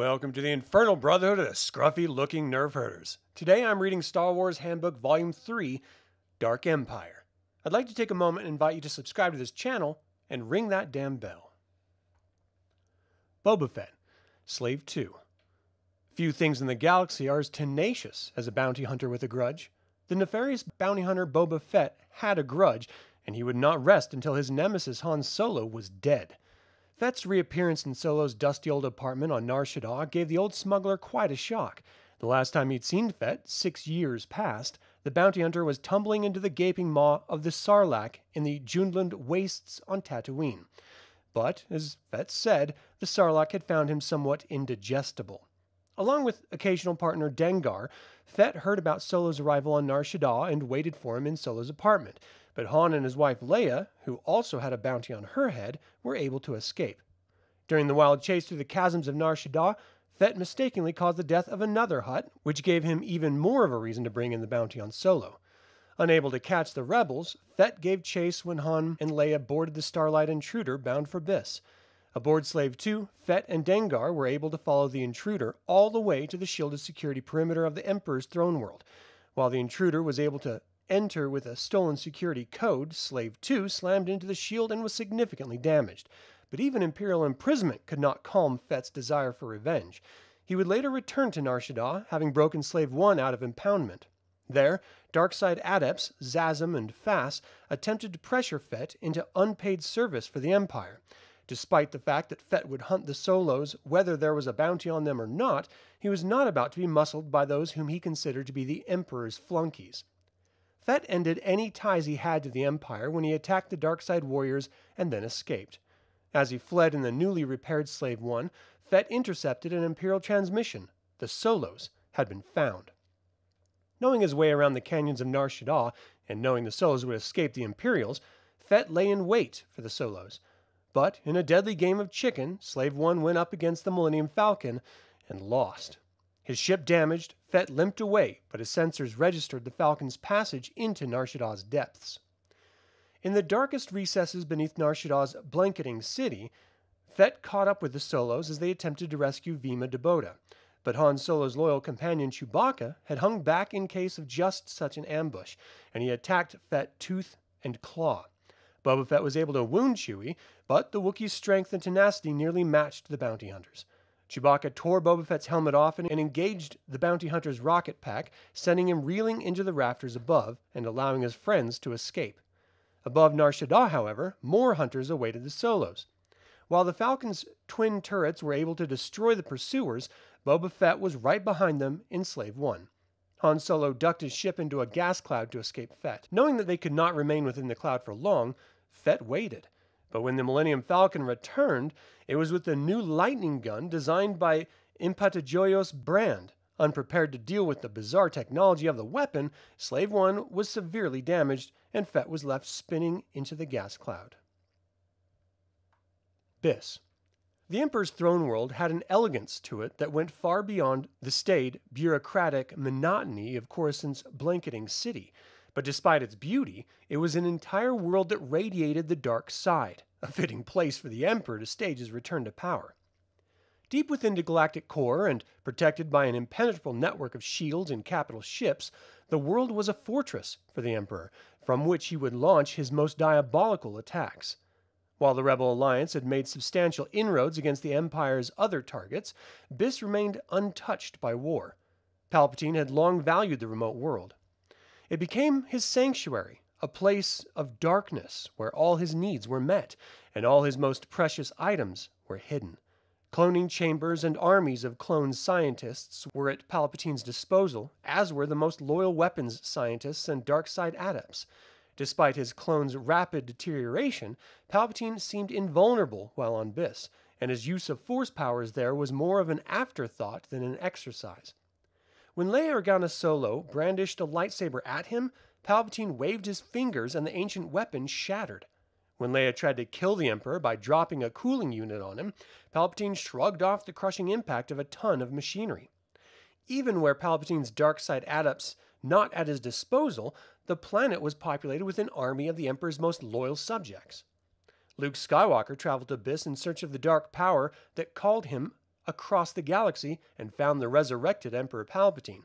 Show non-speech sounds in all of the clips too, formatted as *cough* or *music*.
Welcome to the Infernal Brotherhood of the Scruffy Looking Nerf Herders. Today I'm reading Star Wars Handbook Volume 3 Dark Empire. I'd like to take a moment and invite you to subscribe to this channel and ring that damn bell. Boba Fett, Slave 2. Few things in the galaxy are as tenacious as a bounty hunter with a grudge. The nefarious bounty hunter Boba Fett had a grudge, and he would not rest until his nemesis Han Solo was dead. Fett's reappearance in Solo's dusty old apartment on Nar Shaddaa gave the old smuggler quite a shock. The last time he'd seen Fett, six years past, the bounty hunter was tumbling into the gaping maw of the Sarlacc in the Jundland wastes on Tatooine. But, as Fett said, the Sarlacc had found him somewhat indigestible. Along with occasional partner Dengar, Fett heard about Solo's arrival on Nar Shaddaa and waited for him in Solo's apartment, but Han and his wife Leia, who also had a bounty on her head, were able to escape. During the wild chase through the chasms of Nar Shaddaa, Fett mistakenly caused the death of another Hutt, which gave him even more of a reason to bring in the bounty on Solo. Unable to catch the rebels, Fett gave chase when Han and Leia boarded the Starlight Intruder bound for Biss. Aboard Slave 2, Fett and Dengar were able to follow the intruder all the way to the shielded security perimeter of the Emperor's throne world. While the intruder was able to enter with a stolen security code, Slave 2 slammed into the shield and was significantly damaged. But even Imperial imprisonment could not calm Fett's desire for revenge. He would later return to Nar Shaddaa, having broken Slave 1 out of impoundment. There, dark-side adepts, Zazim and Fass, attempted to pressure Fett into unpaid service for the Empire. Despite the fact that Fett would hunt the Solos whether there was a bounty on them or not, he was not about to be muscled by those whom he considered to be the Emperor's flunkies. Fett ended any ties he had to the Empire when he attacked the Darkside warriors and then escaped. As he fled in the newly repaired Slave One, Fett intercepted an Imperial transmission. The Solos had been found. Knowing his way around the canyons of Nar Shaddaa, and knowing the Solos would escape the Imperials, Fett lay in wait for the Solos. But in a deadly game of chicken, Slave One went up against the Millennium Falcon and lost. His ship damaged, Fett limped away, but his sensors registered the Falcon's passage into Nar Shaddaa's depths. In the darkest recesses beneath Nar Shaddaa's blanketing city, Fett caught up with the Solos as they attempted to rescue Vima-Da-Boda, but Han Solo's loyal companion Chewbacca had hung back in case of just such an ambush, and he attacked Fett tooth and claw. Boba Fett was able to wound Chewie, but the Wookiee's strength and tenacity nearly matched the bounty hunters. Chewbacca tore Boba Fett's helmet off and engaged the bounty hunter's rocket pack, sending him reeling into the rafters above and allowing his friends to escape. Above Nar Shaddaa, however, more hunters awaited the Solos. While the Falcon's twin turrets were able to destroy the pursuers, Boba Fett was right behind them in Slave One. Han Solo ducked his ship into a gas cloud to escape Fett. Knowing that they could not remain within the cloud for long, Fett waited. But when the Millennium Falcon returned, it was with a new lightning gun designed by Empatojayos Brand. Unprepared to deal with the bizarre technology of the weapon, Slave One was severely damaged, and Fett was left spinning into the gas cloud. Biss. The Emperor's throne world had an elegance to it that went far beyond the staid, bureaucratic monotony of Coruscant's blanketing city. But despite its beauty, it was an entire world that radiated the dark side, a fitting place for the Emperor to stage his return to power. Deep within the galactic core and protected by an impenetrable network of shields and capital ships, the world was a fortress for the Emperor, from which he would launch his most diabolical attacks. While the Rebel Alliance had made substantial inroads against the Empire's other targets, Biss remained untouched by war. Palpatine had long valued the remote world. It became his sanctuary, a place of darkness where all his needs were met and all his most precious items were hidden. Cloning chambers and armies of clone scientists were at Palpatine's disposal, as were the most loyal weapons scientists and dark side adepts. Despite his clone's rapid deterioration, Palpatine seemed invulnerable while on Biss, and his use of force powers there was more of an afterthought than an exercise. When Leia Organa Solo brandished a lightsaber at him, Palpatine waved his fingers and the ancient weapon shattered. When Leia tried to kill the Emperor by dropping a cooling unit on him, Palpatine shrugged off the crushing impact of a ton of machinery. Even where Palpatine's dark side adepts not at his disposal, the planet was populated with an army of the Emperor's most loyal subjects. Luke Skywalker traveled to Biss in search of the dark power that called him across the galaxy and found the resurrected Emperor Palpatine.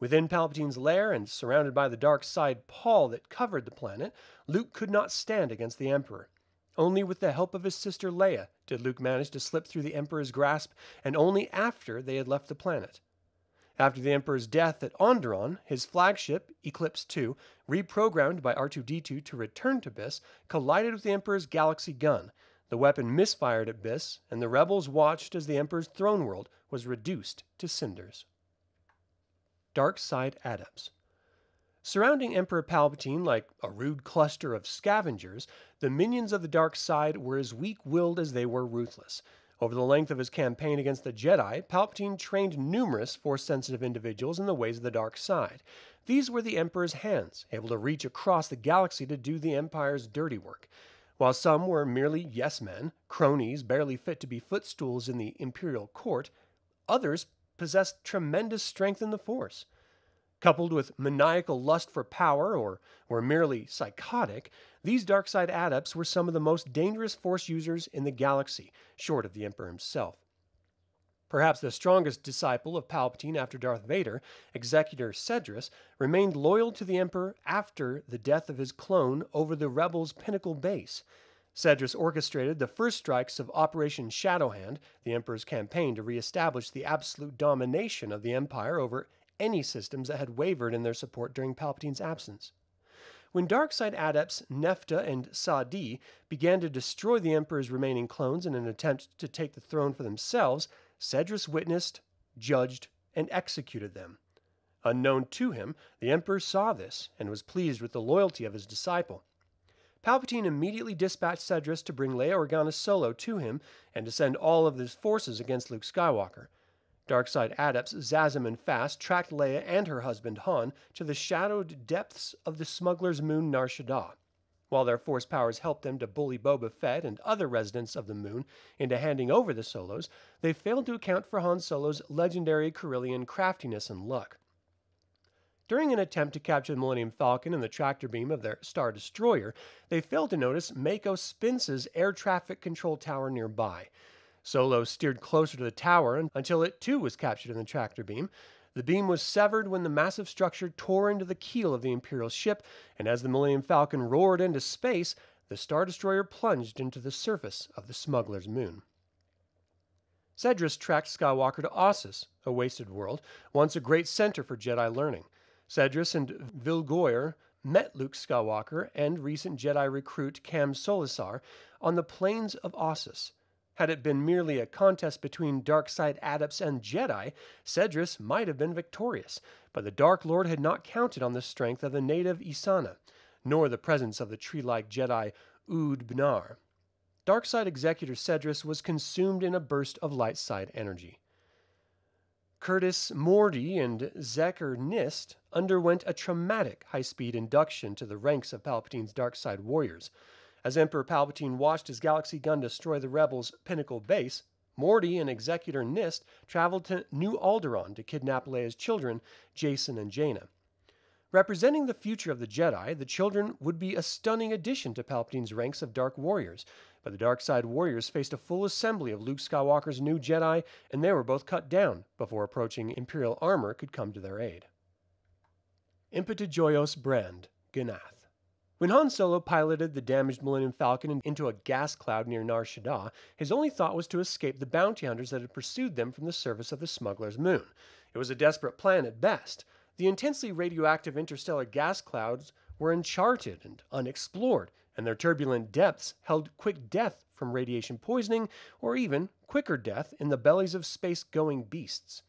Within Palpatine's lair and surrounded by the dark side pall that covered the planet, Luke could not stand against the Emperor. Only with the help of his sister Leia did Luke manage to slip through the Emperor's grasp, and only after they had left the planet. After the Emperor's death at Onderon, his flagship, Eclipse II, reprogrammed by R2D2 to return to Biss, collided with the Emperor's galaxy gun. The weapon misfired at Biss, and the rebels watched as the Emperor's throne world was reduced to cinders. Dark Side Adepts Surrounding Emperor Palpatine like a rude cluster of scavengers, the minions of the dark side were as weak willed as they were ruthless. Over the length of his campaign against the Jedi, Palpatine trained numerous force sensitive individuals in the ways of the dark side. These were the Emperor's hands, able to reach across the galaxy to do the Empire's dirty work. While some were merely yes men, cronies barely fit to be footstools in the Imperial court, others possessed tremendous strength in the Force. Coupled with maniacal lust for power or were merely psychotic, these dark side adepts were some of the most dangerous force users in the galaxy, short of the Emperor himself. Perhaps the strongest disciple of Palpatine after Darth Vader, Executor Sedriss, remained loyal to the Emperor after the death of his clone over the rebels' pinnacle base. Sedriss orchestrated the first strikes of Operation Shadowhand, the Emperor's campaign to re-establish the absolute domination of the Empire over any systems that had wavered in their support during Palpatine's absence. When Darkside adepts Nefta and Sa-Di began to destroy the Emperor's remaining clones in an attempt to take the throne for themselves, Sedriss witnessed, judged, and executed them. Unknown to him, the Emperor saw this and was pleased with the loyalty of his disciple. Palpatine immediately dispatched Sedriss to bring Leia Organa Solo to him and to send all of his forces against Luke Skywalker. Darkside adepts Zazim and Fast tracked Leia and her husband Han to the shadowed depths of the smuggler's moon Nar Shaddaa. While their force powers helped them to bully Boba Fett and other residents of the moon into handing over the Solos, they failed to account for Han Solo's legendary Corellian craftiness and luck. During an attempt to capture the Millennium Falcon and the tractor beam of their Star Destroyer, they failed to notice Mako Spince's air traffic control tower nearby. Solo steered closer to the tower until it too was captured in the tractor beam. The beam was severed when the massive structure tore into the keel of the Imperial ship, and as the Millennium Falcon roared into space, the Star Destroyer plunged into the surface of the smuggler's moon. Sedriss tracked Skywalker to Ossus, a wasted world, once a great center for Jedi learning. Sedriss and Vilgoyer met Luke Skywalker and recent Jedi recruit Kam Solusar on the plains of Ossus. Had it been merely a contest between dark side adepts and Jedi, Sedriss might have been victorious, but the Dark Lord had not counted on the strength of the native Ysanna, nor the presence of the tree like Jedi Ood Bnar. Darkside Executor Sedriss was consumed in a burst of light side energy. Krdys Mordi and Xecr Nist underwent a traumatic high speed induction to the ranks of Palpatine's dark side warriors. As Emperor Palpatine watched his galaxy gun destroy the rebels' pinnacle base, Mordi and Executor Nist traveled to New Alderaan to kidnap Leia's children, Jacen and Jaina. Representing the future of the Jedi, the children would be a stunning addition to Palpatine's ranks of Dark Warriors, but the Dark Side Warriors faced a full assembly of Luke Skywalker's new Jedi, and they were both cut down before approaching Imperial armor could come to their aid. Empatojayos Brand, Ganath. When Han Solo piloted the damaged Millennium Falcon into a gas cloud near Nar Shaddaa, his only thought was to escape the bounty hunters that had pursued them from the surface of the smuggler's moon. It was a desperate plan at best. The intensely radioactive interstellar gas clouds were uncharted and unexplored, and their turbulent depths held quick death from radiation poisoning, or even quicker death in the bellies of space going beasts.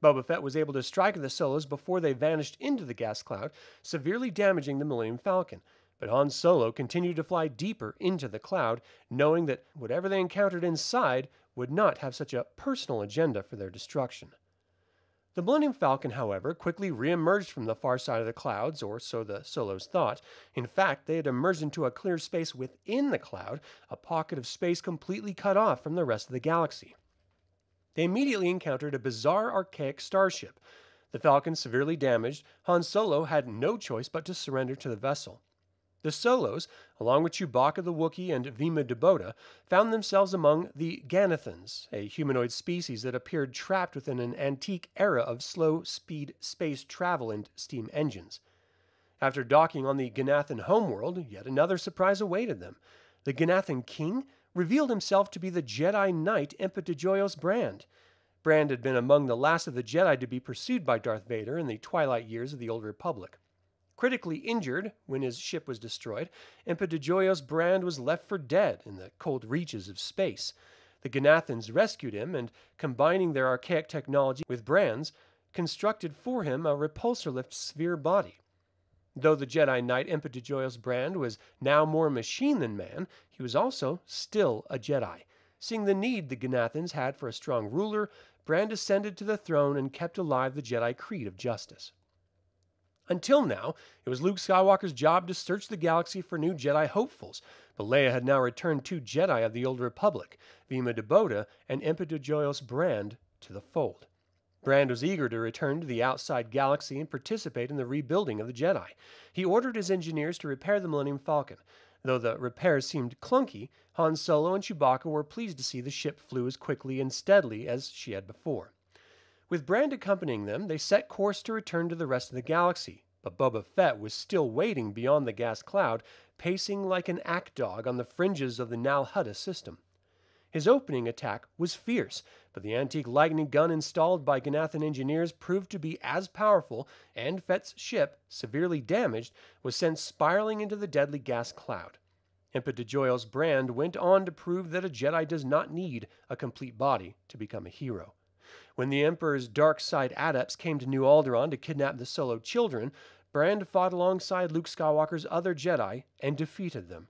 Boba Fett was able to strike the Solos before they vanished into the gas cloud, severely damaging the Millennium Falcon. But Han Solo continued to fly deeper into the cloud, knowing that whatever they encountered inside would not have such a personal agenda for their destruction. The Millennium Falcon, however, quickly re-emerged from the far side of the clouds, or so the Solos thought. In fact, they had emerged into a clear space within the cloud, a pocket of space completely cut off from the rest of the galaxy. They immediately encountered a bizarre archaic starship. The Falcon severely damaged, Han Solo had no choice but to surrender to the vessel. The Solos, along with Chewbacca the Wookiee and Vima-Da-Boda, found themselves among the Ganathans, a humanoid species that appeared trapped within an antique era of slow speed space travel and steam engines. After docking on the Ganathan homeworld, yet another surprise awaited them. The Ganathan king revealed himself to be the Jedi Knight Empatojayos Brand. Brand had been among the last of the Jedi to be pursued by Darth Vader in the twilight years of the Old Republic. Critically injured when his ship was destroyed, Empatojayos Brand was left for dead in the cold reaches of space. The Ganathans rescued him and, combining their archaic technology with Brand's, constructed for him a repulsor lift sphere body. Though the Jedi Knight Empatojayos Brand was now more machine than man, he was also still a Jedi. Seeing the need the Ganathans had for a strong ruler, Brand ascended to the throne and kept alive the Jedi creed of justice. Until now, it was Luke Skywalker's job to search the galaxy for new Jedi hopefuls, but Leia had now returned two Jedi of the Old Republic, Vima-Da-Boda and Empatojayos Brand, to the fold. Brand was eager to return to the outside galaxy and participate in the rebuilding of the Jedi. He ordered his engineers to repair the Millennium Falcon. Though the repairs seemed clunky, Han Solo and Chewbacca were pleased to see the ship flew as quickly and steadily as she had before. With Brand accompanying them, they set course to return to the rest of the galaxy, but Boba Fett was still waiting beyond the gas cloud, pacing like an act dog on the fringes of the Nal Hutta system. His opening attack was fierce, but the antique lightning gun installed by Ganathan engineers proved to be as powerful, and Fett's ship, severely damaged, was sent spiraling into the deadly gas cloud. Empatojayos Brand went on to prove that a Jedi does not need a complete body to become a hero. When the Emperor's dark side adepts came to New Alderaan to kidnap the Solo children, Brand fought alongside Luke Skywalker's other Jedi and defeated them.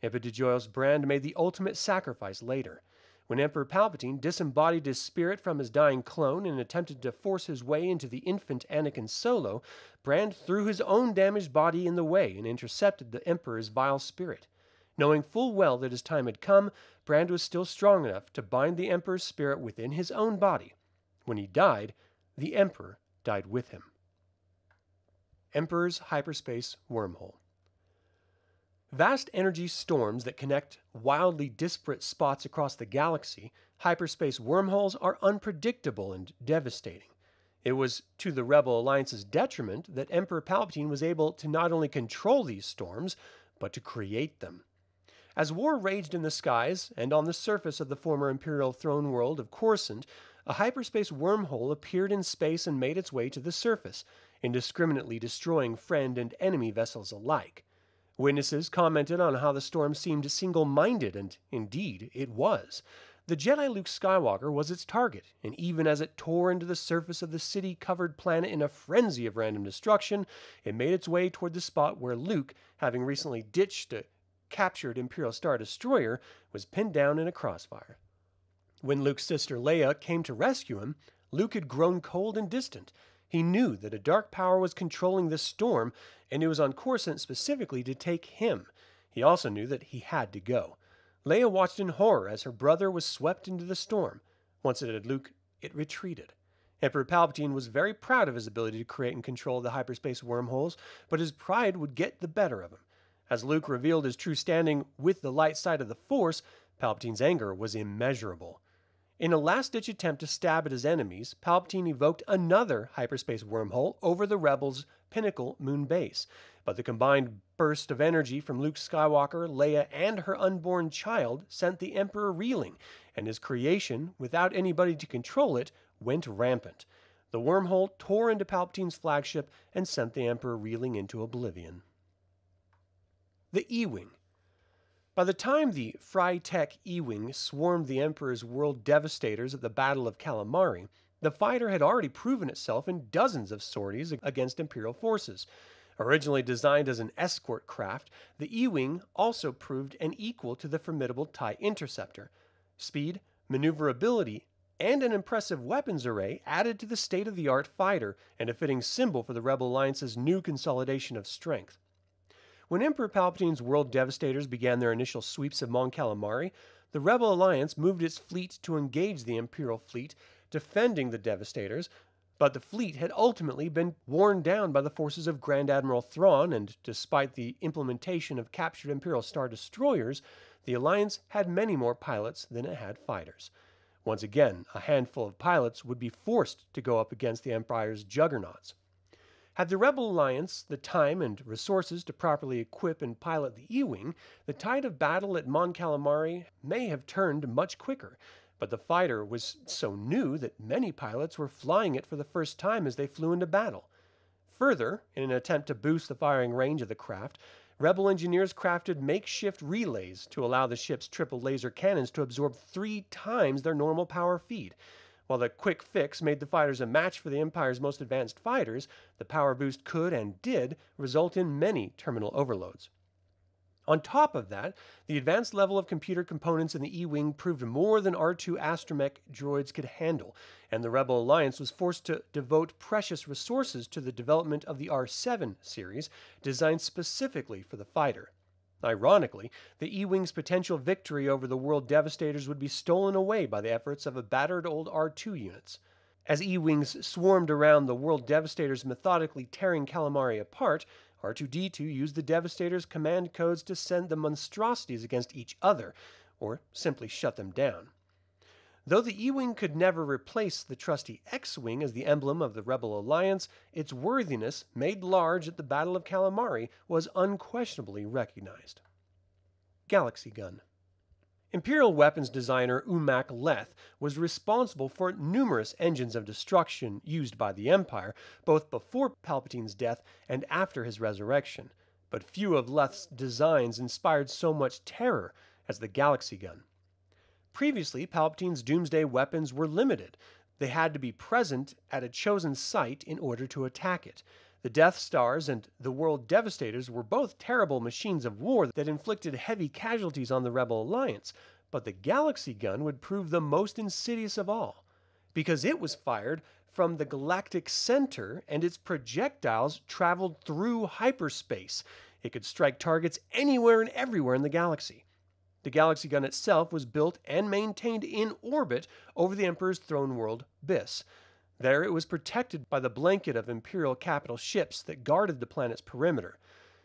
Empatojayos Brand made the ultimate sacrifice later. When Emperor Palpatine disembodied his spirit from his dying clone and attempted to force his way into the infant Anakin Solo, Brand threw his own damaged body in the way and intercepted the Emperor's vile spirit. Knowing full well that his time had come, Brand was still strong enough to bind the Emperor's spirit within his own body when he died, the Emperor died with him. Emperor's Hyperspace Wormhole Vast energy storms that connect wildly disparate spots across the galaxy, hyperspace wormholes are unpredictable and devastating. It was to the Rebel Alliance's detriment that Emperor Palpatine was able to not only control these storms, but to create them. As war raged in the skies and on the surface of the former Imperial throne world of Coruscant, a hyperspace wormhole appeared in space and made its way to the surface, indiscriminately destroying friend and enemy vessels alike. Witnesses commented on how the storm seemed single minded, and indeed it was. The Jedi Luke Skywalker was its target, and even as it tore into the surface of the city covered planet in a frenzy of random destruction, it made its way toward the spot where Luke, having recently ditched a captured Imperial Star Destroyer, was pinned down in a crossfire. When Luke's sister Leia came to rescue him, Luke had grown cold and distant. He knew that a dark power was controlling this storm, and it was on Coruscant specifically to take him. He also knew that he had to go. Leia watched in horror as her brother was swept into the storm. Once it had Luke, it retreated. Emperor Palpatine was very proud of his ability to create and control the hyperspace wormholes, but his pride would get the better of him. As Luke revealed his true standing with the light side of the Force, Palpatine's anger was immeasurable. In a last ditch attempt to stab at his enemies, Palpatine evoked another hyperspace wormhole over the Rebels' pinnacle moon base. But the combined burst of energy from Luke Skywalker, Leia, and her unborn child sent the Emperor reeling, and his creation, without anybody to control it, went rampant. The wormhole tore into Palpatine's flagship and sent the Emperor reeling into oblivion. The E Wing by the time the FreiTek E-Wing swarmed the Emperor's world devastators at the Battle of Calamari, the fighter had already proven itself in dozens of sorties against Imperial forces. Originally designed as an escort craft, the E-Wing also proved an equal to the formidable TIE Interceptor. Speed, maneuverability, and an impressive weapons array added to the state-of-the-art fighter and a fitting symbol for the Rebel Alliance's new consolidation of strength. When Emperor Palpatine's world devastators began their initial sweeps of Mon Calamari, the Rebel Alliance moved its fleet to engage the Imperial fleet, defending the devastators But the fleet had ultimately been worn down by the forces of Grand Admiral Thrawn, and despite the implementation of captured Imperial Star destroyers, the Alliance had many more pilots than it had fighters. Once again, a handful of pilots would be forced to go up against the Empire's juggernauts. Had the Rebel Alliance the time and resources to properly equip and pilot the E Wing, the tide of battle at Mon Calamari may have turned much quicker, but the fighter was so new that many pilots were flying it for the first time as they flew into battle. Further, in an attempt to boost the firing range of the craft, Rebel engineers crafted makeshift relays to allow the ship's triple laser cannons to absorb three times their normal power feed. While the quick fix made the fighters a match for the Empire's most advanced fighters, the power boost could and did result in many terminal overloads. On top of that, the advanced level of computer components in the E Wing proved more than R2 astromech droids could handle, and the Rebel Alliance was forced to devote precious resources to the development of the R7 series, designed specifically for the fighter. Ironically, the E Wing's potential victory over the World Devastators would be stolen away by the efforts of a battered old R2 units. As E Wings swarmed around the World Devastators, methodically tearing Calamari apart, R2D2 used the Devastators' command codes to send the monstrosities against each other, or simply shut them down. Though the E Wing could never replace the trusty X Wing as the emblem of the Rebel Alliance, its worthiness, made large at the Battle of Calamari, was unquestionably recognized. Galaxy Gun Imperial weapons designer Umak Leth was responsible for numerous engines of destruction used by the Empire, both before Palpatine's death and after his resurrection. But few of Leth's designs inspired so much terror as the Galaxy Gun. Previously, Palpatine's doomsday weapons were limited. They had to be present at a chosen site in order to attack it. The Death Stars and the World Devastators were both terrible machines of war that inflicted heavy casualties on the Rebel Alliance, but the Galaxy Gun would prove the most insidious of all, because it was fired from the galactic center and its projectiles traveled through hyperspace. It could strike targets anywhere and everywhere in the galaxy. The Galaxy Gun itself was built and maintained in orbit over the Emperor's throne world, Biss. There it was protected by the blanket of Imperial capital ships that guarded the planet's perimeter.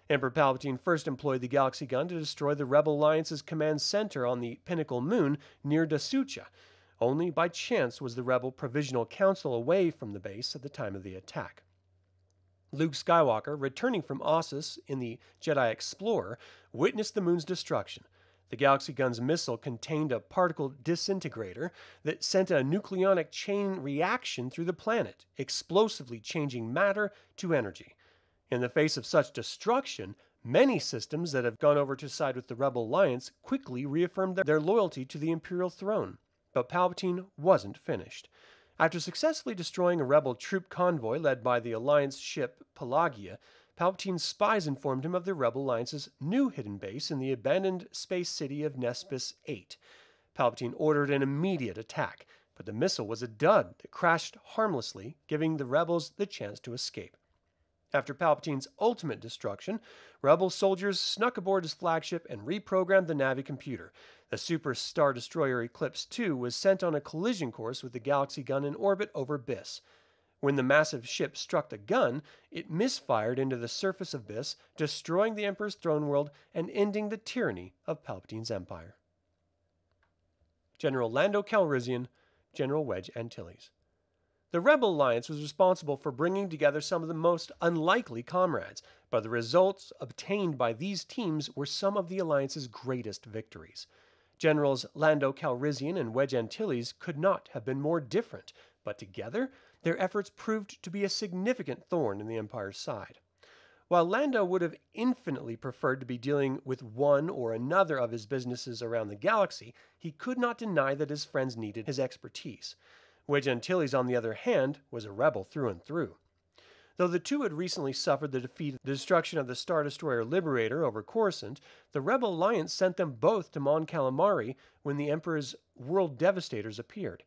Emperor Palpatine first employed the Galaxy Gun to destroy the Rebel Alliance's command center on the Pinnacle Moon near Da Soocha. Only by chance was the Rebel Provisional Council away from the base at the time of the attack. Luke Skywalker, returning from Ossus in the Jedi Explorer, witnessed the moon's destruction. The Galaxy Gun's missile contained a particle disintegrator that sent a nucleonic chain reaction through the planet, explosively changing matter to energy. In the face of such destruction, many systems that have gone over to side with the Rebel Alliance quickly reaffirmed their loyalty to the Imperial throne. But Palpatine wasn't finished. After successfully destroying a rebel troop convoy led by the Alliance ship Pelagia, Palpatine's spies informed him of the Rebel Alliance's new hidden base in the abandoned space city of Nespis 8. Palpatine ordered an immediate attack, but the missile was a dud that crashed harmlessly, giving the rebels the chance to escape. After Palpatine's ultimate destruction, Rebel soldiers snuck aboard his flagship and reprogrammed the Navi computer. The Super Star Destroyer Eclipse II was sent on a collision course with the Galaxy gun in orbit over Biss. When the massive ship struck the gun, it misfired into the surface abyss, destroying the Emperor's throne world and ending the tyranny of Palpatine's empire. General Lando Calrissian, General Wedge Antilles. The Rebel Alliance was responsible for bringing together some of the most unlikely comrades, but the results obtained by these teams were some of the Alliance's greatest victories. Generals Lando Calrissian and Wedge Antilles could not have been more different, but together their efforts proved to be a significant thorn in the Empire's side. While Lando would have infinitely preferred to be dealing with one or another of his businesses around the galaxy, he could not deny that his friends needed his expertise. Wedge Antilles, on the other hand, was a rebel through and through. Though the two had recently suffered the defeat, the destruction of the Star Destroyer Liberator over Coruscant, the Rebel Alliance sent them both to Mon Calamari when the Emperor's World Devastators appeared.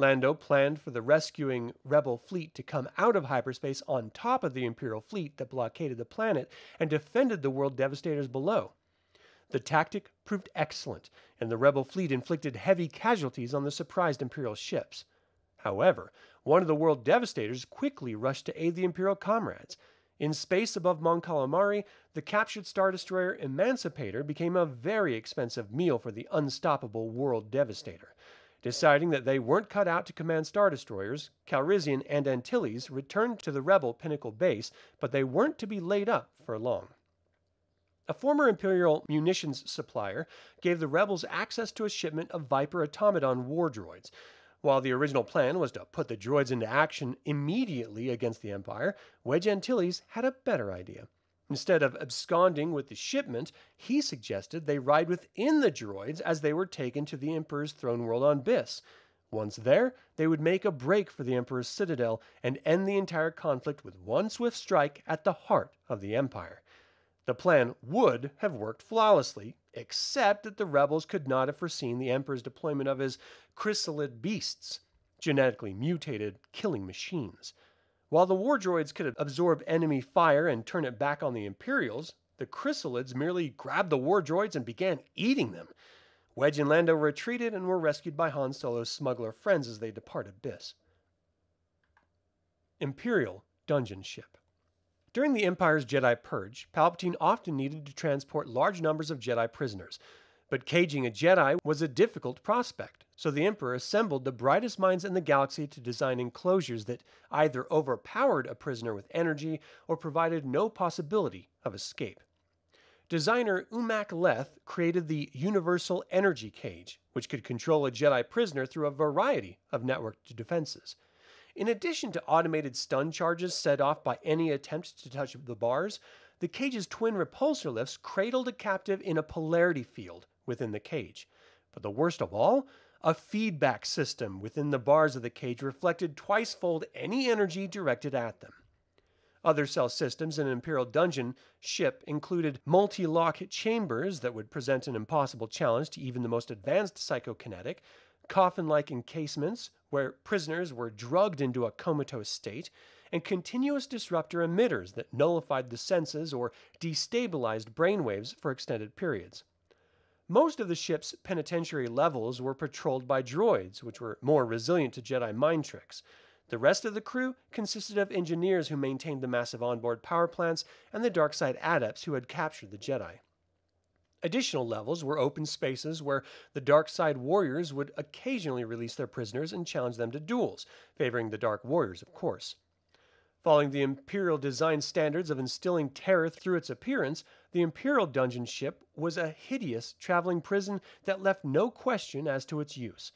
Lando planned for the rescuing Rebel fleet to come out of hyperspace on top of the Imperial fleet that blockaded the planet and defended the world devastators below. The tactic proved excellent, and the Rebel fleet inflicted heavy casualties on the surprised Imperial ships. However, one of the world devastators quickly rushed to aid the Imperial comrades. In space above Mon Calamari, the captured Star Destroyer Emancipator became a very expensive meal for the unstoppable world devastator. Deciding that they weren't cut out to command Star Destroyers, Calrissian and Antilles returned to the Rebel Pinnacle base, but they weren't to be laid up for long. A former Imperial munitions supplier gave the rebels access to a shipment of Viper automaton war droids. While the original plan was to put the droids into action immediately against the Empire, Wedge Antilles had a better idea. Instead of absconding with the shipment, he suggested they ride within the droids as they were taken to the Emperor's throne world on Biss. Once there, they would make a break for the Emperor's citadel and end the entire conflict with one swift strike at the heart of the Empire. The plan would have worked flawlessly, except that the rebels could not have foreseen the Emperor's deployment of his chrysalid beasts, genetically mutated killing machines. While the war droids could absorb enemy fire and turn it back on the Imperials, the chrysalids merely grabbed the war droids and began eating them. Wedge and Lando retreated and were rescued by Han Solo's smuggler friends as they departed Biss. Imperial Dungeon Ship During the Empire's Jedi Purge, Palpatine often needed to transport large numbers of Jedi prisoners, but caging a Jedi was a difficult prospect, so the Emperor assembled the brightest minds in the galaxy to design enclosures that either overpowered a prisoner with energy or provided no possibility of escape. Designer Umak Leth created the Universal Energy Cage, which could control a Jedi prisoner through a variety of networked defenses. In addition to automated stun charges set off by any attempt to touch the bars, the cage's twin repulsor lifts cradled a captive in a polarity field within the cage. But the worst of all, a feedback system within the bars of the cage reflected twice fold any energy directed at them. Other cell systems in an Imperial dungeon ship included multi lock chambers that would present an impossible challenge to even the most advanced psychokinetic, coffin like encasements where prisoners were drugged into a comatose state, and continuous disruptor emitters that nullified the senses or destabilized brainwaves for extended periods. Most of the ship's penitentiary levels were patrolled by droids, which were more resilient to Jedi mind tricks. The rest of the crew consisted of engineers who maintained the massive onboard power plants and the dark side adepts who had captured the Jedi. Additional levels were open spaces where the dark side warriors would occasionally release their prisoners and challenge them to duels, favoring the dark warriors, of course. Following the Imperial design standards of instilling terror through its appearance, the Imperial dungeon ship was a hideous traveling prison that left no question as to its use.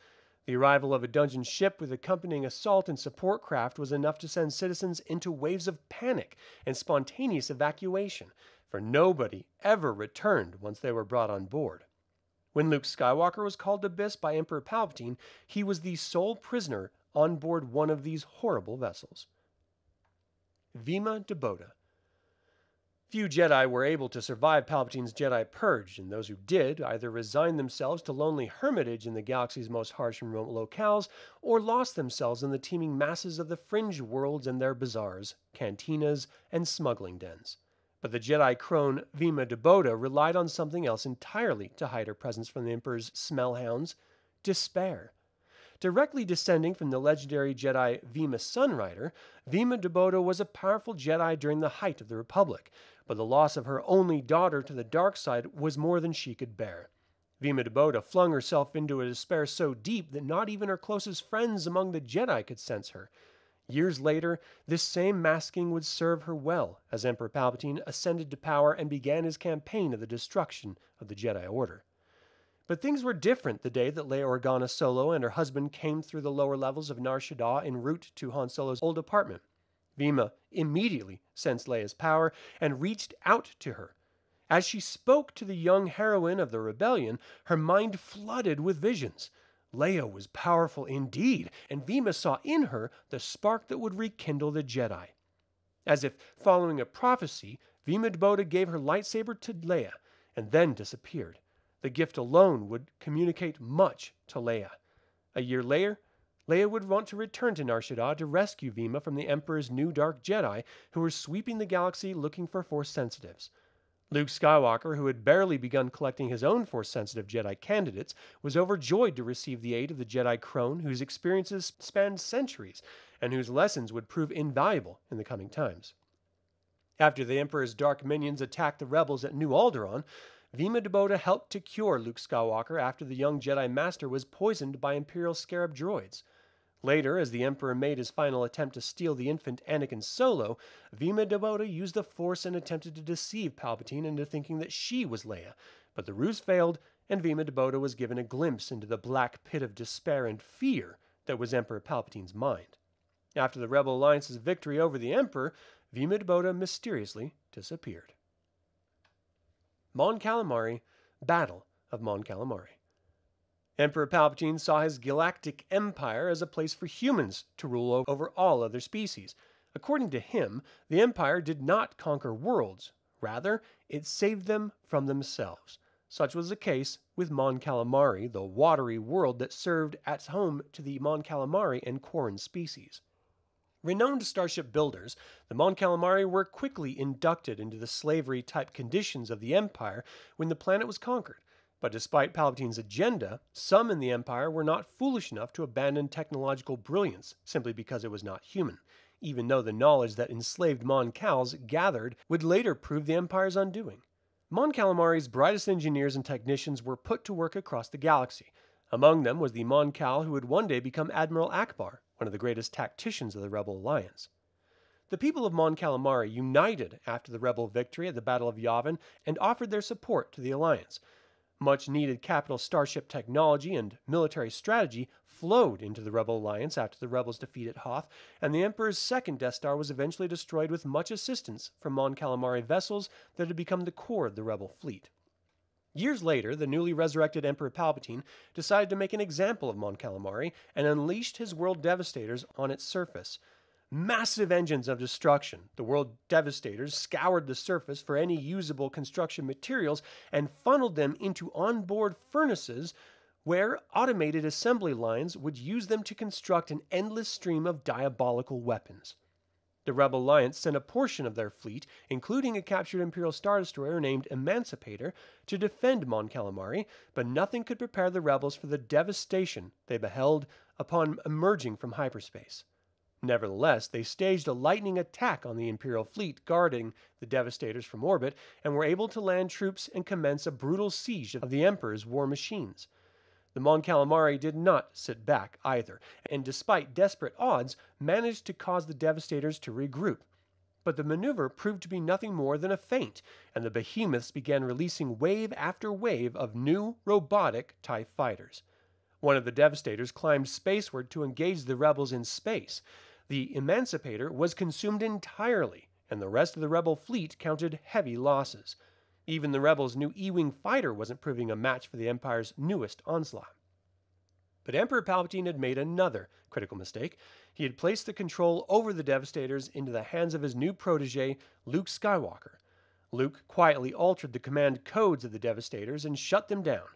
The arrival of a dungeon ship with accompanying assault and support craft was enough to send citizens into waves of panic and spontaneous evacuation, for nobody ever returned once they were brought on board. When Luke Skywalker was called to Biss by Emperor Palpatine, he was the sole prisoner on board one of these horrible vessels. Vima-Da-Boda. Few Jedi were able to survive Palpatine's Jedi Purge, and those who did either resigned themselves to lonely hermitage in the galaxy's most harsh and remote locales, or lost themselves in the teeming masses of the fringe worlds and their bazaars, cantinas, and smuggling dens. But the Jedi crone Vima-Da-Boda relied on something else entirely to hide her presence from the Emperor's smellhounds despair. Directly descending from the legendary Jedi Vima Sunrider, Vima-Da-Boda was a powerful Jedi during the height of the Republic, but the loss of her only daughter to the dark side was more than she could bear. Vima-Da-Boda flung herself into a despair so deep that not even her closest friends among the Jedi could sense her. Years later, this same masking would serve her well as Emperor Palpatine ascended to power and began his campaign of the destruction of the Jedi Order. But things were different the day that Leia Organa Solo and her husband came through the lower levels of Nar Shaddaa en route to Han Solo's old apartment. Vima immediately sensed Leia's power and reached out to her. As she spoke to the young heroine of the rebellion, her mind flooded with visions. Leia was powerful indeed, and Vima saw in her the spark that would rekindle the Jedi. As if following a prophecy, Vima-Da-Boda gave her lightsaber to Leia and then disappeared. The gift alone would communicate much to Leia. A year later, Leia would want to return to Nar Shaddaa to rescue Vima from the Emperor's new Dark Jedi who were sweeping the galaxy looking for Force sensitives. Luke Skywalker, who had barely begun collecting his own Force sensitive Jedi candidates, was overjoyed to receive the aid of the Jedi crone whose experiences spanned centuries and whose lessons would prove invaluable in the coming times. After the Emperor's dark minions attacked the rebels at New Alderaan, Vima-Da-Boda helped to cure Luke Skywalker after the young Jedi Master was poisoned by Imperial Scarab droids. Later, as the Emperor made his final attempt to steal the infant Anakin Solo, Vima-Da-Boda used the Force and attempted to deceive Palpatine into thinking that she was Leia, but the ruse failed, and Vima-Da-Boda was given a glimpse into the black pit of despair and fear that was Emperor Palpatine's mind. After the Rebel Alliance's victory over the Emperor, Vima-Da-Boda mysteriously disappeared. Mon Calamari, Battle of Mon Calamari. Emperor Palpatine saw his galactic empire as a place for humans to rule over all other species. According to him, the empire did not conquer worlds, rather, it saved them from themselves. Such was the case with Mon Calamari, the watery world that served as home to the Mon Calamari and Quarren species. Renowned starship builders, the Mon Calamari were quickly inducted into the slavery type conditions of the Empire when the planet was conquered. But despite Palpatine's agenda, some in the Empire were not foolish enough to abandon technological brilliance simply because it was not human, even though the knowledge that enslaved Mon Cals gathered would later prove the Empire's undoing. Mon Calamari's brightest engineers and technicians were put to work across the galaxy. Among them was the Mon Cal who would one day become Admiral Ackbar, one of the greatest tacticians of the Rebel Alliance. The people of Mon Calamari united after the Rebel victory at the Battle of Yavin and offered their support to the Alliance. Much needed capital starship technology and military strategy flowed into the Rebel Alliance after the rebels defeated Hoth, and the Emperor's second Death Star was eventually destroyed with much assistance from Mon Calamari vessels that had become the core of the Rebel fleet. Years later, the newly resurrected Emperor Palpatine decided to make an example of Mon Calamari and unleashed his world devastators on its surface. Massive engines of destruction, the world devastators scoured the surface for any usable construction materials and funneled them into onboard furnaces where automated assembly lines would use them to construct an endless stream of diabolical weapons. The Rebel Alliance sent a portion of their fleet, including a captured Imperial Star Destroyer named Emancipator, to defend Mon Calamari, but nothing could prepare the rebels for the devastation they beheld upon emerging from hyperspace. Nevertheless, they staged a lightning attack on the Imperial fleet guarding the Devastators from orbit and were able to land troops and commence a brutal siege of the Emperor's war machines. The Mon Calamari did not sit back either, and despite desperate odds, managed to cause the Devastators to regroup. But the maneuver proved to be nothing more than a feint, and the behemoths began releasing wave after wave of new, robotic TIE fighters. One of the Devastators climbed spaceward to engage the rebels in space, the Emancipator was consumed entirely, and the rest of the rebel fleet counted heavy losses. Even the rebels' new E Wing fighter wasn't proving a match for the Empire's newest onslaught. But Emperor Palpatine had made another critical mistake. He had placed the control over the Devastators into the hands of his new protege, Luke Skywalker. Luke quietly altered the command codes of the Devastators and shut them down,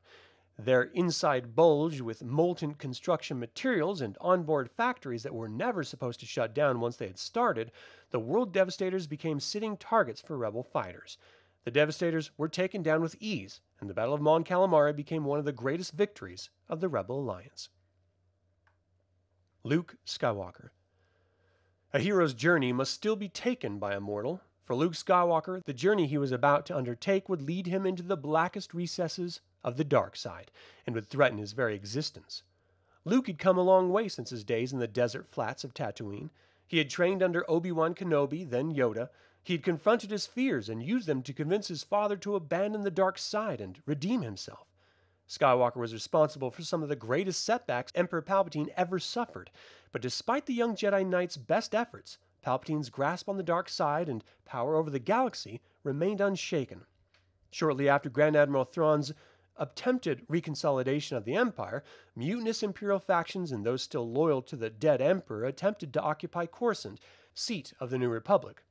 their inside bulged with molten construction materials and onboard factories that were never supposed to shut down once they had started, the World Devastators became sitting targets for Rebel fighters. The Devastators were taken down with ease, and the Battle of Mon Calamari became one of the greatest victories of the Rebel Alliance. Luke Skywalker A hero's journey must still be taken by a mortal. For Luke Skywalker, the journey he was about to undertake would lead him into the blackest recesses of the dark side and would threaten his very existence. Luke had come a long way since his days in the desert flats of Tatooine. He had trained under Obi Wan Kenobi, then Yoda. He had confronted his fears and used them to convince his father to abandon the dark side and redeem himself. Skywalker was responsible for some of the greatest setbacks Emperor Palpatine ever suffered, but despite the young Jedi Knight's best efforts, Palpatine's grasp on the dark side and power over the galaxy remained unshaken. Shortly after Grand Admiral Thrawn's attempted reconsolidation of the empire, mutinous imperial factions and those still loyal to the dead emperor attempted to occupy Coruscant, seat of the new republic.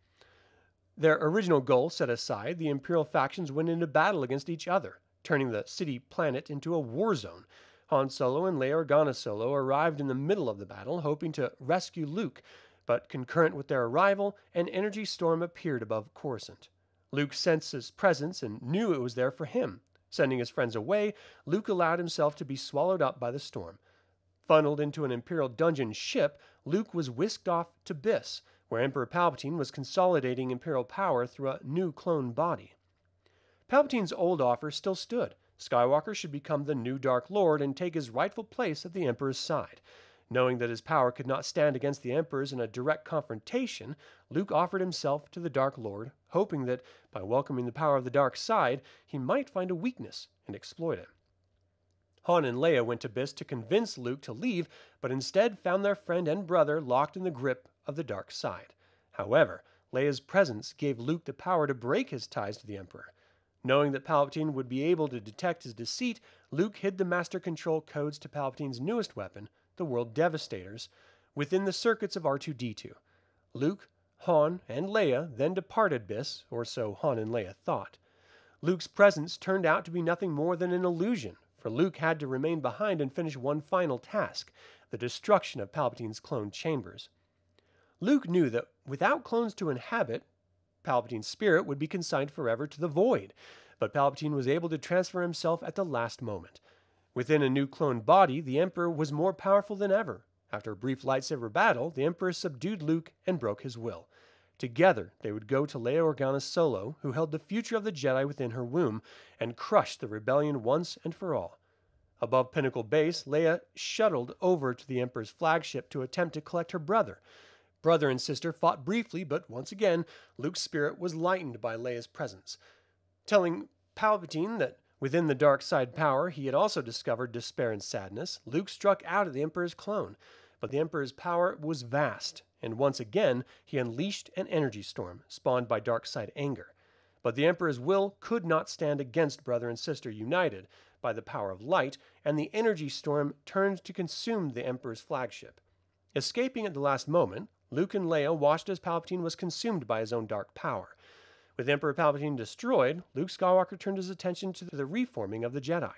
Their original goal set aside, the imperial factions went into battle against each other, turning the city planet into a war zone. Han Solo and Leia Organa Solo arrived in the middle of the battle, hoping to rescue Luke, but concurrent with their arrival, an energy storm appeared above Coruscant. Luke sensed his presence and knew it was there for him. Sending his friends away, Luke allowed himself to be swallowed up by the storm. Funneled into an Imperial dungeon ship, Luke was whisked off to Biss, where Emperor Palpatine was consolidating Imperial power through a new clone body. Palpatine's old offer still stood. Skywalker should become the new Dark Lord and take his rightful place at the Emperor's side. Knowing that his power could not stand against the Emperor's in a direct confrontation, Luke offered himself to the Dark Lord, hoping that by welcoming the power of the dark side, he might find a weakness and exploit it. Han and Leia went to Biss to convince Luke to leave, but instead found their friend and brother locked in the grip of the dark side. However, Leia's presence gave Luke the power to break his ties to the Emperor. Knowing that Palpatine would be able to detect his deceit, Luke hid the Master Control codes to Palpatine's newest weapon, the World Devastators, within the circuits of R2D2. Luke, Han, and Leia then departed Biss, or so Han and Leia thought. Luke's presence turned out to be nothing more than an illusion, for Luke had to remain behind and finish one final task the destruction of Palpatine's clone chambers. Luke knew that without clones to inhabit, Palpatine's spirit would be consigned forever to the void, but Palpatine was able to transfer himself at the last moment. Within a new clone body, the Emperor was more powerful than ever. After a brief lightsaber battle, the Emperor subdued Luke and broke his will. Together, they would go to Leia Organa Solo, who held the future of the Jedi within her womb, and crush the rebellion once and for all. Above Pinnacle Base, Leia shuttled over to the Emperor's flagship to attempt to collect her brother. Brother and sister fought briefly, but once again, Luke's spirit was lightened by Leia's presence. Telling Palpatine that Within the dark side power, he had also discovered despair and sadness. Luke struck out at the Emperor's clone, but the Emperor's power was vast, and once again he unleashed an energy storm, spawned by dark side anger. But the Emperor's will could not stand against brother and sister united by the power of light, and the energy storm turned to consume the Emperor's flagship. Escaping at the last moment, Luke and Leia watched as Palpatine was consumed by his own dark power. With Emperor Palpatine destroyed, Luke Skywalker turned his attention to the reforming of the Jedi.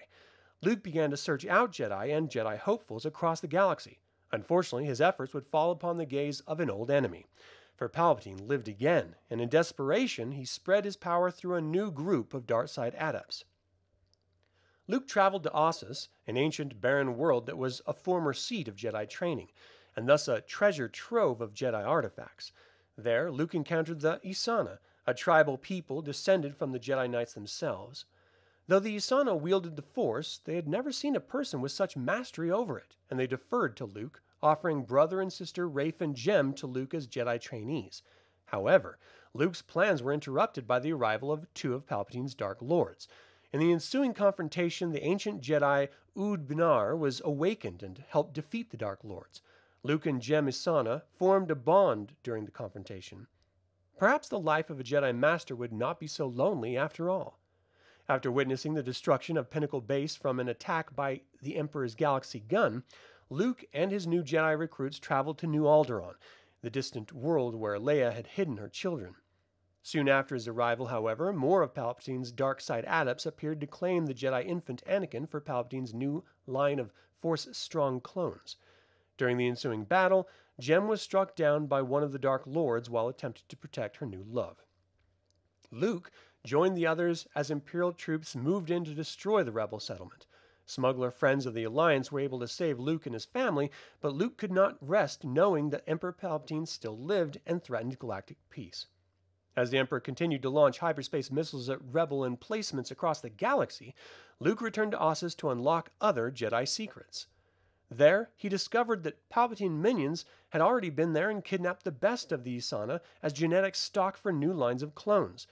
Luke began to search out Jedi and Jedi hopefuls across the galaxy. Unfortunately, his efforts would fall upon the gaze of an old enemy. For Palpatine lived again, and in desperation, he spread his power through a new group of dark side adepts. Luke traveled to Ossus, an ancient barren world that was a former seat of Jedi training, and thus a treasure trove of Jedi artifacts. There, Luke encountered the Ysanna, a tribal people descended from the Jedi Knights themselves. Though the Ysanna wielded the Force, they had never seen a person with such mastery over it, and they deferred to Luke, offering brother and sister Rafe and Jem to Luke as Jedi trainees. However, Luke's plans were interrupted by the arrival of two of Palpatine's Dark Lords. In the ensuing confrontation, the ancient Jedi Ood Bnar was awakened and helped defeat the Dark Lords. Luke and Jem Ysanna formed a bond during the confrontation. Perhaps the life of a Jedi Master would not be so lonely after all. After witnessing the destruction of Pinnacle Base from an attack by the Emperor's Galaxy gun, Luke and his new Jedi recruits traveled to New Alderaan, the distant world where Leia had hidden her children. Soon after his arrival, however, more of Palpatine's dark side adepts appeared to claim the Jedi infant Anakin for Palpatine's new line of Force strong clones. During the ensuing battle, Jem was struck down by one of the Dark Lords while attempting to protect her new love. Luke joined the others as Imperial troops moved in to destroy the rebel settlement. Smuggler friends of the Alliance were able to save Luke and his family, but Luke could not rest knowing that Emperor Palpatine still lived and threatened galactic peace. As the Emperor continued to launch hyperspace missiles at rebel emplacements across the galaxy, Luke returned to Ossus to unlock other Jedi secrets. There, he discovered that Palpatine minions had already been there and kidnapped the best of the Ysanna as genetic stock for new lines of clones.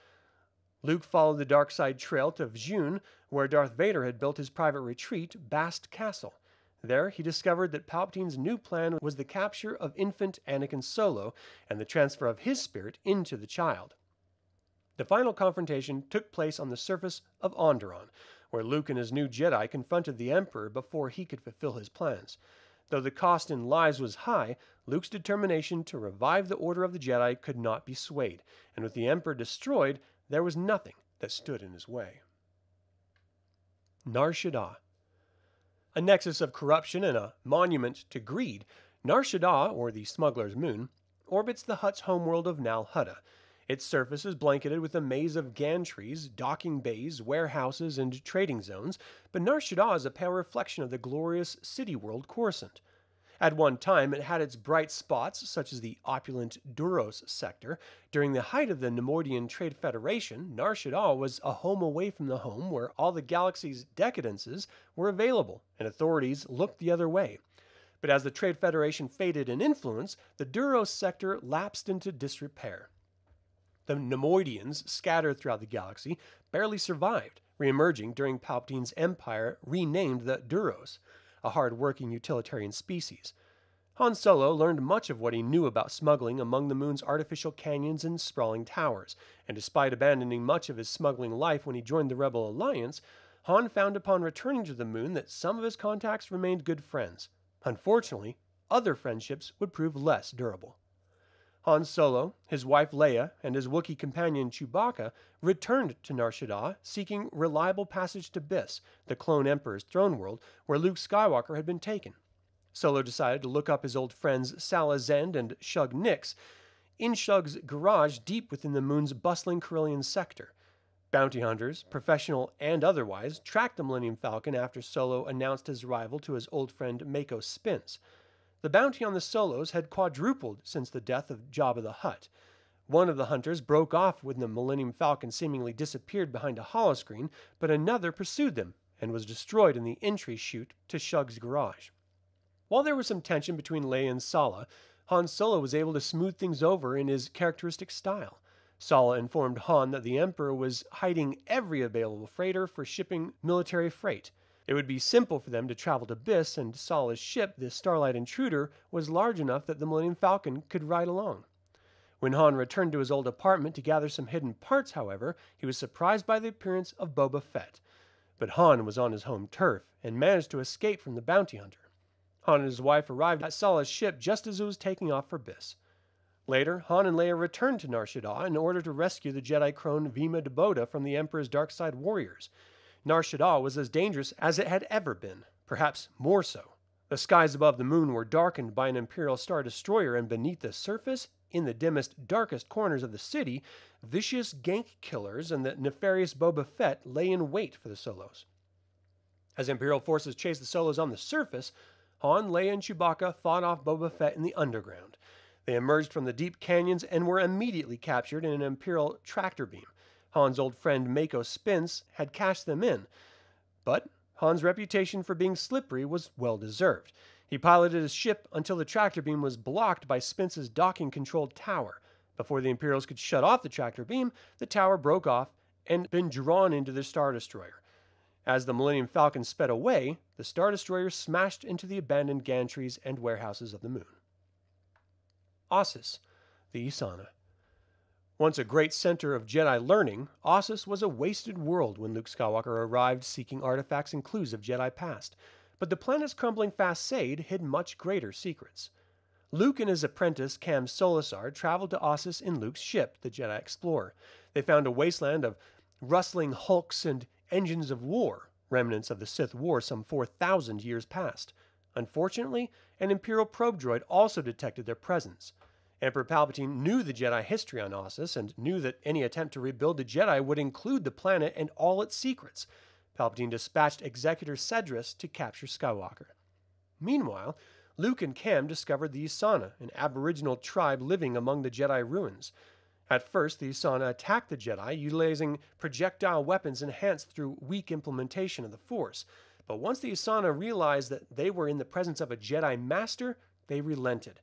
Luke followed the dark side trail to Vjun, where Darth Vader had built his private retreat, Bast Castle. There, he discovered that Palpatine's new plan was the capture of infant Anakin Solo and the transfer of his spirit into the child. The final confrontation took place on the surface of Onderon, where Luke and his new Jedi confronted the Emperor before he could fulfill his plans. Though the cost in lives was high, Luke's determination to revive the Order of the Jedi could not be swayed, and with the Emperor destroyed, there was nothing that stood in his way. Nar Shaddaa. A nexus of corruption and a monument to greed, Nar Shaddaa, or the Smuggler's Moon, orbits the Hutt's homeworld of Nal Hutta. Its surface is blanketed with a maze of gantries, docking bays, warehouses, and trading zones, but Nar Shaddaa is a pale reflection of the glorious city world Coruscant. At one time, it had its bright spots, such as the opulent Duros sector. During the height of the Neimoidian Trade Federation, Nar Shaddaa was a home away from the home where all the galaxy's decadences were available, and authorities looked the other way. But as the Trade Federation faded in influence, the Duros sector lapsed into disrepair. The Neimoidians, scattered throughout the galaxy, barely survived, reemerging during Palpatine's empire renamed the Duros, a hard working utilitarian species. Han Solo learned much of what he knew about smuggling among the moon's artificial canyons and sprawling towers, and despite abandoning much of his smuggling life when he joined the Rebel Alliance, Han found upon returning to the moon that some of his contacts remained good friends. Unfortunately, other friendships would prove less durable. Han Solo, his wife Leia, and his Wookiee companion Chewbacca returned to Nar Shaddaa, seeking reliable passage to Biss, the clone Emperor's throne world, where Luke Skywalker had been taken. Solo decided to look up his old friends Salla Zend and Shug Nix in Shug's garage deep within the moon's bustling Corellian sector. Bounty hunters, professional and otherwise, tracked the Millennium Falcon after Solo announced his arrival to his old friend Mako Spince. The bounty on the Solos had quadrupled since the death of Jabba the Hutt. One of the hunters broke off when the Millennium Falcon seemingly disappeared behind a holoscreen, but another pursued them and was destroyed in the entry chute to Shug's garage. While there was some tension between Leia and Salla, Han Solo was able to smooth things over in his characteristic style. Salla informed Han that the Emperor was hiding every available freighter for shipping military freight. It would be simple for them to travel to Biss, and Salla's ship, the Starlight Intruder, was large enough that the Millennium Falcon could ride along. When Han returned to his old apartment to gather some hidden parts, however, he was surprised by the appearance of Boba Fett. But Han was on his home turf and managed to escape from the bounty hunter. Han and his wife arrived at Salla's ship just as it was taking off for Biss. Later, Han and Leia returned to Nar Shaddaa in order to rescue the Jedi crone Vima-Da-Boda from the Emperor's dark side warriors. Nar was as dangerous as it had ever been, perhaps more so. The skies above the moon were darkened by an Imperial Star Destroyer, and beneath the surface, in the dimmest, darkest corners of the city, vicious gank killers and the nefarious Boba Fett lay in wait for the Solos. As Imperial forces chased the Solos on the surface, Han, Leia, and Chewbacca fought off Boba Fett in the underground. They emerged from the deep canyons and were immediately captured in an Imperial tractor beam. Han's old friend Mako Spince had cashed them in. But Han's reputation for being slippery was well deserved. He piloted his ship until the tractor beam was blocked by Spince's docking controlled tower. Before the Imperials could shut off the tractor beam, the tower broke off and been drawn into the Star Destroyer. As the Millennium Falcon sped away, the Star Destroyer smashed into the abandoned gantries and warehouses of the moon. Ossus, the Ysanna. Once a great center of Jedi learning, Ossus was a wasted world when Luke Skywalker arrived seeking artifacts and clues of Jedi past. But the planet's crumbling facade hid much greater secrets. Luke and his apprentice Kam Solusar traveled to Ossus in Luke's ship, the Jedi Explorer. They found a wasteland of rustling hulks and engines of war, remnants of the Sith War some 4,000 years past. Unfortunately, an Imperial probe droid also detected their presence. Emperor Palpatine knew the Jedi history on Ossus and knew that any attempt to rebuild the Jedi would include the planet and all its secrets. Palpatine dispatched Executor Sedriss to capture Skywalker. Meanwhile, Luke and Kam discovered the Ysanna, an aboriginal tribe living among the Jedi ruins. At first, the Ysanna attacked the Jedi, utilizing projectile weapons enhanced through weak implementation of the Force. But once the Ysanna realized that they were in the presence of a Jedi Master, they relented.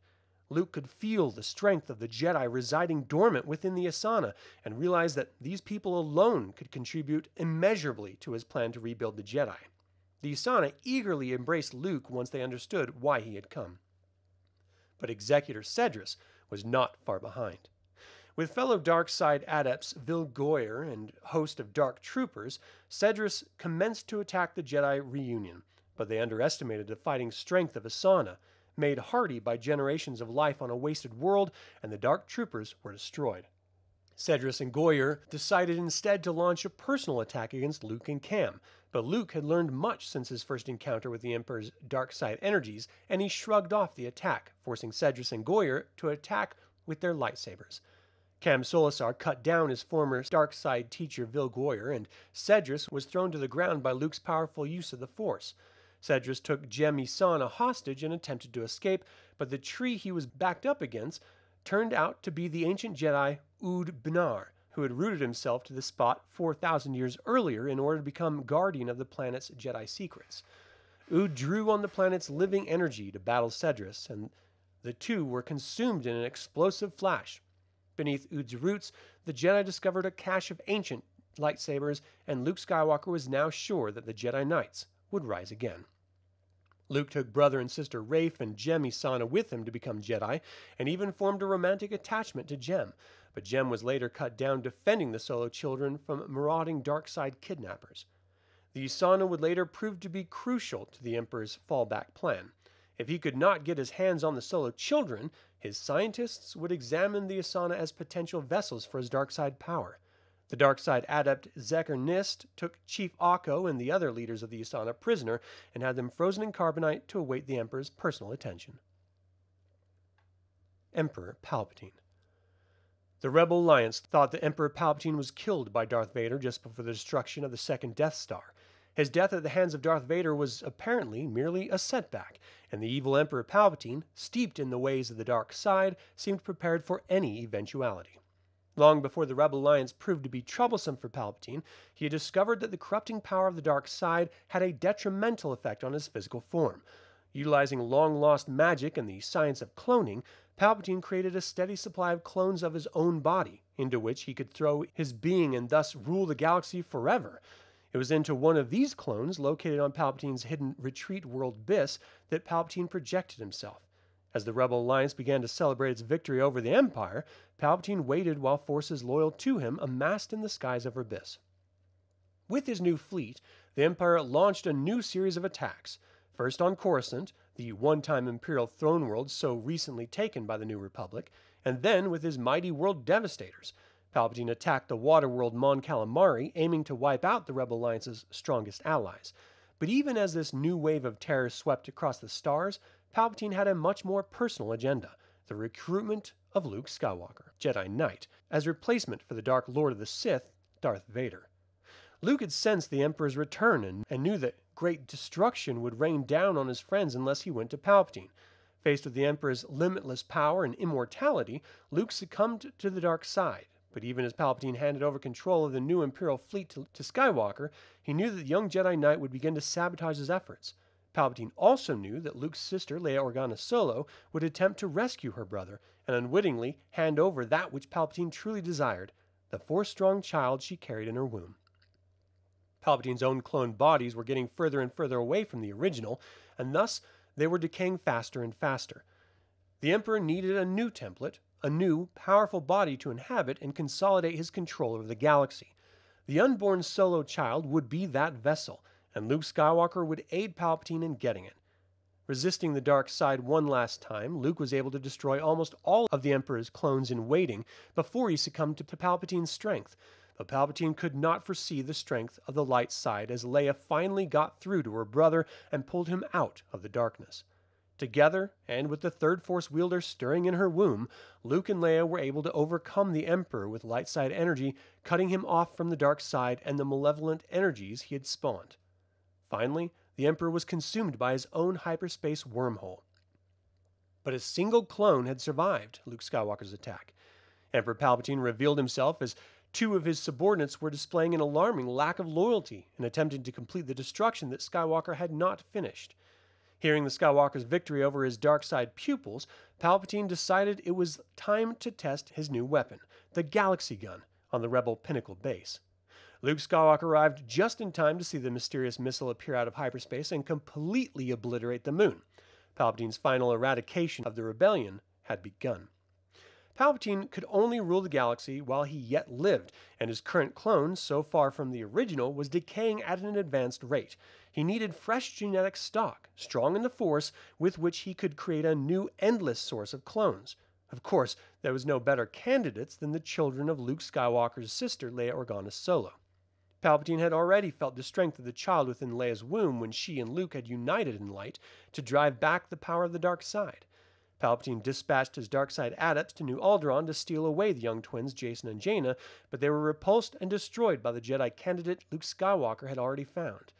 Luke could feel the strength of the Jedi residing dormant within the Ysanna and realized that these people alone could contribute immeasurably to his plan to rebuild the Jedi. The Ysanna eagerly embraced Luke once they understood why he had come. But Executor Sedriss was not far behind. With fellow dark side adepts Vil Goyer and host of dark troopers, Sedriss commenced to attack the Jedi reunion, but they underestimated the fighting strength of Ysanna made hardy by generations of life on a wasted world, and the Dark Troopers were destroyed. Sedriss and Goyer decided instead to launch a personal attack against Luke and Kam, but Luke had learned much since his first encounter with the Emperor's dark side energies, and he shrugged off the attack, forcing Sedriss and Goyer to attack with their lightsabers. Kam Solusar cut down his former dark side teacher Vil Goyer, and Sedriss was thrown to the ground by Luke's powerful use of the Force. Sedriss took Jem Ysanna hostage and attempted to escape, but the tree he was backed up against turned out to be the ancient Jedi Ood Bnar, who had rooted himself to the spot 4,000 years earlier in order to become guardian of the planet's Jedi secrets. Ood drew on the planet's living energy to battle Sedriss, and the two were consumed in an explosive flash. Beneath Ood's roots, the Jedi discovered a cache of ancient lightsabers, and Luke Skywalker was now sure that the Jedi Knights would rise again. Luke took brother and sister Rafe and Jem Ysanna with him to become Jedi, and even formed a romantic attachment to Jem, but Jem was later cut down defending the Solo children from marauding dark side kidnappers. The Ysanna would later prove to be crucial to the Emperor's fallback plan. If he could not get his hands on the Solo children, his scientists would examine the Ysanna as potential vessels for his dark side power. The dark side adept Xecr Nist took Chief Aako and the other leaders of the Ysanna prisoner and had them frozen in carbonite to await the Emperor's personal attention. Emperor Palpatine The Rebel Alliance thought that Emperor Palpatine was killed by Darth Vader just before the destruction of the second Death Star. His death at the hands of Darth Vader was apparently merely a setback, and the evil Emperor Palpatine, steeped in the ways of the dark side, seemed prepared for any eventuality. Long before the Rebel Alliance proved to be troublesome for Palpatine, he had discovered that the corrupting power of the dark side had a detrimental effect on his physical form. Utilizing long lost magic and the science of cloning, Palpatine created a steady supply of clones of his own body, into which he could throw his being and thus rule the galaxy forever. It was into one of these clones, located on Palpatine's hidden retreat world Biss, that Palpatine projected himself. As the Rebel Alliance began to celebrate its victory over the Empire, Palpatine waited while forces loyal to him amassed in the skies of Biss. With his new fleet, the Empire launched a new series of attacks, first on Coruscant, the one time Imperial throne world so recently taken by the New Republic, and then with his mighty world devastators, Palpatine attacked the waterworld Mon Calamari, aiming to wipe out the Rebel Alliance's strongest allies. But even as this new wave of terror swept across the stars, Palpatine had a much more personal agenda the recruitment of Luke Skywalker, Jedi Knight, as replacement for the Dark Lord of the Sith, Darth Vader. Luke had sensed the Emperor's return and, and knew that great destruction would rain down on his friends unless he went to Palpatine. Faced with the Emperor's limitless power and immortality, Luke succumbed to the dark side but even as Palpatine handed over control of the new Imperial fleet to, to, Skywalker, he knew that the young Jedi Knight would begin to sabotage his efforts. Palpatine also knew that Luke's sister, Leia Organa Solo, would attempt to rescue her brother and unwittingly hand over that which Palpatine truly desired the force strong child she carried in her womb. Palpatine's own cloned bodies were getting further and further away from the original, and thus they were decaying faster and faster. The Emperor needed a new template, a new, powerful body to inhabit and consolidate his control over the galaxy. The unborn solo child would be that vessel, and Luke Skywalker would aid Palpatine in getting it. Resisting the dark side one last time, Luke was able to destroy almost all of the Emperor's clones in waiting before he succumbed to Palpatine's strength. But Palpatine could not foresee the strength of the light side as Leia finally got through to her brother and pulled him out of the darkness. Together, and with the third Force wielder stirring in her womb, Luke and Leia were able to overcome the Emperor with light side energy, cutting him off from the dark side and the malevolent energies he had spawned. Finally, the Emperor was consumed by his own hyperspace wormhole. But a single clone had survived Luke Skywalker's attack. Emperor Palpatine revealed himself as two of his subordinates were displaying an alarming lack of loyalty and attempting to complete the destruction that Skywalker had not finished. Hearing the Skywalker's victory over his dark side pupils, Palpatine decided it was time to test his new weapon, the Galaxy Gun, on the Rebel Pinnacle base. Luke Skywalker arrived just in time to see the mysterious missile appear out of hyperspace and completely obliterate the moon. Palpatine's final eradication of the rebellion had begun. Palpatine could only rule the galaxy while he yet lived, and his current clone, so far from the original, was decaying at an advanced rate. He needed fresh genetic stock, strong in the Force, with which he could create a new endless source of clones. Of course, there was no better candidates than the children of Luke Skywalker's sister, Leia Organa Solo. Palpatine had already felt the strength of the child within Leia's womb when she and Luke had united in light to drive back the power of the dark side. Palpatine dispatched his dark side adepts to New Alderaan to steal away the young twins Jacen and Jaina, but they were repulsed and destroyed by the Jedi candidate Luke Skywalker had already found.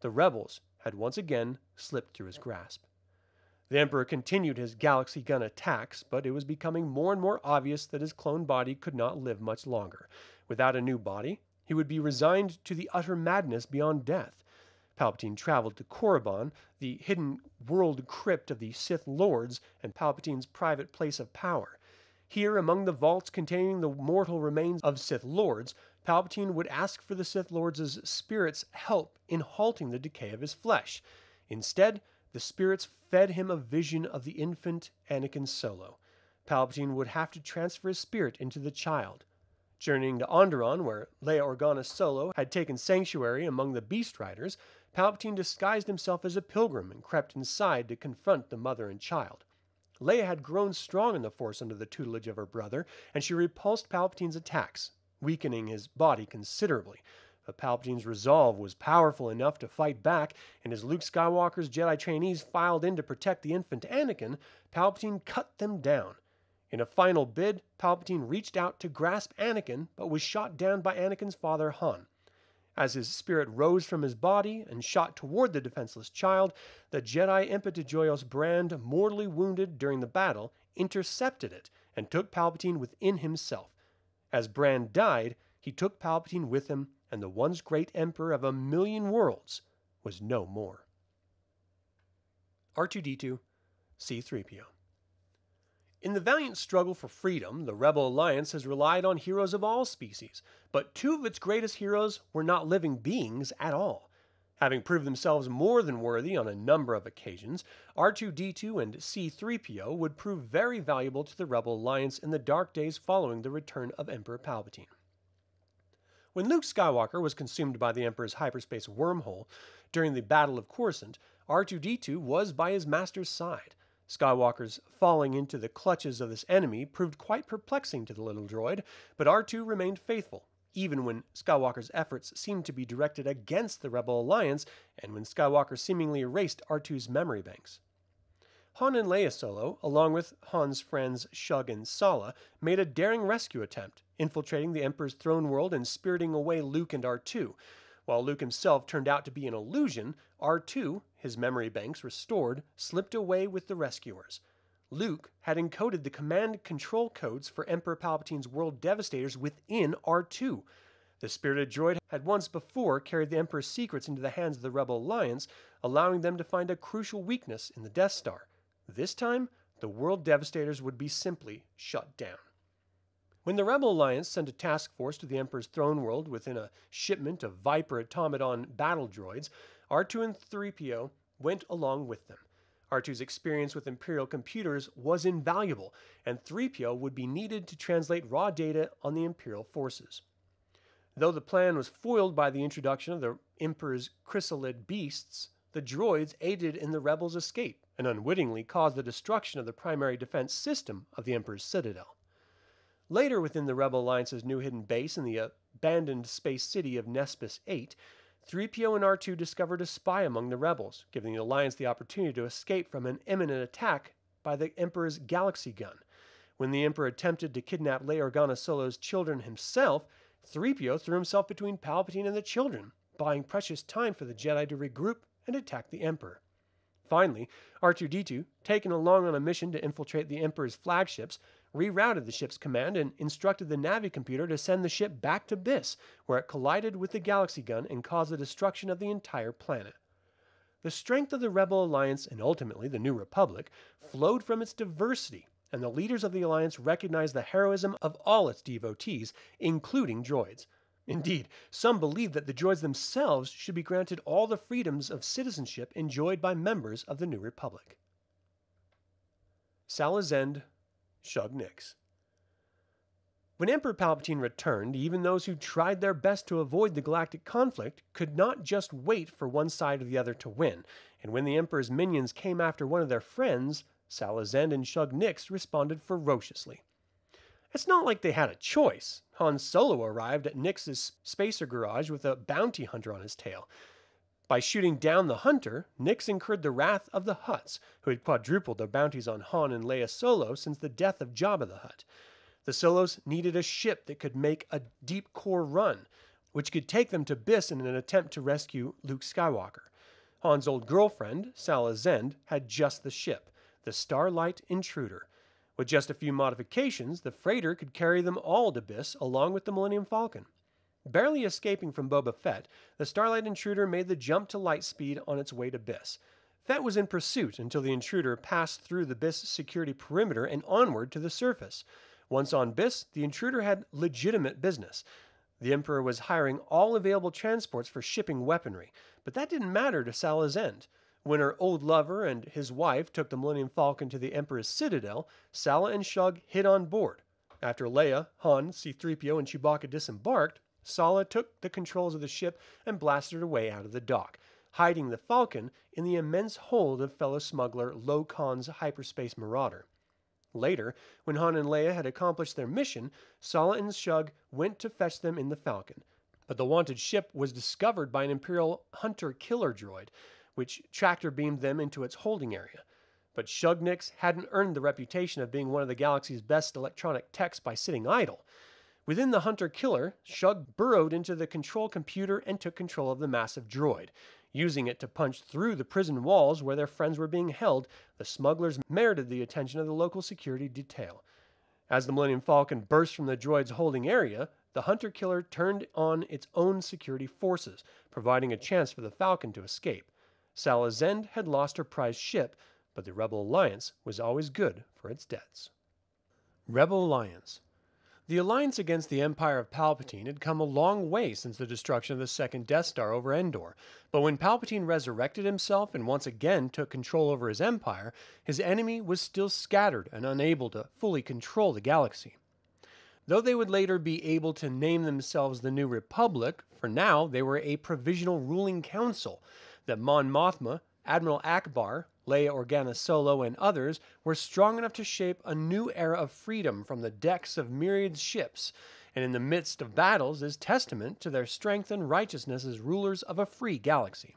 The rebels had once again slipped through his grasp. The Emperor continued his galaxy gun attacks, but it was becoming more and more obvious that his clone body could not live much longer. Without a new body, he would be resigned to the utter madness beyond death. Palpatine traveled to Korriban, the hidden world crypt of the Sith Lords and Palpatine's private place of power. Here, among the vaults containing the mortal remains of Sith Lords, Palpatine would ask for the Sith Lords' spirits' help in halting the decay of his flesh. Instead, the spirits fed him a vision of the infant Anakin Solo. Palpatine would have to transfer his spirit into the child. Journeying to Onderon, where Leia Organa Solo had taken sanctuary among the Beast Riders, Palpatine disguised himself as a pilgrim and crept inside to confront the mother and child. Leia had grown strong in the Force under the tutelage of her brother, and she repulsed Palpatine's attacks, weakening his body considerably. But Palpatine's resolve was powerful enough to fight back, and as Luke Skywalker's Jedi trainees filed in to protect the infant Anakin, Palpatine cut them down. In a final bid, Palpatine reached out to grasp Anakin, but was shot down by Anakin's father, Han. As his spirit rose from his body and shot toward the defenseless child, the Jedi Empatojayos Brand, mortally wounded during the battle, intercepted it and took Palpatine within himself. As Brand died, he took Palpatine with him, and the once great emperor of a million worlds was no more. R2D2, C3PO. In the valiant struggle for freedom, the Rebel Alliance has relied on heroes of all species, but two of its greatest heroes were not living beings at all. Having proved themselves more than worthy on a number of occasions, R2D2 and C3PO would prove very valuable to the Rebel Alliance in the dark days following the return of Emperor Palpatine. When Luke Skywalker was consumed by the Emperor's hyperspace wormhole during the Battle of Coruscant, R2D2 was by his master's side. Skywalker's falling into the clutches of this enemy proved quite perplexing to the little droid, but R2 remained faithful, even when Skywalker's efforts seemed to be directed against the Rebel Alliance and when Skywalker seemingly erased R2's memory banks. Han and Leia Solo, along with Han's friends Shug and Salla, made a daring rescue attempt, infiltrating the Emperor's throne world and spiriting away Luke and R2, while Luke himself turned out to be an illusion, R2, his memory banks restored, slipped away with the rescuers. Luke had encoded the command control codes for Emperor Palpatine's world devastators within R2. The spirited droid had once before carried the Emperor's secrets into the hands of the Rebel Alliance, allowing them to find a crucial weakness in the Death Star. This time, the world devastators would be simply shut down. When the Rebel Alliance sent a task force to the Emperor's throne world within a shipment of Viper Automaton battle droids, R2 and 3PO went along with them. R2's experience with Imperial computers was invaluable, and 3PO would be needed to translate raw data on the Imperial forces. Though the plan was foiled by the introduction of the Emperor's chrysalid beasts, the droids aided in the rebels' escape and unwittingly caused the destruction of the primary defense system of the Emperor's citadel. Later, within the Rebel Alliance's new hidden base in the abandoned space city of Nespis 8, 3PO and R2 discovered a spy among the rebels, giving the Alliance the opportunity to escape from an imminent attack by the Emperor's galaxy gun. When the Emperor attempted to kidnap Leia Organa Solo's children himself, 3PO threw himself between Palpatine and the children, buying precious time for the Jedi to regroup and attack the Emperor. Finally, R2D2, taken along on a mission to infiltrate the Emperor's flagships, rerouted the ship's command and instructed the Navi computer to send the ship back to Biss, where it collided with the Galaxy gun and caused the destruction of the entire planet. The strength of the Rebel Alliance and ultimately the New Republic flowed from its diversity, and the leaders of the Alliance recognized the heroism of all its devotees, including droids. Indeed, some believed that the droids themselves should be granted all the freedoms of citizenship enjoyed by members of the New Republic. Salla Zend Shug Nix. When Emperor Palpatine returned, even those who tried their best to avoid the galactic conflict could not just wait for one side or the other to win, and when the Emperor's minions came after one of their friends, Salla Zend and Shug Nix responded ferociously. It's not like they had a choice. Han Solo arrived at Nix's spacer garage with a bounty hunter on his tail. By shooting down the hunter, Nix incurred the wrath of the Hutts, who had quadrupled their bounties on Han and Leia Solo since the death of Jabba the Hutt. The Solos needed a ship that could make a deep core run, which could take them to Biss in an attempt to rescue Luke Skywalker. Han's old girlfriend, Salla Zend, had just the ship, the Starlight Intruder. With just a few modifications, the freighter could carry them all to Biss along with the Millennium Falcon. Barely escaping from Boba Fett, the Starlight Intruder made the jump to light speed on its way to Biss. Fett was in pursuit until the intruder passed through the Biss security perimeter and onward to the surface. Once on Biss, the intruder had legitimate business. The Emperor was hiring all available transports for shipping weaponry, but that didn't matter to Salla Zend. When her old lover and his wife took the Millennium Falcon to the Emperor's citadel, Salla and Shug hid on board. After Leia, Han, C-3PO, and Chewbacca disembarked, Salla took the controls of the ship and blasted her way out of the dock, hiding the Falcon in the immense hold of fellow smuggler Lo Khan's hyperspace marauder. Later, when Han and Leia had accomplished their mission, Salla and Shug went to fetch them in the Falcon. But the wanted ship was discovered by an Imperial hunter killer droid, which tractor beamed them into its holding area. But Shug Nix hadn't earned the reputation of being one of the galaxy's best electronic techs by sitting idle. Within the hunter killer, Shug burrowed into the control computer and took control of the massive droid. Using it to punch through the prison walls where their friends were being held, the smugglers merited the attention of the local security detail. As the Millennium Falcon burst from the droid's holding area, the hunter killer turned on its own security forces, providing a chance for the Falcon to escape. Salla Zend had lost her prized ship, but the Rebel Alliance was always good for its debts. Rebel Alliance the alliance against the Empire of Palpatine had come a long way since the destruction of the second Death Star over Endor, but when Palpatine resurrected himself and once again took control over his empire, his enemy was still scattered and unable to fully control the galaxy. Though they would later be able to name themselves the New Republic, for now they were a provisional ruling council that Mon Mothma, Admiral Ackbar, Leia Organa Solo, and others were strong enough to shape a new era of freedom from the decks of myriad ships, and in the midst of battles is testament to their strength and righteousness as rulers of a free galaxy.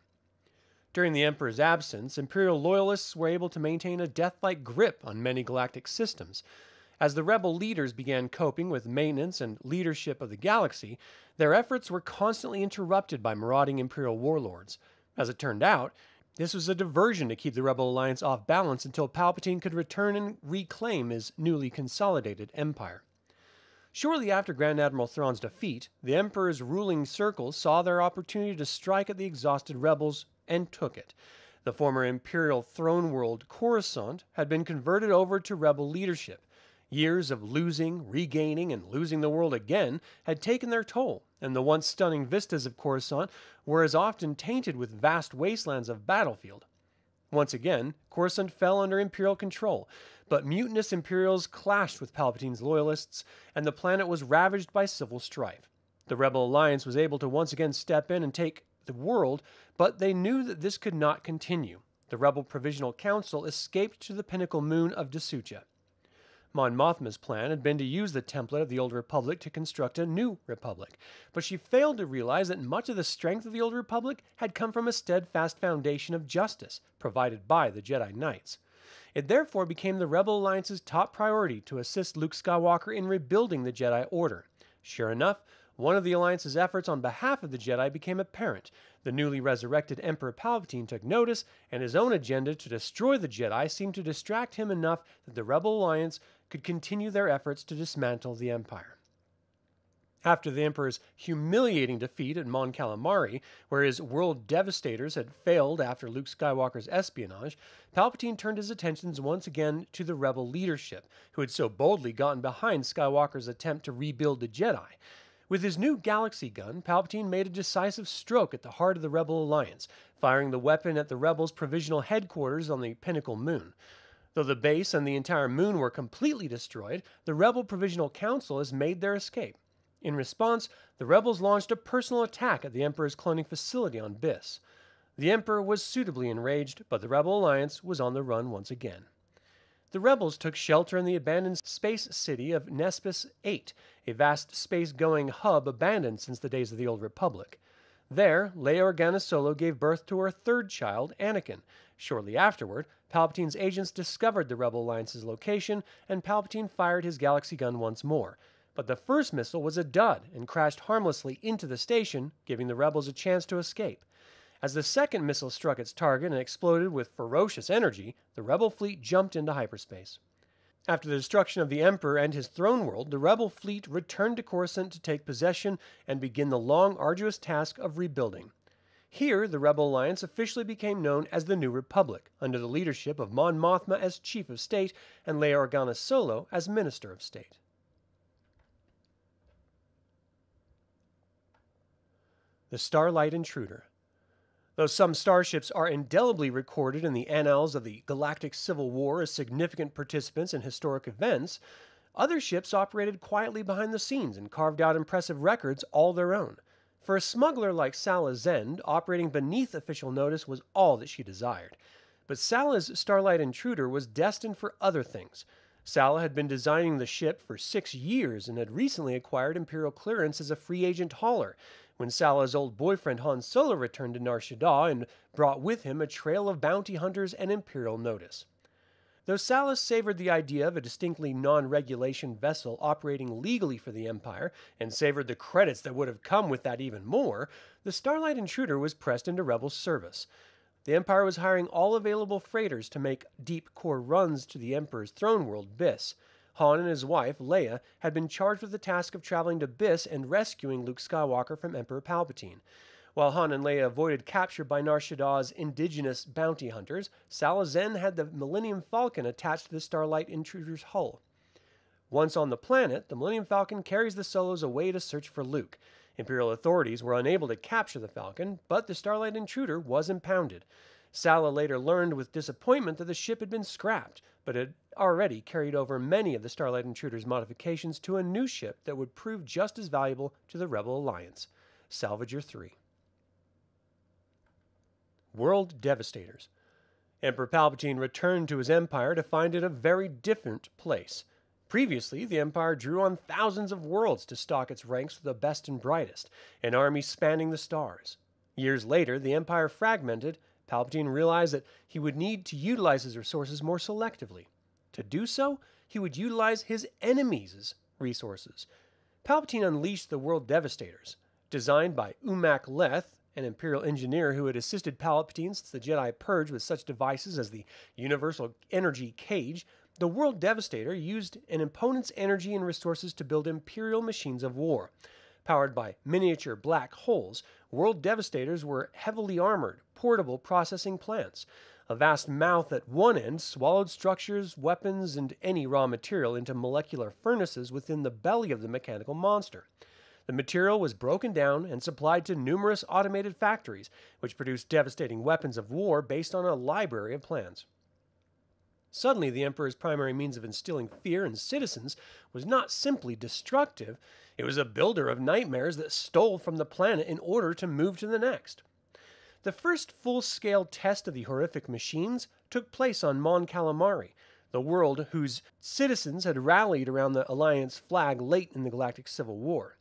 During the Emperor's absence, Imperial loyalists were able to maintain a death like grip on many galactic systems. As the rebel leaders began coping with maintenance and leadership of the galaxy, their efforts were constantly interrupted by marauding Imperial warlords. As it turned out, this was a diversion to keep the Rebel Alliance off balance until Palpatine could return and reclaim his newly consolidated empire. Shortly after Grand Admiral Thrawn's defeat, the Emperor's ruling circle saw their opportunity to strike at the exhausted rebels and took it. The former Imperial throne world Coruscant had been converted over to rebel leadership, Years of losing, regaining, and losing the world again had taken their toll, and the once stunning vistas of Coruscant were as often tainted with vast wastelands of battlefield. Once again, Coruscant fell under Imperial control, but mutinous Imperials clashed with Palpatine's loyalists, and the planet was ravaged by civil strife. The Rebel Alliance was able to once again step in and take the world, but they knew that this could not continue. The Rebel Provisional Council escaped to the pinnacle moon of Da Soocha. Mon Mothma's plan had been to use the template of the Old Republic to construct a new Republic, but she failed to realize that much of the strength of the Old Republic had come from a steadfast foundation of justice provided by the Jedi Knights. It therefore became the Rebel Alliance's top priority to assist Luke Skywalker in rebuilding the Jedi Order. Sure enough, one of the Alliance's efforts on behalf of the Jedi became apparent. The newly resurrected Emperor Palpatine took notice, and his own agenda to destroy the Jedi seemed to distract him enough that the Rebel Alliance could continue their efforts to dismantle the Empire. After the Emperor's humiliating defeat at Mon Calamari, where his world devastators had failed after Luke Skywalker's espionage, Palpatine turned his attentions once again to the rebel leadership, who had so boldly gotten behind Skywalker's attempt to rebuild the Jedi. With his new galaxy gun, Palpatine made a decisive stroke at the heart of the Rebel Alliance, firing the weapon at the rebels' provisional headquarters on the Pinnacle Moon. Though the base and the entire moon were completely destroyed, the Rebel Provisional Council has made their escape. In response, the rebels launched a personal attack at the Emperor's cloning facility on Biss. The Emperor was suitably enraged, but the Rebel Alliance was on the run once again. The rebels took shelter in the abandoned space city of Nespis 8, a vast space going hub abandoned since the days of the Old Republic. There, Leia Organa Solo gave birth to her third child, Anakin. Shortly afterward, Palpatine's agents discovered the Rebel Alliance's location, and Palpatine fired his galaxy gun once more. But the first missile was a dud and crashed harmlessly into the station, giving the rebels a chance to escape. As the second missile struck its target and exploded with ferocious energy, the rebel fleet jumped into hyperspace. After the destruction of the Emperor and his throne world, the rebel fleet returned to Coruscant to take possession and begin the long, arduous task of rebuilding. Here, the Rebel Alliance officially became known as the New Republic, under the leadership of Mon Mothma as Chief of State and Leia Organa Solo as Minister of State. The Starlight Intruder. Though some starships are indelibly recorded in the annals of the Galactic Civil War as significant participants in historic events, other ships operated quietly behind the scenes and carved out impressive records all their own. For a smuggler like Salla Zend, operating beneath official notice was all that she desired. But Salla's Starlight Intruder was destined for other things. Salla had been designing the ship for six years and had recently acquired Imperial clearance as a free agent hauler, when Salla's old boyfriend Han Solo returned to Nar Shaddaa and brought with him a trail of bounty hunters and Imperial notice. Though Salla savored the idea of a distinctly non regulation vessel operating legally for the Empire, and savored the credits that would have come with that even more, the Starlight Intruder was pressed into Rebel service. The Empire was hiring all available freighters to make deep core runs to the Emperor's throne world, Biss. Han and his wife, Leia, had been charged with the task of traveling to Biss and rescuing Luke Skywalker from Emperor Palpatine. While Han and Leia avoided capture by Nar Shaddaa's indigenous bounty hunters, Salla Zend had the Millennium Falcon attached to the Starlight Intruder's hull. Once on the planet, the Millennium Falcon carries the Solos away to search for Luke. Imperial authorities were unable to capture the Falcon, but the Starlight Intruder was impounded. Salla later learned with disappointment that the ship had been scrapped, but had already carried over many of the Starlight Intruder's modifications to a new ship that would prove just as valuable to the Rebel Alliance Salvager 3. World Devastators. Emperor Palpatine returned to his empire to find it a very different place. Previously, the Empire drew on thousands of worlds to stock its ranks with the best and brightest, an army spanning the stars. Years later, the Empire fragmented Palpatine realized that he would need to utilize his resources more selectively. To do so, he would utilize his enemies' resources. Palpatine unleashed the World Devastators. Designed by Umak Leth, an Imperial engineer who had assisted Palpatine since the Jedi Purge with such devices as the Universal Energy Cage, the World Devastator used an opponent's energy and resources to build Imperial machines of war. Powered by miniature black holes, World Devastators were heavily armored, portable processing plants. A vast mouth at one end swallowed structures, weapons, and any raw material into molecular furnaces within the belly of the mechanical monster. The material was broken down and supplied to numerous automated factories, which produced devastating weapons of war based on a library of plans. Suddenly, the Emperor's primary means of instilling fear in citizens was not simply destructive, it was a builder of nightmares that stole from the planet in order to move to the next. The first full scale test of the horrific machines took place on Mon Calamari, the world whose citizens had rallied around the Alliance flag late in the Galactic Civil War.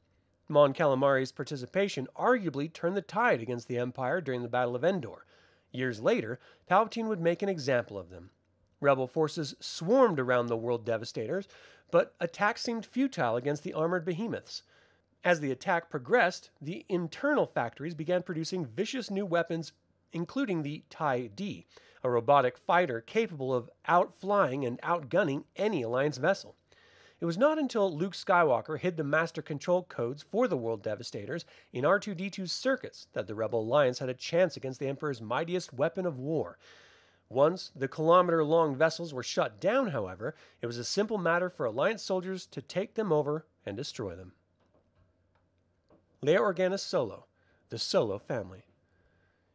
Mon Calamari's participation arguably turned the tide against the Empire during the Battle of Endor. Years later, Palpatine would make an example of them. Rebel forces swarmed around the world devastators, but attacks seemed futile against the armored behemoths. As the attack progressed, the internal factories began producing vicious new weapons, including the TIE D, a robotic fighter capable of outflying and outgunning any Alliance vessel. It was not until Luke Skywalker hid the master control codes for the World Devastators in R2D2's circuits that the Rebel Alliance had a chance against the Emperor's mightiest weapon of war, once the kilometer long vessels were shut down, however, it was a simple matter for Alliance soldiers to take them over and destroy them. Leia Organa Solo, the Solo family.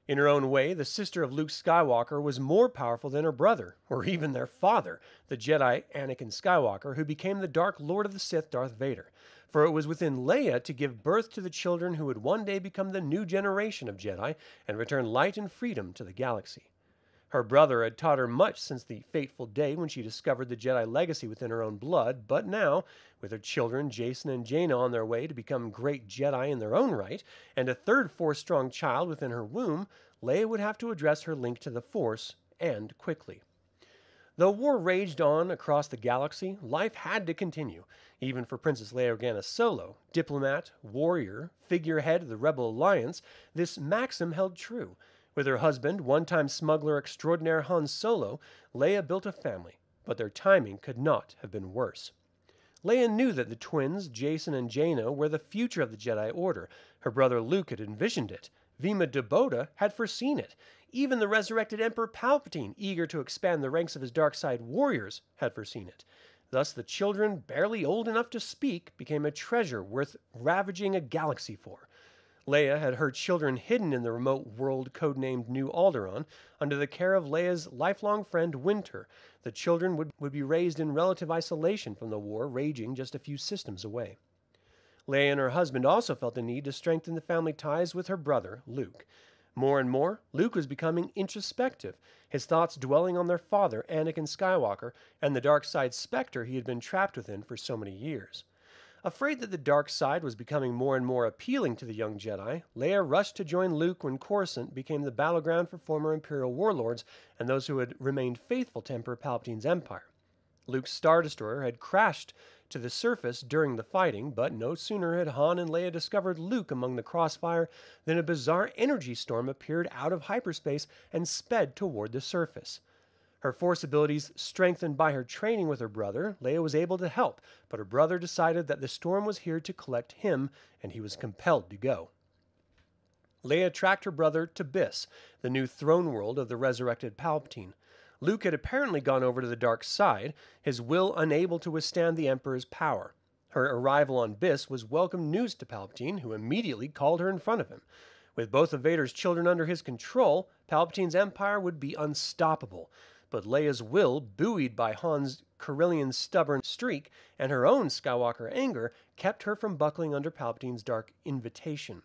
In her own way, the sister of Luke Skywalker was more powerful than her brother, or even their father, the Jedi Anakin Skywalker, who became the Dark Lord of the Sith Darth Vader. For it was within Leia to give birth to the children who would one day become the new generation of Jedi and return light and freedom to the galaxy. Her brother had taught her much since the fateful day when she discovered the Jedi legacy within her own blood, but now, with her children Jacen and Jaina on their way to become great Jedi in their own right, and a third Force strong child within her womb, Leia would have to address her link to the Force, and quickly. Though war raged on across the galaxy, life had to continue, even for Princess Leia Organa Solo. Diplomat, warrior, figurehead of the Rebel Alliance, this maxim held true. With her husband, one time smuggler extraordinaire Han Solo, Leia built a family, but their timing could not have been worse. Leia knew that the twins, Jacen and Jaina, were the future of the Jedi Order. Her brother Luke had envisioned it. Vima-Da-Boda had foreseen it. Even the resurrected Emperor Palpatine, eager to expand the ranks of his dark side warriors, had foreseen it. Thus, the children, barely old enough to speak, became a treasure worth ravaging a galaxy for. Leia had her children hidden in the remote world codenamed New Alderaan under the care of Leia's lifelong friend Winter. The children would, would be raised in relative isolation from the war raging just a few systems away. Leia and her husband also felt the need to strengthen the family ties with her brother, Luke. More and more, Luke was becoming introspective, his thoughts dwelling on their father, Anakin Skywalker, and the dark side specter he had been trapped within for so many years. Afraid that the dark side was becoming more and more appealing to the young Jedi, Leia rushed to join Luke when Coruscant became the battleground for former Imperial warlords and those who had remained faithful to Emperor Palpatine's empire. Luke's Star Destroyer had crashed to the surface during the fighting, but no sooner had Han and Leia discovered Luke among the crossfire than a bizarre energy storm appeared out of hyperspace and sped toward the surface. Her force abilities strengthened by her training with her brother, Leia was able to help, but her brother decided that the storm was here to collect him, and he was compelled to go. Leia tracked her brother to Biss, the new throne world of the resurrected Palpatine. Luke had apparently gone over to the dark side, his will unable to withstand the Emperor's power. Her arrival on Biss was welcome news to Palpatine, who immediately called her in front of him. With both of Vader's children under his control, Palpatine's empire would be unstoppable. But Leia's will, buoyed by Han's Corellian stubborn streak and her own Skywalker anger, kept her from buckling under Palpatine's dark invitation.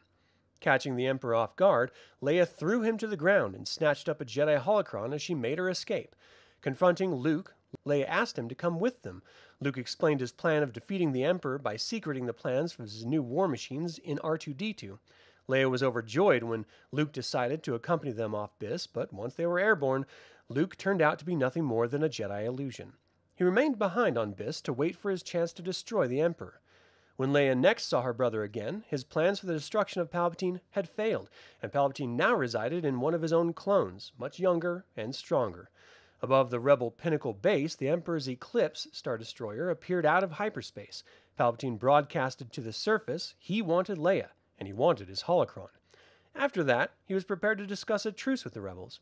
Catching the Emperor off guard, Leia threw him to the ground and snatched up a Jedi holocron as she made her escape. Confronting Luke, Leia asked him to come with them. Luke explained his plan of defeating the Emperor by secreting the plans for his new war machines in R2D2. Leia was overjoyed when Luke decided to accompany them off Biss, but once they were airborne, Luke turned out to be nothing more than a Jedi illusion. He remained behind on Biss to wait for his chance to destroy the Emperor. When Leia next saw her brother again, his plans for the destruction of Palpatine had failed, and Palpatine now resided in one of his own clones, much younger and stronger. Above the Rebel Pinnacle base, the Emperor's Eclipse Star Destroyer appeared out of hyperspace. Palpatine broadcasted to the surface he wanted Leia, and he wanted his holocron. After that, he was prepared to discuss a truce with the rebels.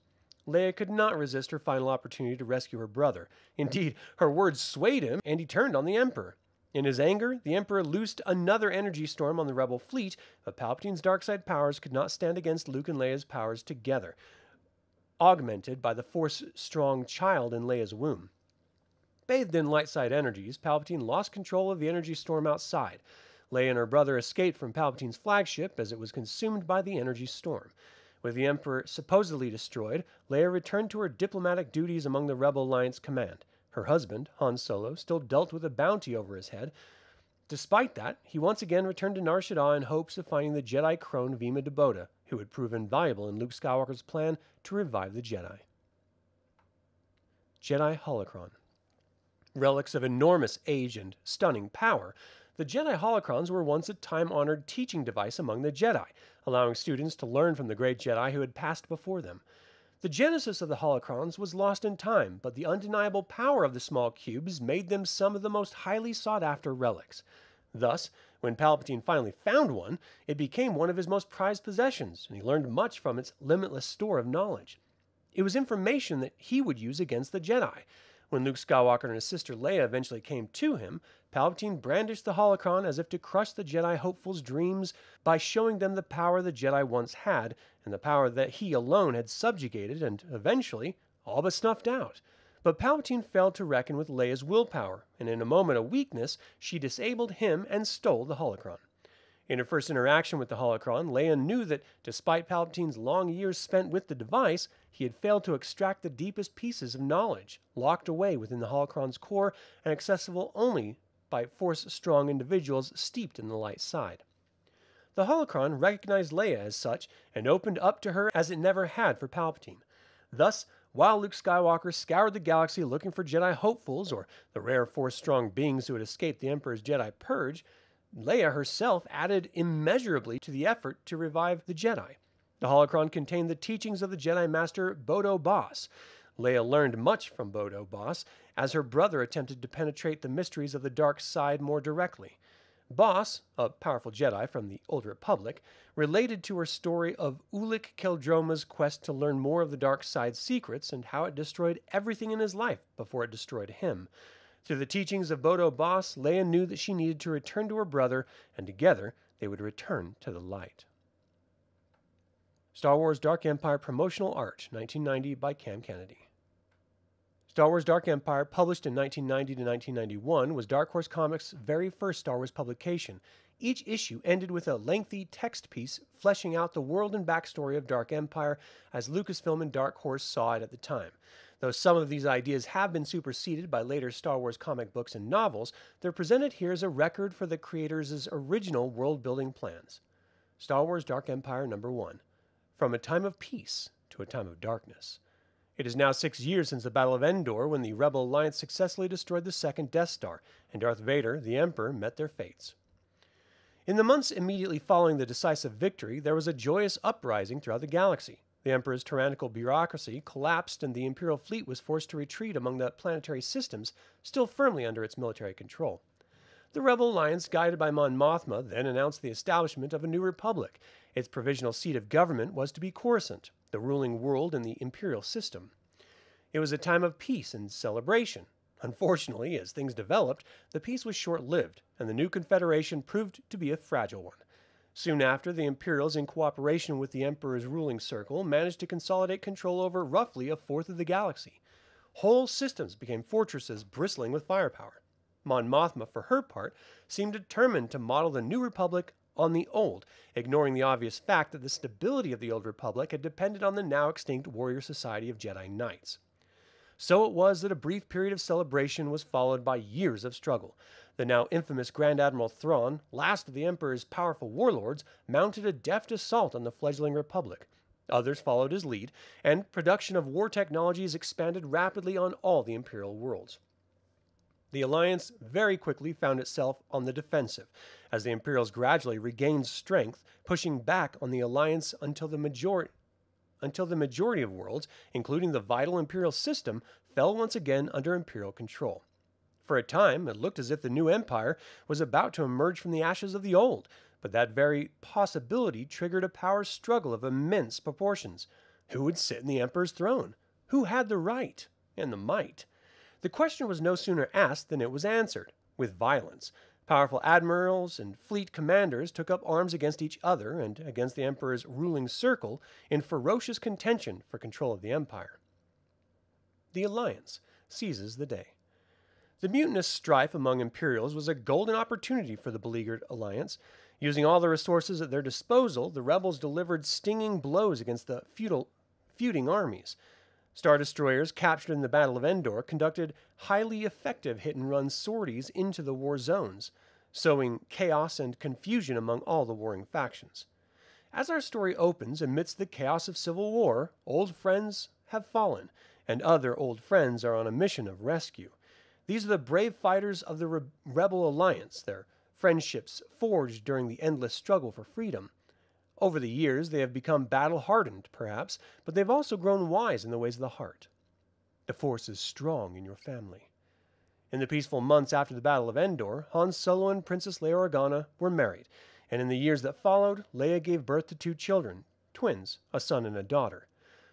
Leia could not resist her final opportunity to rescue her brother. Indeed, her words swayed him, and he turned on the Emperor. In his anger, the Emperor loosed another energy storm on the rebel fleet, but Palpatine's dark side powers could not stand against Luke and Leia's powers together, augmented by the force strong child in Leia's womb. Bathed in light side energies, Palpatine lost control of the energy storm outside. Leia and her brother escaped from Palpatine's flagship as it was consumed by the energy storm. With the Emperor supposedly destroyed, Leia returned to her diplomatic duties among the Rebel Alliance command. Her husband, Han Solo, still dealt with a bounty over his head. Despite that, he once again returned to Nar Shaddaa in hopes of finding the Jedi crone Vima-Da-Boda, who had proven valuable in Luke Skywalker's plan to revive the Jedi. Jedi Holocron Relics of enormous age and stunning power, the Jedi holocrons were once a time honored teaching device among the Jedi, allowing students to learn from the great Jedi who had passed before them. The genesis of the holocrons was lost in time, but the undeniable power of the small cubes made them some of the most highly sought after relics. Thus, when Palpatine finally found one, it became one of his most prized possessions, and he learned much from its limitless store of knowledge. It was information that he would use against the Jedi. When Luke Skywalker and his sister Leia eventually came to him, Palpatine brandished the holocron as if to crush the Jedi hopefuls' dreams by showing them the power the Jedi once had and the power that he alone had subjugated and eventually all but snuffed out. But Palpatine failed to reckon with Leia's willpower, and in a moment of weakness, she disabled him and stole the holocron. In her first interaction with the holocron, Leia knew that despite Palpatine's long years spent with the device, he had failed to extract the deepest pieces of knowledge, locked away within the holocron's core and accessible only by force strong individuals steeped in the light side. The holocron recognized Leia as such and opened up to her as it never had for Palpatine. Thus, while Luke Skywalker scoured the galaxy looking for Jedi hopefuls or the rare force strong beings who had escaped the Emperor's Jedi purge, Leia herself added immeasurably to the effort to revive the Jedi. The holocron contained the teachings of the Jedi Master Bodo Baas. Leia learned much from Bodo Baas as her brother attempted to penetrate the mysteries of the dark side more directly. Baas, a powerful Jedi from the Old Republic, related to her story of Ulic Qel-Droma's quest to learn more of the dark side's secrets and how it destroyed everything in his life before it destroyed him. Through the teachings of Bodo Baas, Leia knew that she needed to return to her brother, and together they would return to the light. Star Wars Dark Empire Promotional Art, 1990 by Cam Kennedy. Star Wars Dark Empire, published in 1990 to 1991, was Dark Horse Comics' very first Star Wars publication. Each issue ended with a lengthy text piece fleshing out the world and backstory of Dark Empire as Lucasfilm and Dark Horse saw it at the time. Though some of these ideas have been superseded by later Star Wars comic books and novels, they're presented here as a record for the creators' original world building plans. Star Wars Dark Empire number 1 From a Time of Peace to a Time of Darkness. It is now six years since the Battle of Endor when the Rebel Alliance successfully destroyed the second Death Star, and Darth Vader, the Emperor, met their fates. In the months immediately following the decisive victory, there was a joyous uprising throughout the galaxy. The Emperor's tyrannical bureaucracy collapsed, and the Imperial fleet was forced to retreat among the planetary systems, still firmly under its military control. The Rebel Alliance, guided by Mon Mothma, then announced the establishment of a new republic. Its provisional seat of government was to be Coruscant, the ruling world and the Imperial system. It was a time of peace and celebration. Unfortunately, as things developed, the peace was short lived, and the new Confederation proved to be a fragile one. Soon after, the Imperials, in cooperation with the Emperor's ruling circle, managed to consolidate control over roughly a fourth of the galaxy. Whole systems became fortresses bristling with firepower. Mon Mothma, for her part, seemed determined to model the new republic on the old, ignoring the obvious fact that the stability of the old republic had depended on the now extinct warrior society of Jedi Knights. So it was that a brief period of celebration was followed by years of struggle. The now infamous Grand Admiral Thrawn, last of the Emperor's powerful warlords, mounted a deft assault on the fledgling Republic. Others followed his lead, and production of war technologies expanded rapidly on all the Imperial worlds. The alliance very quickly found itself on the defensive, as the Imperials gradually regained strength, pushing back on the alliance until the majority until the majority of worlds, including the vital Imperial system, fell once again under Imperial control. For a time, it looked as if the new empire was about to emerge from the ashes of the old, but that very possibility triggered a power struggle of immense proportions. Who would sit in the Emperor's throne? Who had the right and the might? The question was no sooner asked than it was answered, with violence. Powerful admirals and fleet commanders took up arms against each other and against the Emperor's ruling circle in ferocious contention for control of the empire. The Alliance seizes the day. The mutinous strife among Imperials was a golden opportunity for the beleaguered alliance. Using all the resources at their disposal, the rebels delivered stinging blows against the feudal, feuding armies. Star destroyers captured in the Battle of Endor conducted highly effective hit and run sorties into the war zones, sowing chaos and confusion among all the warring factions. As our story opens amidst the chaos of civil war, old friends have fallen, and other old friends are on a mission of rescue. These are the brave fighters of the Re- Rebel Alliance, their friendships forged during the endless struggle for freedom. Over the years, they have become battle hardened, perhaps, but they've also grown wise in the ways of the heart. The force is strong in your family. In the peaceful months after the Battle of Endor, Han Solo and Princess Leia Organa were married, and in the years that followed, Leia gave birth to two children, twins, a son and a daughter.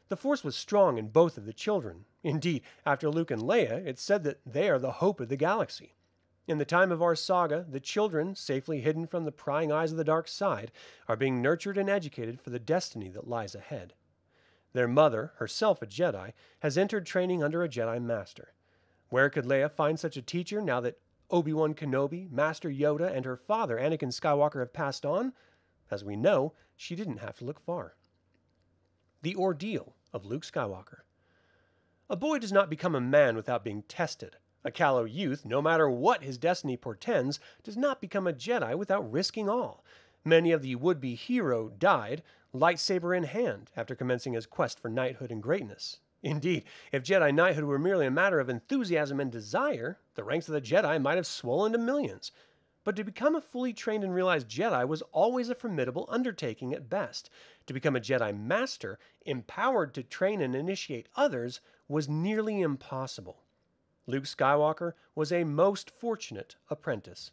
The force was strong in both of the children. Indeed, after Luke and Leia, it's said that they are the hope of the galaxy. In the time of our saga, the children, safely hidden from the prying eyes of the dark side, are being nurtured and educated for the destiny that lies ahead. Their mother, herself a Jedi, has entered training under a Jedi Master. Where could Leia find such a teacher now that Obi Wan Kenobi, Master Yoda, and her father, Anakin Skywalker, have passed on, as we know, she didn't have to look far. The ordeal of Luke Skywalker. A boy does not become a man without being tested. A callow youth, no matter what his destiny portends, does not become a Jedi without risking all. Many of the would be hero died, lightsaber in hand, after commencing his quest for knighthood and greatness. Indeed, if Jedi knighthood were merely a matter of enthusiasm and desire, the ranks of the Jedi might have swollen to millions. But to become a fully trained and realized Jedi was always a formidable undertaking at best. To become a Jedi Master, empowered to train and initiate others, was nearly impossible. Luke Skywalker was a most fortunate apprentice.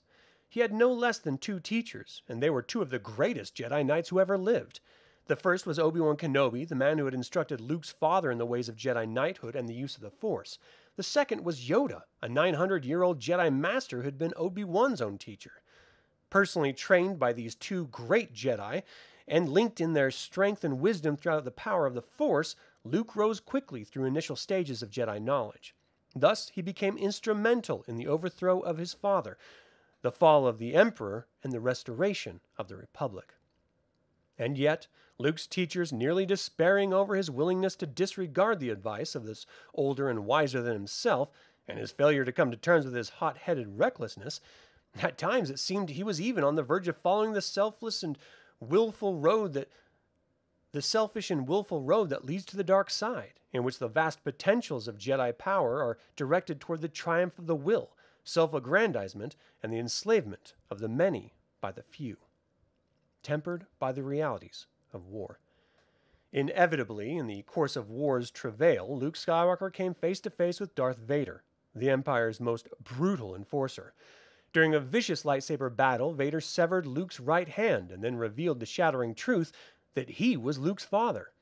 He had no less than two teachers, and they were two of the greatest Jedi Knights who ever lived. The first was Obi Wan Kenobi, the man who had instructed Luke's father in the ways of Jedi knighthood and the use of the Force. The second was Yoda, a 900 year old Jedi Master who had been Obi Wan's own teacher. Personally trained by these two great Jedi, and linked in their strength and wisdom throughout the power of the Force, Luke rose quickly through initial stages of Jedi knowledge. Thus, he became instrumental in the overthrow of his father, the fall of the Emperor, and the restoration of the Republic. And yet, Luke's teachers, nearly despairing over his willingness to disregard the advice of this older and wiser than himself, and his failure to come to terms with his hot headed recklessness, at times it seemed he was even on the verge of following the selfless and willful road that the selfish and willful road that leads to the dark side, in which the vast potentials of Jedi power are directed toward the triumph of the will, self aggrandizement, and the enslavement of the many by the few, tempered by the realities of war. Inevitably, in the course of war's travail, Luke Skywalker came face to face with Darth Vader, the Empire's most brutal enforcer. During a vicious lightsaber battle, Vader severed Luke's right hand and then revealed the shattering truth that he was Luke's father.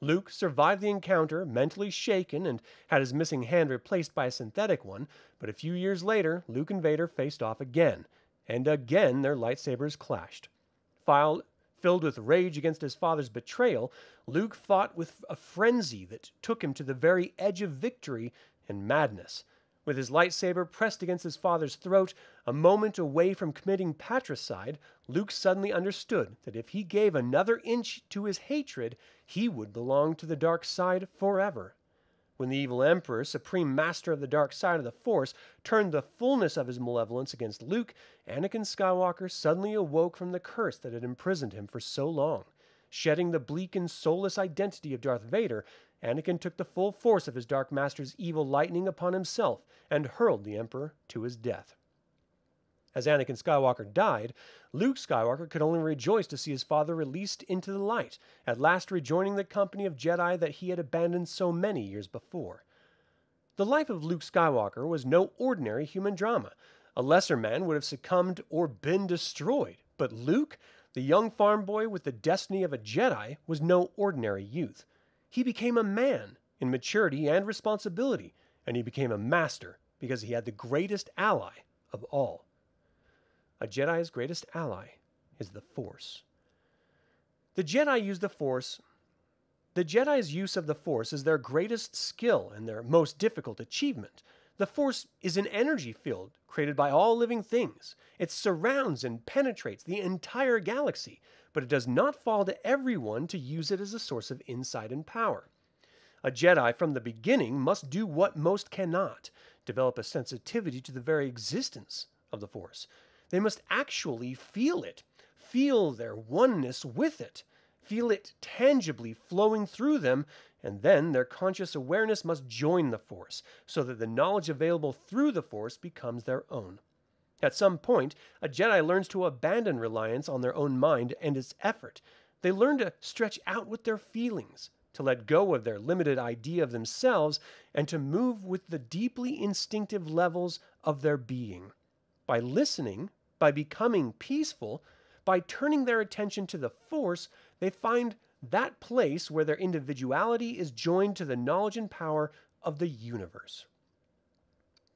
Luke survived the encounter, mentally shaken, and had his missing hand replaced by a synthetic one, but a few years later, Luke and Vader faced off again, and again their lightsabers clashed. Filled with rage against his father's betrayal, Luke fought with a frenzy that took him to the very edge of victory and madness. With his lightsaber pressed against his father's throat, a moment away from committing patricide, Luke suddenly understood that if he gave another inch to his hatred, he would belong to the dark side forever. When the evil Emperor, supreme master of the dark side of the Force, turned the fullness of his malevolence against Luke, Anakin Skywalker suddenly awoke from the curse that had imprisoned him for so long. Shedding the bleak and soulless identity of Darth Vader, Anakin took the full force of his Dark Master's evil lightning upon himself and hurled the Emperor to his death. As Anakin Skywalker died, Luke Skywalker could only rejoice to see his father released into the light, at last rejoining the company of Jedi that he had abandoned so many years before. The life of Luke Skywalker was no ordinary human drama. A lesser man would have succumbed or been destroyed, but Luke, the young farm boy with the destiny of a Jedi, was no ordinary youth. He became a man in maturity and responsibility, and he became a master because he had the greatest ally of all. A Jedi's greatest ally is the Force. The Jedi use the Force. The Jedi's use of the Force is their greatest skill and their most difficult achievement. The Force is an energy field created by all living things. It surrounds and penetrates the entire galaxy, but it does not fall to everyone to use it as a source of insight and power. A Jedi from the beginning must do what most cannot develop a sensitivity to the very existence of the Force. They must actually feel it, feel their oneness with it, feel it tangibly flowing through them, and then their conscious awareness must join the Force, so that the knowledge available through the Force becomes their own. At some point, a Jedi learns to abandon reliance on their own mind and its effort. They learn to stretch out with their feelings, to let go of their limited idea of themselves, and to move with the deeply instinctive levels of their being. By listening, by becoming peaceful, by turning their attention to the Force, they find that place where their individuality is joined to the knowledge and power of the universe.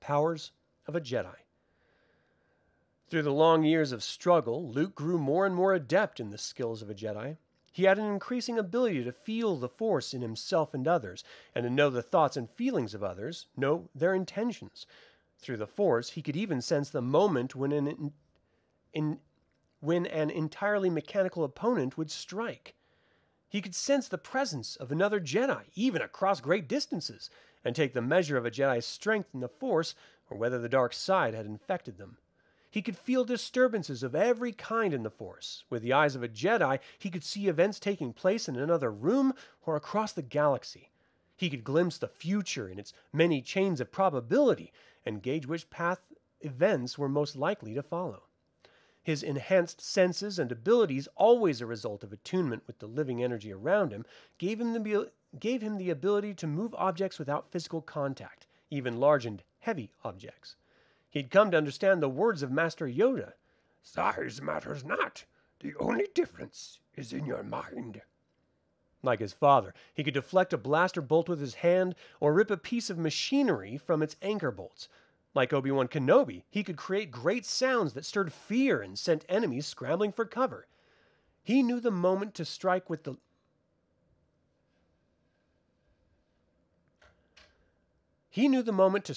Powers of a Jedi. Through the long years of struggle, Luke grew more and more adept in the skills of a Jedi. He had an increasing ability to feel the Force in himself and others, and to know the thoughts and feelings of others, know their intentions. Through the Force, he could even sense the moment when an, in, when an entirely mechanical opponent would strike. He could sense the presence of another Jedi, even across great distances, and take the measure of a Jedi's strength in the Force or whether the dark side had infected them. He could feel disturbances of every kind in the Force. With the eyes of a Jedi, he could see events taking place in another room or across the galaxy. He could glimpse the future in its many chains of probability and gauge which path events were most likely to follow. His enhanced senses and abilities, always a result of attunement with the living energy around him, gave him the, gave him the ability to move objects without physical contact, even large and heavy objects. He'd come to understand the words of Master Yoda Size matters not. The only difference is in your mind. Like his father, he could deflect a blaster bolt with his hand or rip a piece of machinery from its anchor bolts, like Obi Wan Kenobi, he could create great sounds that stirred fear and sent enemies scrambling for cover. He knew the moment to strike with the He knew the moment to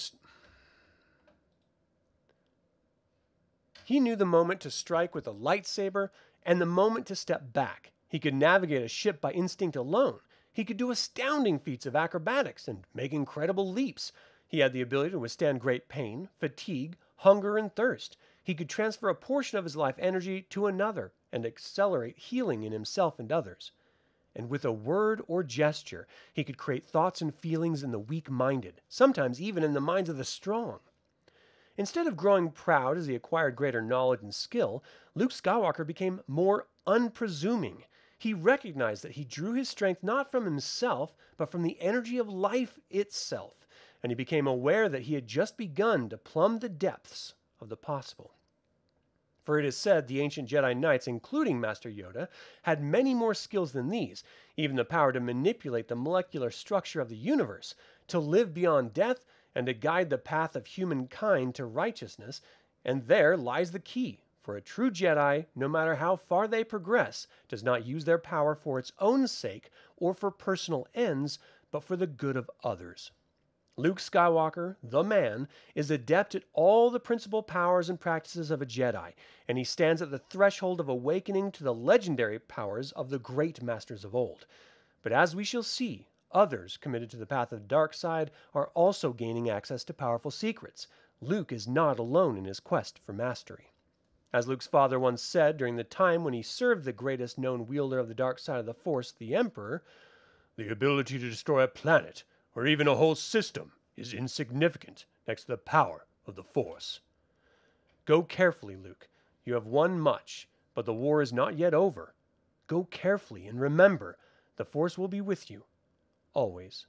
He knew the moment to strike with a lightsaber and the moment to step back. He could navigate a ship by instinct alone. He could do astounding feats of acrobatics and make incredible leaps. He had the ability to withstand great pain, fatigue, hunger, and thirst. He could transfer a portion of his life energy to another and accelerate healing in himself and others. And with a word or gesture, he could create thoughts and feelings in the weak minded, sometimes even in the minds of the strong. Instead of growing proud as he acquired greater knowledge and skill, Luke Skywalker became more unpresuming. He recognized that he drew his strength not from himself, but from the energy of life itself and he became aware that he had just begun to plumb the depths of the possible. For it is said the ancient Jedi Knights, including Master Yoda, had many more skills than these, even the power to manipulate the molecular structure of the universe, to live beyond death, and to guide the path of humankind to righteousness. And there lies the key. For a true Jedi, no matter how far they progress, does not use their power for its own sake or for personal ends, but for the good of others. Luke Skywalker, the man, is adept at all the principal powers and practices of a Jedi, and he stands at the threshold of awakening to the legendary powers of the great masters of old. But as we shall see, others committed to the path of the dark side are also gaining access to powerful secrets. Luke is not alone in his quest for mastery. As Luke's father once said during the time when he served the greatest known wielder of the dark side of the Force, the Emperor, the ability to destroy a planet or even a whole system is insignificant next to the power of the Force. Go carefully, Luke. You have won much, but the war is not yet over. Go carefully and remember, the Force will be with you, always.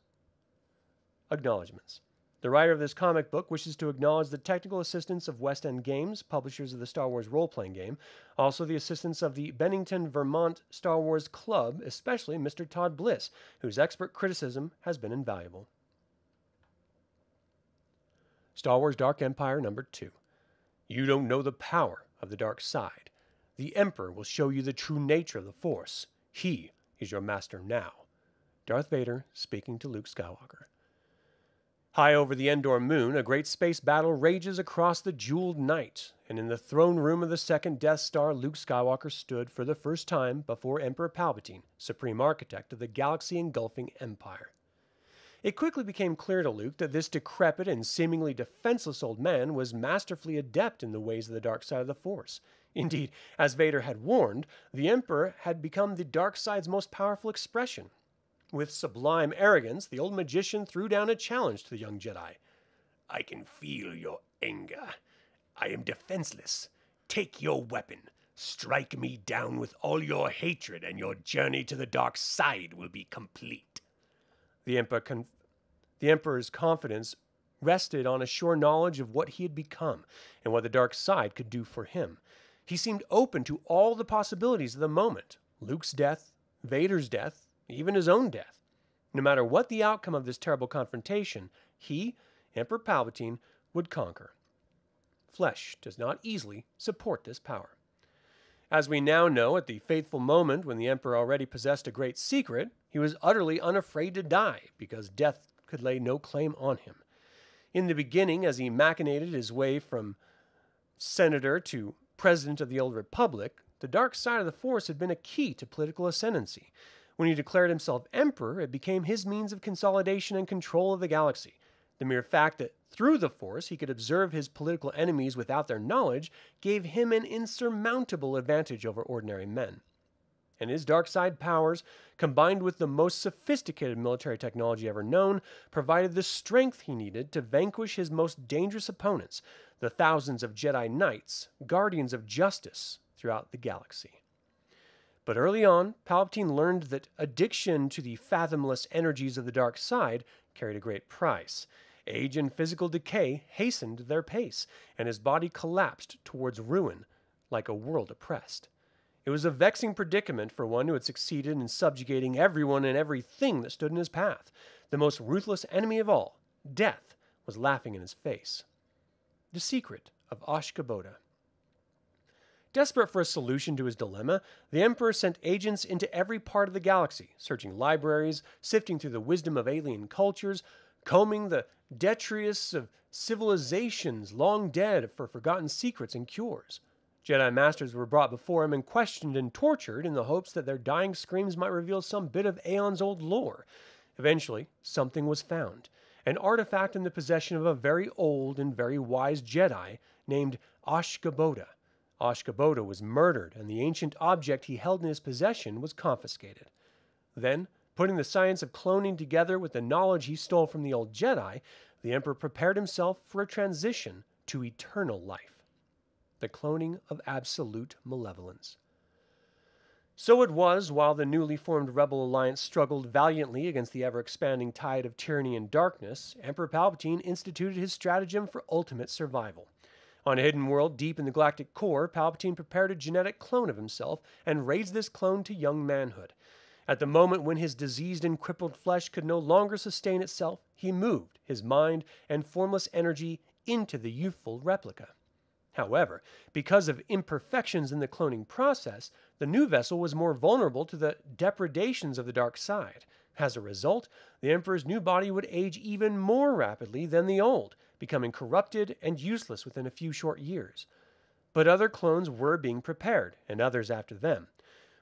Acknowledgements. The writer of this comic book wishes to acknowledge the technical assistance of West End Games, publishers of the Star Wars role playing game, also the assistance of the Bennington, Vermont Star Wars Club, especially Mr. Todd Bliss, whose expert criticism has been invaluable. Star Wars Dark Empire number 2. You don't know the power of the dark side. The Emperor will show you the true nature of the Force. He is your master now. Darth Vader speaking to Luke Skywalker. High over the Endor moon, a great space battle rages across the jeweled night, and in the throne room of the second Death Star, Luke Skywalker stood for the first time before Emperor Palpatine, supreme architect of the galaxy engulfing empire. It quickly became clear to Luke that this decrepit and seemingly defenseless old man was masterfully adept in the ways of the dark side of the Force. Indeed, as Vader had warned, the Emperor had become the dark side's most powerful expression, with sublime arrogance, the old magician threw down a challenge to the young Jedi. I can feel your anger. I am defenseless. Take your weapon. Strike me down with all your hatred, and your journey to the dark side will be complete. The, Emperor conf- the Emperor's confidence rested on a sure knowledge of what he had become and what the dark side could do for him. He seemed open to all the possibilities of the moment Luke's death, Vader's death, even his own death. No matter what the outcome of this terrible confrontation, he, Emperor Palpatine, would conquer. Flesh does not easily support this power. As we now know, at the fateful moment when the Emperor already possessed a great secret, he was utterly unafraid to die because death could lay no claim on him. In the beginning, as he machinated his way from senator to president of the old republic, the dark side of the Force had been a key to political ascendancy. When he declared himself emperor, it became his means of consolidation and control of the galaxy. The mere fact that through the Force he could observe his political enemies without their knowledge gave him an insurmountable advantage over ordinary men. And his dark side powers, combined with the most sophisticated military technology ever known, provided the strength he needed to vanquish his most dangerous opponents, the thousands of Jedi Knights, guardians of justice throughout the galaxy. But early on, Palpatine learned that addiction to the fathomless energies of the dark side carried a great price. Age and physical decay hastened their pace, and his body collapsed towards ruin like a world oppressed. It was a vexing predicament for one who had succeeded in subjugating everyone and everything that stood in his path. The most ruthless enemy of all, death, was laughing in his face. The secret of Ashka Boda. Desperate for a solution to his dilemma, the Emperor sent agents into every part of the galaxy, searching libraries, sifting through the wisdom of alien cultures, combing the detritus of civilizations long dead for forgotten secrets and cures. Jedi Masters were brought before him and questioned and tortured in the hopes that their dying screams might reveal some bit of Aeon's old lore. Eventually, something was found an artifact in the possession of a very old and very wise Jedi named Ashka Boda. Ashka Boda was murdered, and the ancient object he held in his possession was confiscated. Then, putting the science of cloning together with the knowledge he stole from the old Jedi, the Emperor prepared himself for a transition to eternal life the cloning of absolute malevolence. So it was while the newly formed Rebel Alliance struggled valiantly against the ever expanding tide of tyranny and darkness, Emperor Palpatine instituted his stratagem for ultimate survival. On a hidden world deep in the galactic core, Palpatine prepared a genetic clone of himself and raised this clone to young manhood. At the moment when his diseased and crippled flesh could no longer sustain itself, he moved his mind and formless energy into the youthful replica. However, because of imperfections in the cloning process, the new vessel was more vulnerable to the depredations of the dark side. As a result, the Emperor's new body would age even more rapidly than the old, becoming corrupted and useless within a few short years. But other clones were being prepared, and others after them.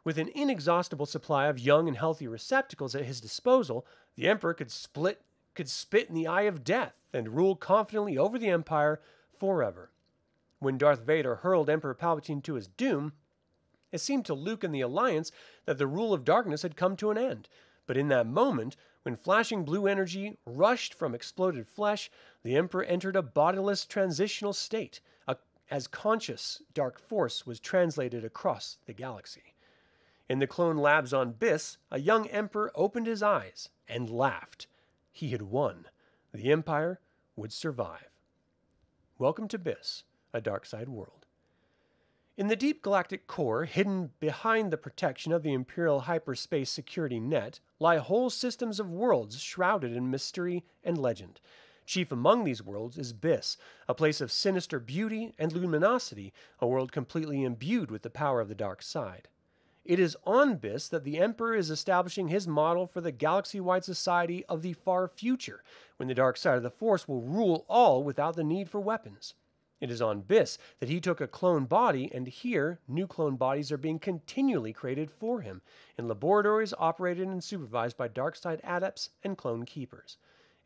With an inexhaustible supply of young and healthy receptacles at his disposal, the Emperor could split could spit in the eye of death and rule confidently over the Empire forever. When Darth Vader hurled Emperor Palpatine to his doom, it seemed to Luke and the Alliance that the rule of darkness had come to an end. But in that moment, when flashing blue energy rushed from exploded flesh, the Emperor entered a bodiless transitional state, a, as conscious dark force was translated across the galaxy. In the clone labs on Biss, a young Emperor opened his eyes and laughed. He had won. The Empire would survive. Welcome to Biss a dark side world. In the deep galactic core, hidden behind the protection of the Imperial hyperspace security net, lie whole systems of worlds shrouded in mystery and legend. Chief among these worlds is Biss, a place of sinister beauty and luminosity, a world completely imbued with the power of the dark side. It is on Biss that the Emperor is establishing his model for the galaxy wide society of the far future, when the dark side of the Force will rule all without the need for weapons. It is on Biss that he took a clone body, and here new clone bodies are being continually created for him in laboratories operated and supervised by darkside adepts and clone keepers.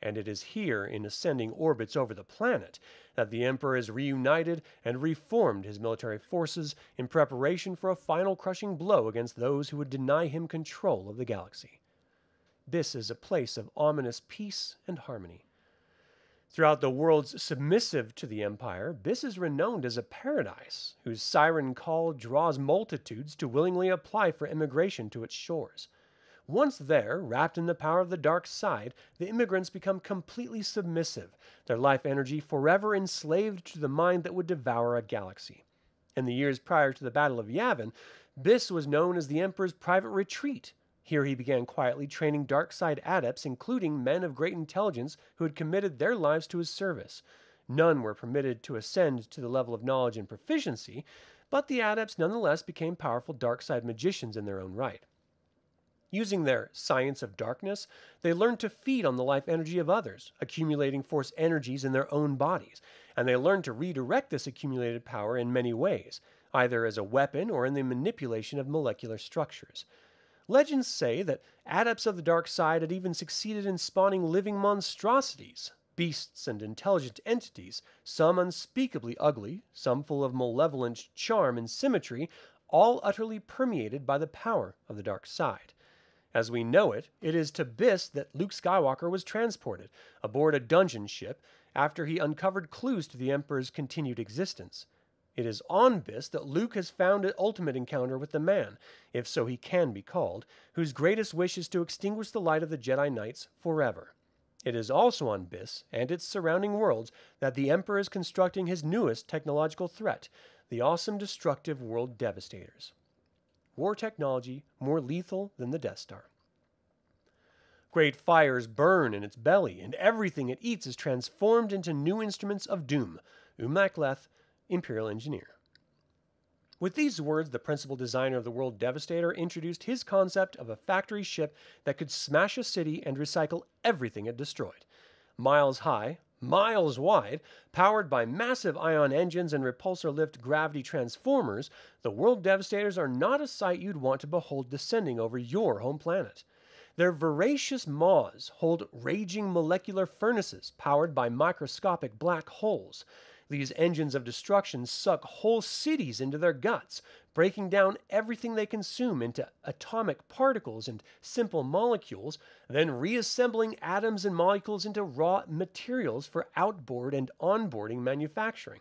And it is here, in ascending orbits over the planet, that the Emperor has reunited and reformed his military forces in preparation for a final crushing blow against those who would deny him control of the galaxy. This is a place of ominous peace and harmony. Throughout the worlds submissive to the empire, Biss is renowned as a paradise whose siren call draws multitudes to willingly apply for immigration to its shores. Once there, wrapped in the power of the dark side, the immigrants become completely submissive, their life energy forever enslaved to the mind that would devour a galaxy. In the years prior to the Battle of Yavin, Biss was known as the Emperor's private retreat, here he began quietly training dark side adepts, including men of great intelligence who had committed their lives to his service. None were permitted to ascend to the level of knowledge and proficiency, but the adepts nonetheless became powerful dark side magicians in their own right. Using their science of darkness, they learned to feed on the life energy of others, accumulating force energies in their own bodies, and they learned to redirect this accumulated power in many ways, either as a weapon or in the manipulation of molecular structures. Legends say that adepts of the dark side had even succeeded in spawning living monstrosities, beasts and intelligent entities, some unspeakably ugly, some full of malevolent charm and symmetry, all utterly permeated by the power of the dark side. As we know it, it is to Biss that Luke Skywalker was transported, aboard a dungeon ship, after he uncovered clues to the Emperor's continued existence. It is on Biss that Luke has found an ultimate encounter with the man, if so he can be called, whose greatest wish is to extinguish the light of the Jedi Knights forever. It is also on Biss and its surrounding worlds that the Emperor is constructing his newest technological threat, the awesome destructive world devastators. War technology more lethal than the Death Star. Great fires burn in its belly, and everything it eats is transformed into new instruments of doom. Umak Leth Imperial Engineer. With these words, the principal designer of the World Devastator introduced his concept of a factory ship that could smash a city and recycle everything it destroyed. Miles high, miles wide, powered by massive ion engines and repulsor lift gravity transformers, the World Devastators are not a sight you'd want to behold descending over your home planet. Their voracious maws hold raging molecular furnaces powered by microscopic black holes. These engines of destruction suck whole cities into their guts, breaking down everything they consume into atomic particles and simple molecules, then reassembling atoms and molecules into raw materials for outboard and onboarding manufacturing.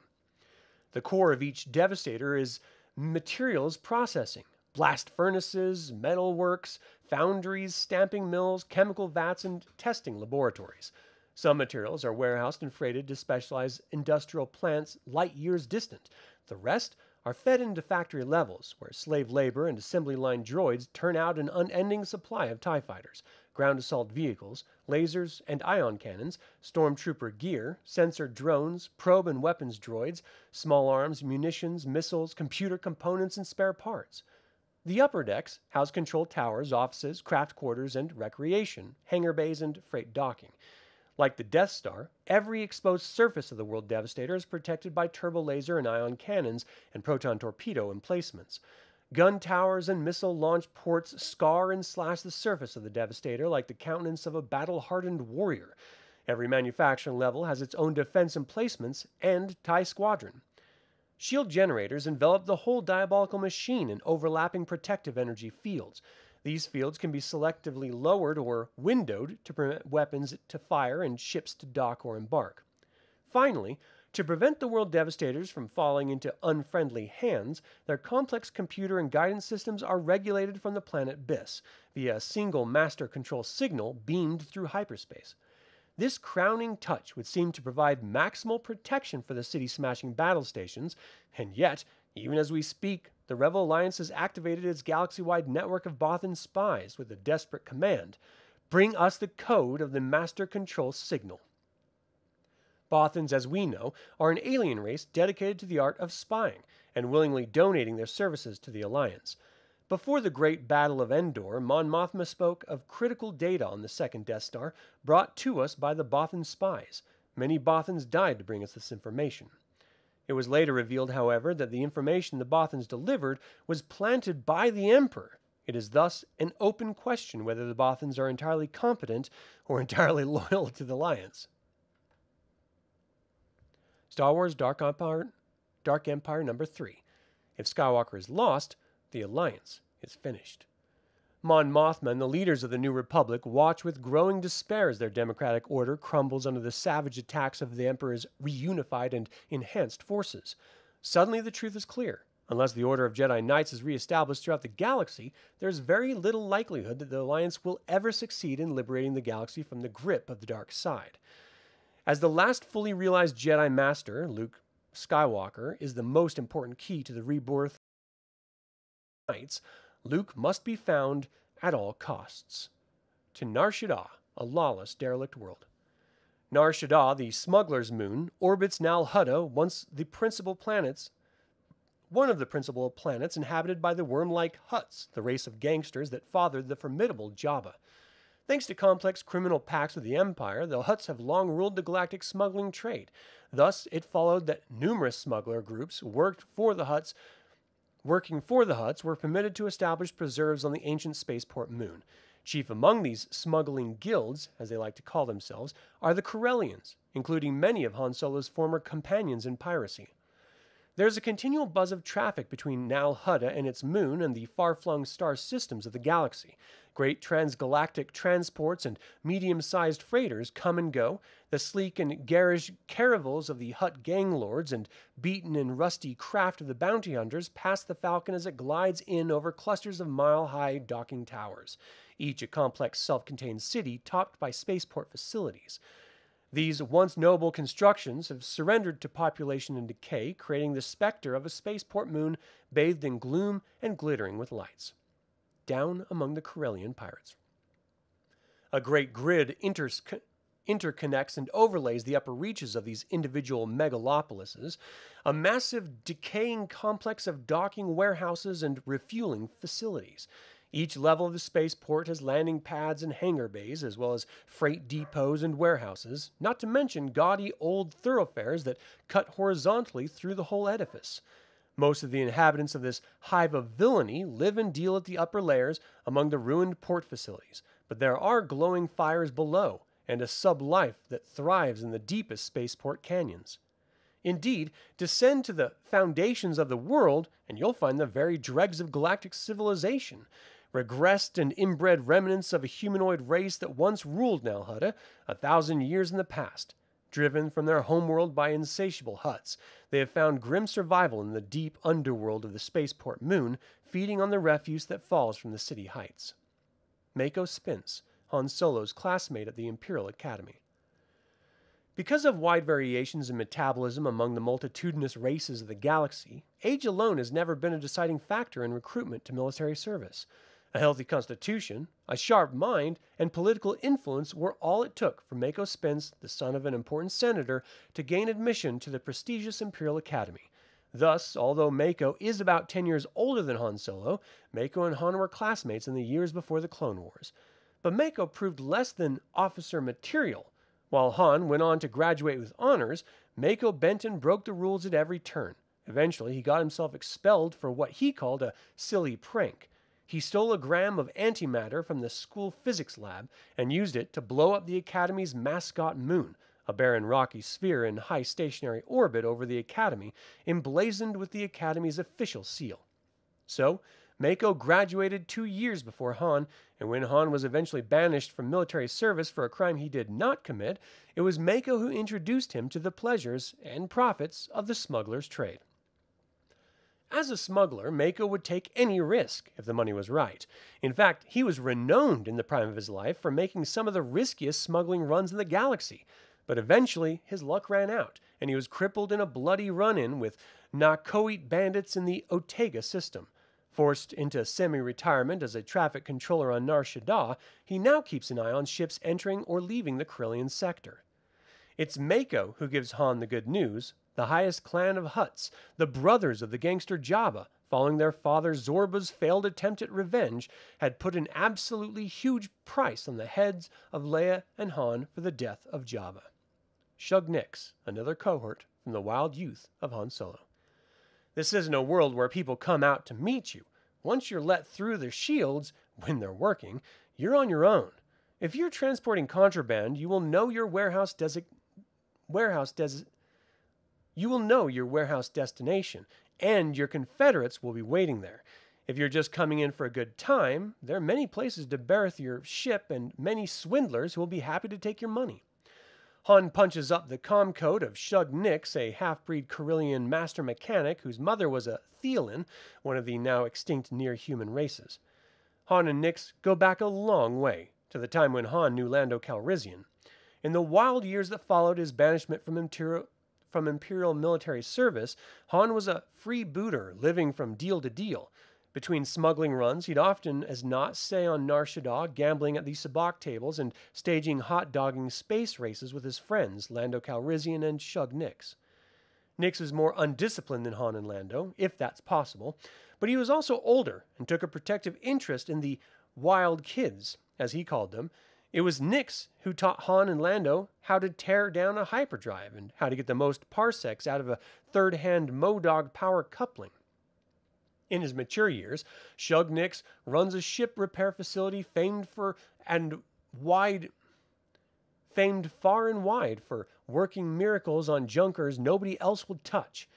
The core of each devastator is materials processing blast furnaces, metal works, foundries, stamping mills, chemical vats, and testing laboratories. Some materials are warehoused and freighted to specialized industrial plants light years distant. The rest are fed into factory levels, where slave labor and assembly line droids turn out an unending supply of TIE fighters, ground assault vehicles, lasers and ion cannons, stormtrooper gear, sensor drones, probe and weapons droids, small arms, munitions, missiles, computer components, and spare parts. The upper decks house control towers, offices, craft quarters, and recreation, hangar bays, and freight docking. Like the Death Star, every exposed surface of the World Devastator is protected by turbo laser and ion cannons and proton torpedo emplacements. Gun towers and missile launch ports scar and slash the surface of the Devastator like the countenance of a battle hardened warrior. Every manufacturing level has its own defense emplacements and TIE squadron. Shield generators envelop the whole diabolical machine in overlapping protective energy fields. These fields can be selectively lowered or windowed to permit weapons to fire and ships to dock or embark. Finally, to prevent the world devastators from falling into unfriendly hands, their complex computer and guidance systems are regulated from the planet Biss via a single master control signal beamed through hyperspace. This crowning touch would seem to provide maximal protection for the city smashing battle stations, and yet, even as we speak, the Rebel Alliance has activated its galaxy wide network of Bothan spies with a desperate command bring us the code of the master control signal. Bothans, as we know, are an alien race dedicated to the art of spying and willingly donating their services to the Alliance. Before the great Battle of Endor, Mon Mothma spoke of critical data on the second Death Star brought to us by the Bothan spies. Many Bothans died to bring us this information. It was later revealed, however, that the information the Bothans delivered was planted by the Emperor. It is thus an open question whether the Bothans are entirely competent or *laughs* entirely loyal to the Alliance. Star Wars Dark Empire, Dark Empire number 3. If Skywalker is lost, the Alliance is finished. Mon Mothma and the leaders of the New Republic watch with growing despair as their democratic order crumbles under the savage attacks of the Emperor's reunified and enhanced forces. Suddenly, the truth is clear. Unless the Order of Jedi Knights is reestablished throughout the galaxy, there's very little likelihood that the Alliance will ever succeed in liberating the galaxy from the grip of the dark side. As the last fully realized Jedi Master, Luke Skywalker, is the most important key to the rebirth of the Knights, Luke must be found at all costs. To Nar Shaddaa, a lawless, derelict world. Nar Shaddaa, the smuggler's moon, orbits Nal Hutta, once the principal planets one of the principal planets inhabited by the worm like Hutts, the race of gangsters that fathered the formidable Jabba. Thanks to complex criminal pacts with the Empire, the Hutts have long ruled the galactic smuggling trade. Thus, it followed that numerous smuggler groups worked for the Hutts, working for the Hutts were permitted to establish preserves on the ancient spaceport moon. Chief among these smuggling guilds, as they like to call themselves, are the Corellians, including many of Han Solo's former companions in piracy. There is a continual buzz of traffic between Nal Hutta and its moon and the far flung star systems of the galaxy. Great transgalactic transports and medium sized freighters come and go. The sleek and garish caravels of the Hutt ganglords and beaten and rusty craft of the bounty hunters pass the Falcon as it glides in over clusters of mile high docking towers, each a complex self contained city topped by spaceport facilities. These once noble constructions have surrendered to population and decay, creating the specter of a spaceport moon bathed in gloom and glittering with lights. Down among the Corellian pirates. A great grid inters- interconnects and overlays the upper reaches of these individual megalopolises, a massive decaying complex of docking warehouses and refueling facilities. Each level of the spaceport has landing pads and hangar bays, as well as freight depots and warehouses, not to mention gaudy old thoroughfares that cut horizontally through the whole edifice. Most of the inhabitants of this hive of villainy live and deal at the upper layers among the ruined port facilities, but there are glowing fires below and a sub life that thrives in the deepest spaceport canyons. Indeed, descend to the foundations of the world, and you'll find the very dregs of galactic civilization, regressed and inbred remnants of a humanoid race that once ruled Nal Hutta a thousand years in the past. Driven from their homeworld by insatiable Hutts, they have found grim survival in the deep underworld of the spaceport moon, feeding on the refuse that falls from the city heights. Mako Spince, Han Solo's classmate at the Imperial Academy. Because of wide variations in metabolism among the multitudinous races of the galaxy, age alone has never been a deciding factor in recruitment to military service. A healthy constitution, a sharp mind, and political influence were all it took for Mako Spince, the son of an important senator, to gain admission to the prestigious Imperial Academy. Thus, although Mako is about 10 years older than Han Solo, Mako and Han were classmates in the years before the Clone Wars. But Mako proved less than officer material. While Han went on to graduate with honors, Mako bent and broke the rules at every turn. Eventually, he got himself expelled for what he called a silly prank. He stole a gram of antimatter from the school physics lab and used it to blow up the Academy's mascot moon, a barren rocky sphere in high stationary orbit over the Academy, emblazoned with the Academy's official seal. So, Mako graduated two years before Han, and when Han was eventually banished from military service for a crime he did not commit, it was Mako who introduced him to the pleasures and profits of the smuggler's trade. As a smuggler, Mako would take any risk if the money was right. In fact, he was renowned in the prime of his life for making some of the riskiest smuggling runs in the galaxy. But eventually, his luck ran out, and he was crippled in a bloody run in with Nakoit bandits in the Otega system. Forced into semi retirement as a traffic controller on Nar Shaddaa, he now keeps an eye on ships entering or leaving the Corellian sector. It's Mako who gives Han the good news the highest clan of Hutts, the brothers of the gangster Jabba, following their father Zorba's failed attempt at revenge, had put an absolutely huge price on the heads of Leia and Han for the death of Jabba. Shug Nix, another cohort from the wild youth of Han Solo. This isn't a world where people come out to meet you. Once you're let through their shields, when they're working, you're on your own. If you're transporting contraband, you will know your warehouse desi- warehouse des- you will know your warehouse destination, and your Confederates will be waiting there. If you're just coming in for a good time, there are many places to berth your ship and many swindlers who will be happy to take your money. Han punches up the com code of Shug Nix, a half breed Corellian master mechanic whose mother was a Theelin, one of the now extinct near human races. Han and Nix go back a long way, to the time when Han knew Lando Calrissian. In the wild years that followed his banishment from Imperial, from Imperial military service, Han was a freebooter living from deal to deal. Between smuggling runs, he'd often as not stay on Nar Shaddaa, gambling at the sabacc tables and staging hot dogging space races with his friends, Lando Calrissian and Shug Nix. Nix was more undisciplined than Han and Lando, if that's possible, but he was also older and took a protective interest in the wild kids, as he called them. It was Nix who taught Han and Lando how to tear down a hyperdrive and how to get the most parsecs out of a third hand Modog power coupling. In his mature years, Shug Nix runs a ship repair facility famed for and wide famed far and wide for working miracles on junkers nobody else will touch.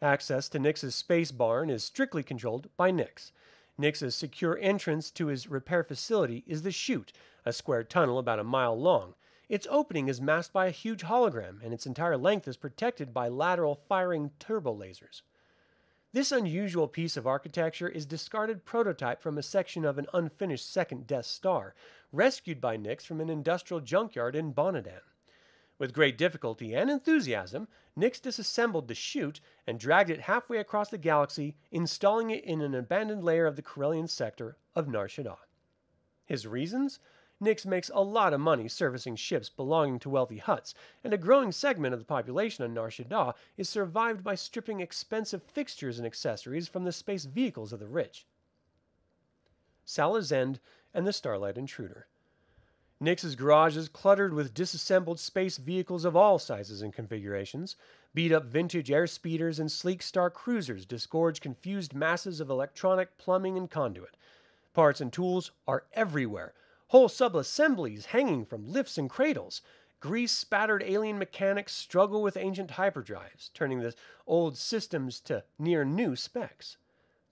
Access to Nix's space barn is strictly controlled by Nix. Nix's secure entrance to his repair facility is the chute, a square tunnel about a mile long. Its opening is masked by a huge hologram, and its entire length is protected by lateral firing turbo lasers. This unusual piece of architecture is discarded prototype from a section of an unfinished second Death Star, rescued by Nix from an industrial junkyard in Bonadan. With great difficulty and enthusiasm, Nix disassembled the chute and dragged it halfway across the galaxy, installing it in an abandoned layer of the Corellian sector of Nar Shaddaa. His reasons? Nix makes a lot of money servicing ships belonging to wealthy Hutts, and a growing segment of the population on Nar Shaddaa is survived by stripping expensive fixtures and accessories from the space vehicles of the rich. Salla Zend and the Starlight Intruder. Nix's garage is cluttered with disassembled space vehicles of all sizes and configurations. Beat up vintage airspeeders and sleek star cruisers disgorge confused masses of electronic plumbing and conduit. Parts and tools are everywhere, whole subassemblies hanging from lifts and cradles. Grease spattered alien mechanics struggle with ancient hyperdrives, turning the old systems to near new specs.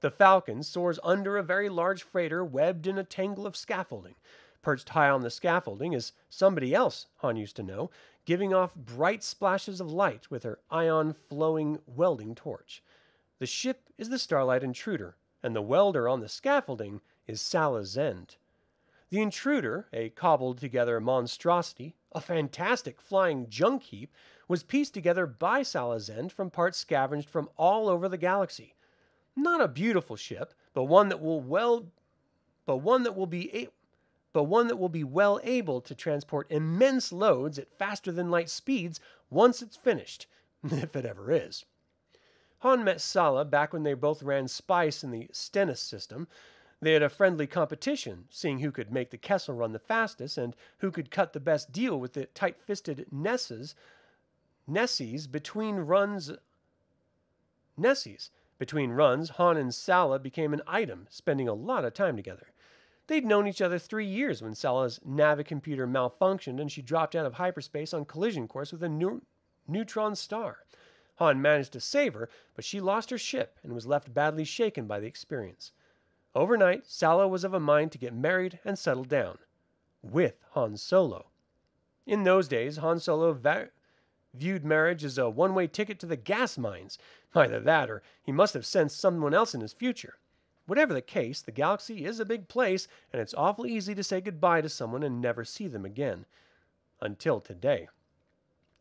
The Falcon soars under a very large freighter webbed in a tangle of scaffolding. Perched high on the scaffolding is somebody else Han used to know, giving off bright splashes of light with her ion flowing welding torch. The ship is the Starlight Intruder, and the welder on the scaffolding is Salla Zend. The intruder, a cobbled together monstrosity, a fantastic flying junk heap, was pieced together by Salla Zend from parts scavenged from all over the galaxy. Not a beautiful ship, but one that will well but one that will be a, but one that will be well able to transport immense loads at faster than light speeds once it's finished, *laughs* if it ever is. Han met Salla back when they both ran Spice in the Stennis system, they had a friendly competition, seeing who could make the Kessel run the fastest and who could cut the best deal with the tight fisted Nesses. Nessies between runs. Nessies. Between runs, Han and Salla became an item, spending a lot of time together. They'd known each other three years when Salla's Navicomputer malfunctioned and she dropped out of hyperspace on collision course with a new neutron star. Han managed to save her, but she lost her ship and was left badly shaken by the experience. Overnight, Salla was of a mind to get married and settle down with Han Solo. In those days, Han Solo va- viewed marriage as a one way ticket to the gas mines. Either that or he must have sensed someone else in his future. Whatever the case, the galaxy is a big place, and it's awfully easy to say goodbye to someone and never see them again. Until today.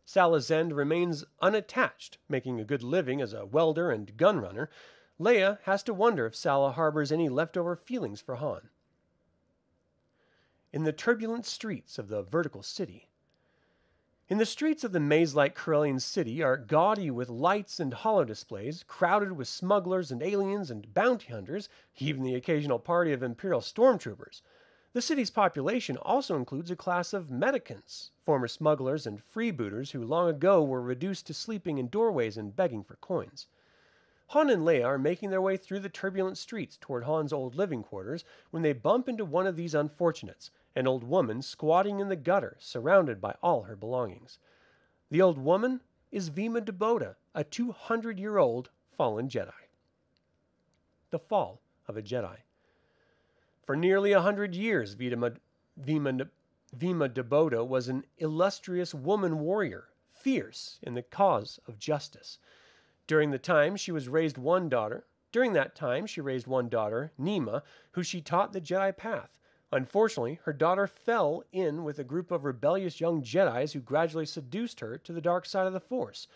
Salla Zend remains unattached, making a good living as a welder and gun runner. Leia has to wonder if Salla harbors any leftover feelings for Han. In the turbulent streets of the vertical city. In the streets of the maze like Corellian city are gaudy with lights and hollow displays, crowded with smugglers and aliens and bounty hunters, even the occasional party of Imperial stormtroopers. The city's population also includes a class of medicants, former smugglers and freebooters who long ago were reduced to sleeping in doorways and begging for coins. Han and Leia are making their way through the turbulent streets toward Han's old living quarters when they bump into one of these unfortunates, an old woman squatting in the gutter, surrounded by all her belongings. The old woman is Vima-Da-Boda, a 200 year old fallen Jedi. The Fall of a Jedi. For nearly a hundred years, Vima, Vima, Vima-Da-Boda was an illustrious woman warrior, fierce in the cause of justice. During the time she was raised one daughter, during that time she raised one daughter, Neema, who she taught the Jedi path. Unfortunately, her daughter fell in with a group of rebellious young Jedi's who gradually seduced her to the dark side of the Force.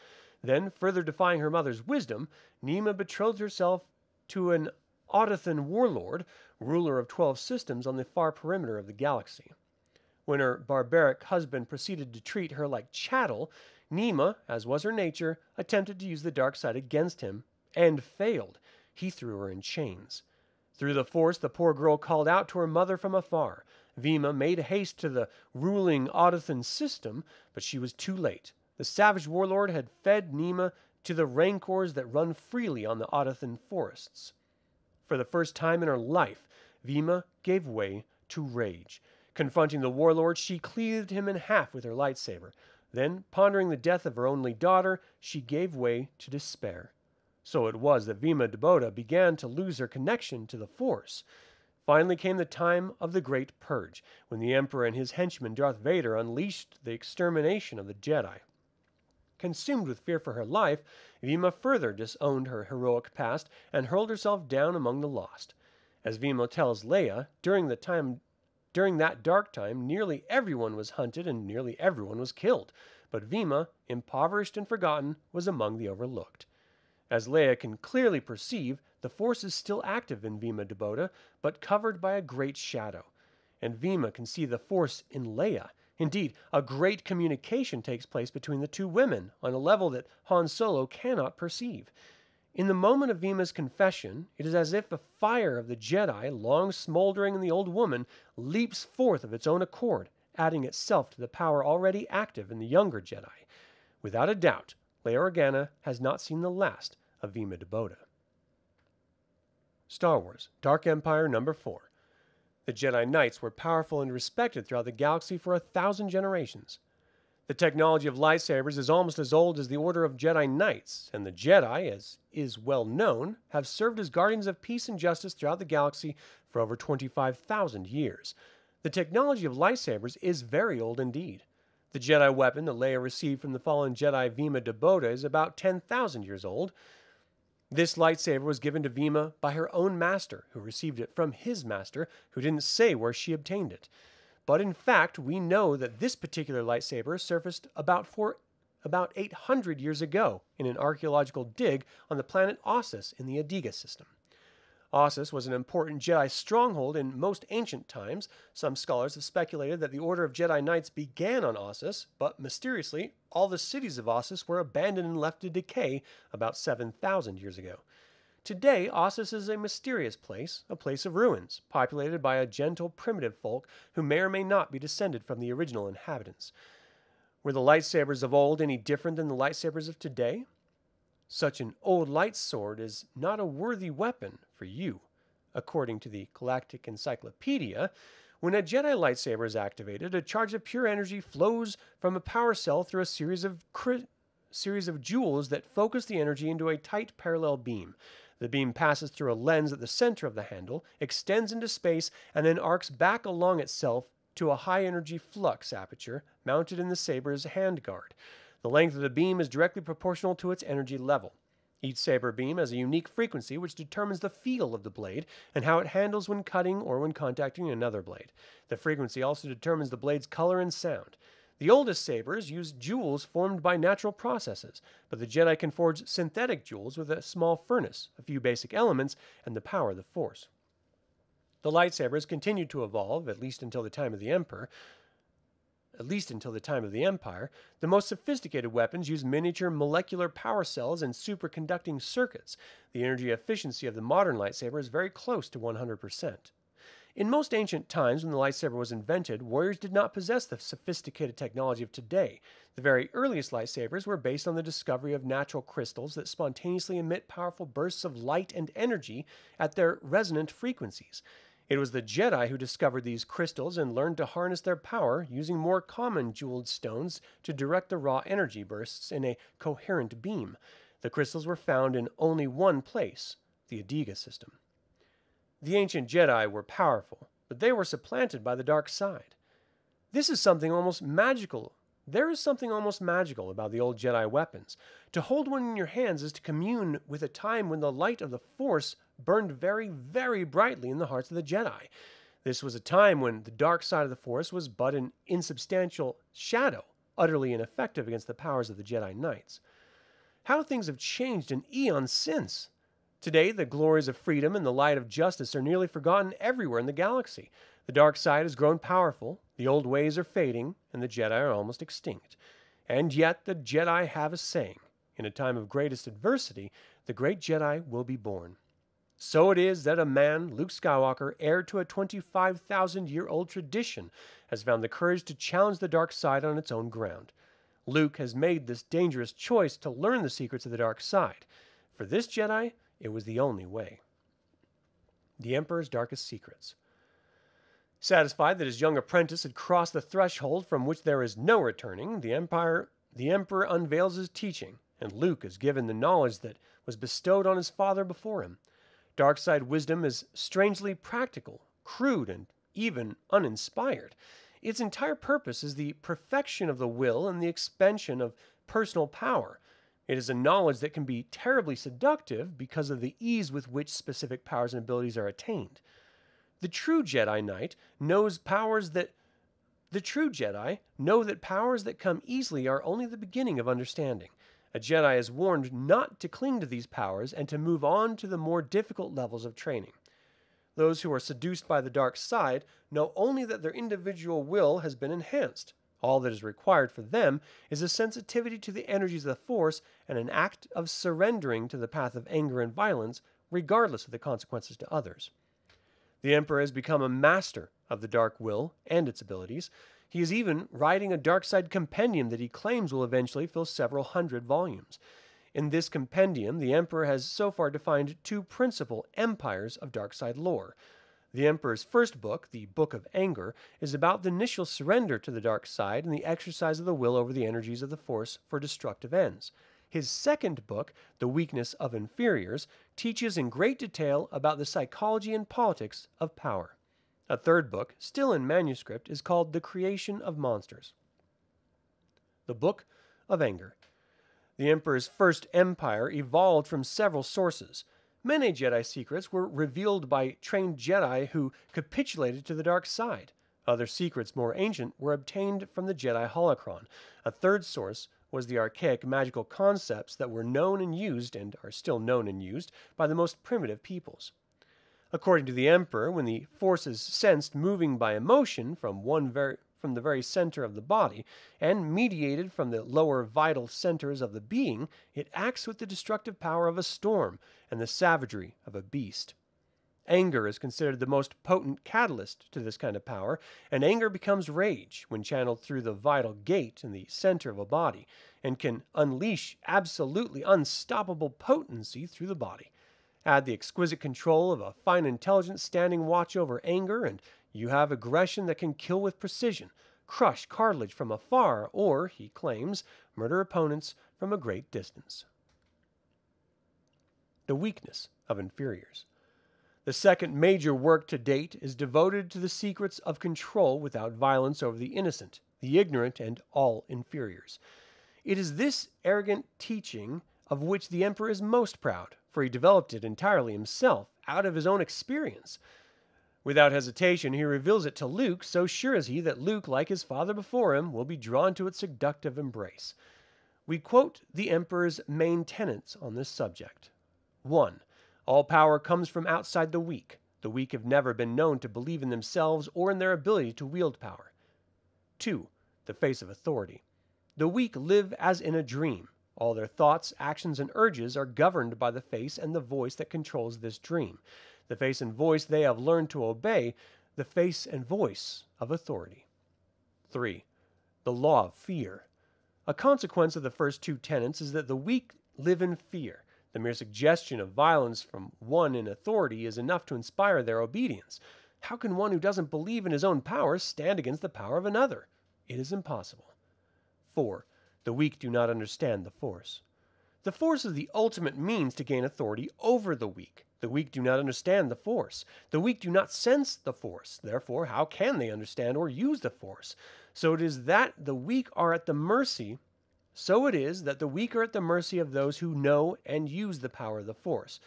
Then, further defying her mother's wisdom, Neema betrothed herself to an Autothan warlord, ruler of twelve systems on the far perimeter of the galaxy. When her barbaric husband proceeded to treat her like chattel, Neema, as was her nature, attempted to use the dark side against him and failed. He threw her in chains. Through the force, the poor girl called out to her mother from afar. Vima made haste to the ruling Autothan system, but she was too late. The savage warlord had fed Neema to the rancors that run freely on the Autothan forests. For the first time in her life, Vima gave way to rage. Confronting the warlord, she cleaved him in half with her lightsaber. Then, pondering the death of her only daughter, she gave way to despair. So it was that Vima-Da-Boda began to lose her connection to the Force. Finally came the time of the Great Purge, when the Emperor and his henchman Darth Vader unleashed the extermination of the Jedi. Consumed with fear for her life, Vima further disowned her heroic past and hurled herself down among the lost. As Vima tells Leia, during the time during that dark time, nearly everyone was hunted and nearly everyone was killed, but Vima, impoverished and forgotten, was among the overlooked. As Leia can clearly perceive, the Force is still active in Vima-Da-Boda, but covered by a great shadow. And Vima can see the Force in Leia, Indeed, a great communication takes place between the two women on a level that Han Solo cannot perceive. In the moment of Vima's confession, it is as if the fire of the Jedi, long smoldering in the old woman, leaps forth of its own accord, adding itself to the power already active in the younger Jedi. Without a doubt, Leia Organa has not seen the last of Vima-Da-Boda. Star Wars Dark Empire Number 4 the Jedi Knights were powerful and respected throughout the galaxy for a thousand generations. The technology of lightsabers is almost as old as the Order of Jedi Knights, and the Jedi, as is well known, have served as guardians of peace and justice throughout the galaxy for over 25,000 years. The technology of lightsabers is very old indeed. The Jedi weapon that Leia received from the fallen Jedi Vima-Da-Boda is about 10,000 years old, this lightsaber was given to Vima by her own master, who received it from his master, who didn't say where she obtained it. But in fact, we know that this particular lightsaber surfaced about four, about 800 years ago in an archaeological dig on the planet Ossus in the Adega system. Ossus was an important Jedi stronghold in most ancient times. Some scholars have speculated that the Order of Jedi Knights began on Ossus, but mysteriously, all the cities of Ossus were abandoned and left to decay about 7,000 years ago. Today, Ossus is a mysterious place, a place of ruins, populated by a gentle, primitive folk who may or may not be descended from the original inhabitants. Were the lightsabers of old any different than the lightsabers of today? Such an old light sword is not a worthy weapon for you. According to the Galactic Encyclopedia, when a Jedi lightsaber is activated, a charge of pure energy flows from a power cell through a series of series of jewels that focus the energy into a tight parallel beam. The beam passes through a lens at the center of the handle, extends into space, and then arcs back along itself to a high energy flux aperture mounted in the saber's handguard. The length of the beam is directly proportional to its energy level. Each saber beam has a unique frequency which determines the feel of the blade and how it handles when cutting or when contacting another blade. The frequency also determines the blade's color and sound. The oldest sabers use jewels formed by natural processes, but the Jedi can forge synthetic jewels with a small furnace, a few basic elements, and the power of the Force. The lightsabers continued to evolve, at least until the time of the Emperor, at least until the time of the Empire, the most sophisticated weapons use miniature molecular power cells and superconducting circuits. The energy efficiency of the modern lightsaber is very close to 100%. In most ancient times, when the lightsaber was invented, warriors did not possess the sophisticated technology of today. The very earliest lightsabers were based on the discovery of natural crystals that spontaneously emit powerful bursts of light and energy at their resonant frequencies. It was the Jedi who discovered these crystals and learned to harness their power using more common jeweled stones to direct the raw energy bursts in a coherent beam. The crystals were found in only one place, the Adega system. The ancient Jedi were powerful, but they were supplanted by the dark side. This is something almost magical. There is something almost magical about the old Jedi weapons. To hold one in your hands is to commune with a time when the light of the Force burned very, very brightly in the hearts of the Jedi. This was a time when the dark side of the Force was but an insubstantial shadow, utterly ineffective against the powers of the Jedi Knights. How things have changed in eons since! Today, the glories of freedom and the light of justice are nearly forgotten everywhere in the galaxy. The dark side has grown powerful, the old ways are fading, and the Jedi are almost extinct. And yet the Jedi have a saying In a time of greatest adversity, the great Jedi will be born. So it is that a man, Luke Skywalker, heir to a 25,000 year old tradition, has found the courage to challenge the dark side on its own ground. Luke has made this dangerous choice to learn the secrets of the dark side. For this Jedi, it was the only way. The Emperor's Darkest Secrets. Satisfied that his young apprentice had crossed the threshold from which there is no returning, the Empire the Emperor unveils his teaching, and Luke is given the knowledge that was bestowed on his father before him. Dark side wisdom is strangely practical, crude, and even uninspired. Its entire purpose is the perfection of the will and the expansion of personal power. It is a knowledge that can be terribly seductive because of the ease with which specific powers and abilities are attained. The true Jedi Knight knows powers that the true Jedi know that powers that come easily are only the beginning of understanding. A Jedi is warned not to cling to these powers and to move on to the more difficult levels of training. Those who are seduced by the dark side know only that their individual will has been enhanced. All that is required for them is a sensitivity to the energies of the Force and an act of surrendering to the path of anger and violence, regardless of the consequences to others. The Emperor has become a master of the dark will and its abilities. He is even writing a dark side compendium that he claims will eventually fill several hundred volumes. In this compendium, the Emperor has so far defined two principal empires of dark side lore. The Emperor's first book, the Book of Anger, is about the initial surrender to the dark side and the exercise of the will over the energies of the Force for destructive ends. His second book, The Weakness of Inferiors, teaches in great detail about the psychology and politics of power. A third book, still in manuscript, is called The Creation of Monsters. The Book of Anger. The Emperor's first empire evolved from several sources. Many Jedi secrets were revealed by trained Jedi who capitulated to the dark side. Other secrets more ancient were obtained from the Jedi Holocron. A third source was the archaic magical concepts that were known and used, and are still known and used, by the most primitive peoples. According to the Emperor, when the force is sensed moving by emotion from one very from the very center of the body and mediated from the lower vital centers of the being, it acts with the destructive power of a storm and the savagery of a beast. Anger is considered the most potent catalyst to this kind of power, and anger becomes rage when channeled through the vital gate in the center of a body, and can unleash absolutely unstoppable potency through the body. Add the exquisite control of a fine intelligence standing watch over anger, and you have aggression that can kill with precision, crush cartilage from afar, or, he claims, murder opponents from a great distance. The weakness of inferiors. The second major work to date is devoted to the secrets of control without violence over the innocent, the ignorant, and all inferiors. It is this arrogant teaching of which the emperor is most proud, for he developed it entirely himself, out of his own experience. Without hesitation, he reveals it to Luke, so sure is he that Luke, like his father before him, will be drawn to its seductive embrace. We quote the emperor's main tenets on this subject. 1. All power comes from outside the weak. The weak have never been known to believe in themselves or in their ability to wield power. 2. The face of authority. The weak live as in a dream. All their thoughts, actions, and urges are governed by the face and the voice that controls this dream. The face and voice they have learned to obey, the face and voice of authority. 3. The law of fear. A consequence of the first two tenets is that the weak live in fear. The mere suggestion of violence from one in authority is enough to inspire their obedience. How can one who doesn't believe in his own power stand against the power of another? It is impossible. 4. The weak do not understand the force. The force is the ultimate means to gain authority over the weak. The weak do not understand the force. The weak do not sense the force. Therefore, how can they understand or use the force? So it is that the weak are at the mercy so it is that the weak are at the mercy of those who know and use the power of the force.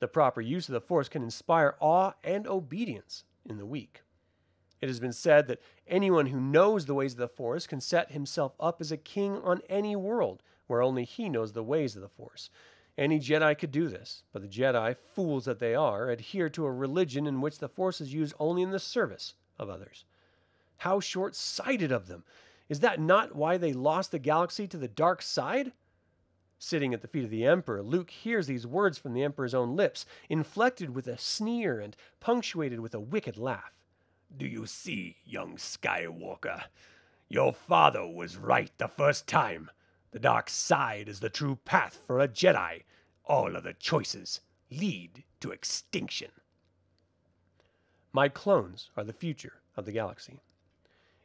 The proper use of the force can inspire awe and obedience in the weak. It has been said that anyone who knows the ways of the force can set himself up as a king on any world where only he knows the ways of the force. Any Jedi could do this, but the Jedi, fools that they are, adhere to a religion in which the force is used only in the service of others. How short sighted of them! Is that not why they lost the galaxy to the dark side? Sitting at the feet of the Emperor, Luke hears these words from the Emperor's own lips, inflected with a sneer and punctuated with a wicked laugh. Do you see, young Skywalker? Your father was right the first time. The dark side is the true path for a Jedi. All other choices lead to extinction. My clones are the future of the galaxy.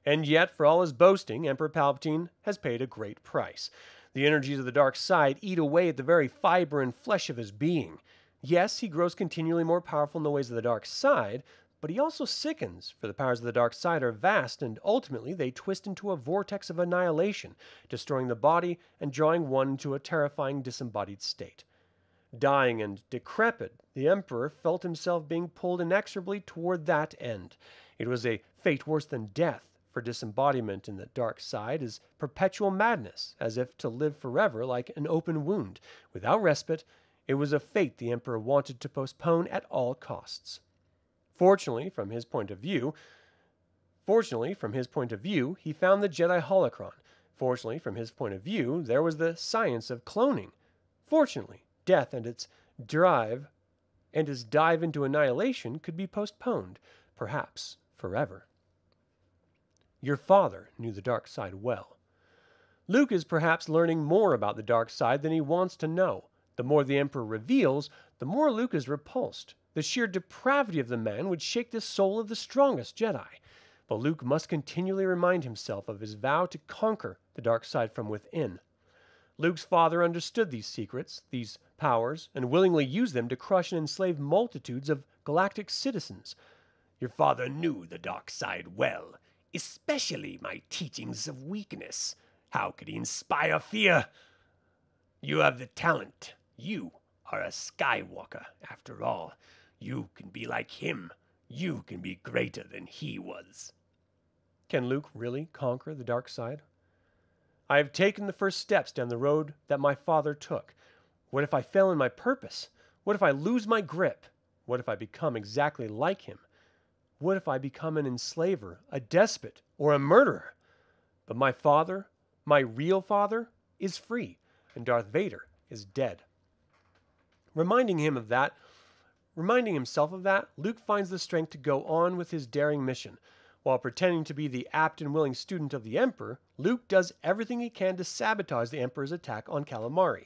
And yet, for all his boasting, Emperor Palpatine has paid a great price. The energies of the dark side eat away at the very fiber and flesh of his being. Yes, he grows continually more powerful in the ways of the dark side, but he also sickens, for the powers of the dark side are vast, and ultimately they twist into a vortex of annihilation, destroying the body and drawing one into a terrifying disembodied state. Dying and decrepit, the Emperor felt himself being pulled inexorably toward that end. It was a fate worse than death, for disembodiment in the dark side is perpetual madness, as if to live forever like an open wound, without respite. It was a fate the Emperor wanted to postpone at all costs. Fortunately, from his point of view, fortunately, from his point of view, he found the Jedi holocron. Fortunately, from his point of view, there was the science of cloning. Fortunately, death and its drive and his dive into annihilation could be postponed, perhaps forever. Your father knew the dark side well. Luke is perhaps learning more about the dark side than he wants to know. The more the Emperor reveals, the more Luke is repulsed. The sheer depravity of the man would shake the soul of the strongest Jedi. But Luke must continually remind himself of his vow to conquer the dark side from within. Luke's father understood these secrets, these powers, and willingly used them to crush and enslave multitudes of galactic citizens. Your father knew the dark side well especially my teachings of weakness. How could he inspire fear? You have the talent. You are a Skywalker, after all. You can be like him. You can be greater than he was. Can Luke really conquer the dark side? I have taken the first steps down the road that my father took. What if I fail in my purpose? What if I lose my grip? What if I become exactly like him? What if I become an enslaver, a despot, or a murderer? But my father, my real father, is free, and Darth Vader is dead. Reminding him of that, reminding himself of that, Luke finds the strength to go on with his daring mission. While pretending to be the apt and willing student of the Emperor, Luke does everything he can to sabotage the Emperor's attack on Calamari.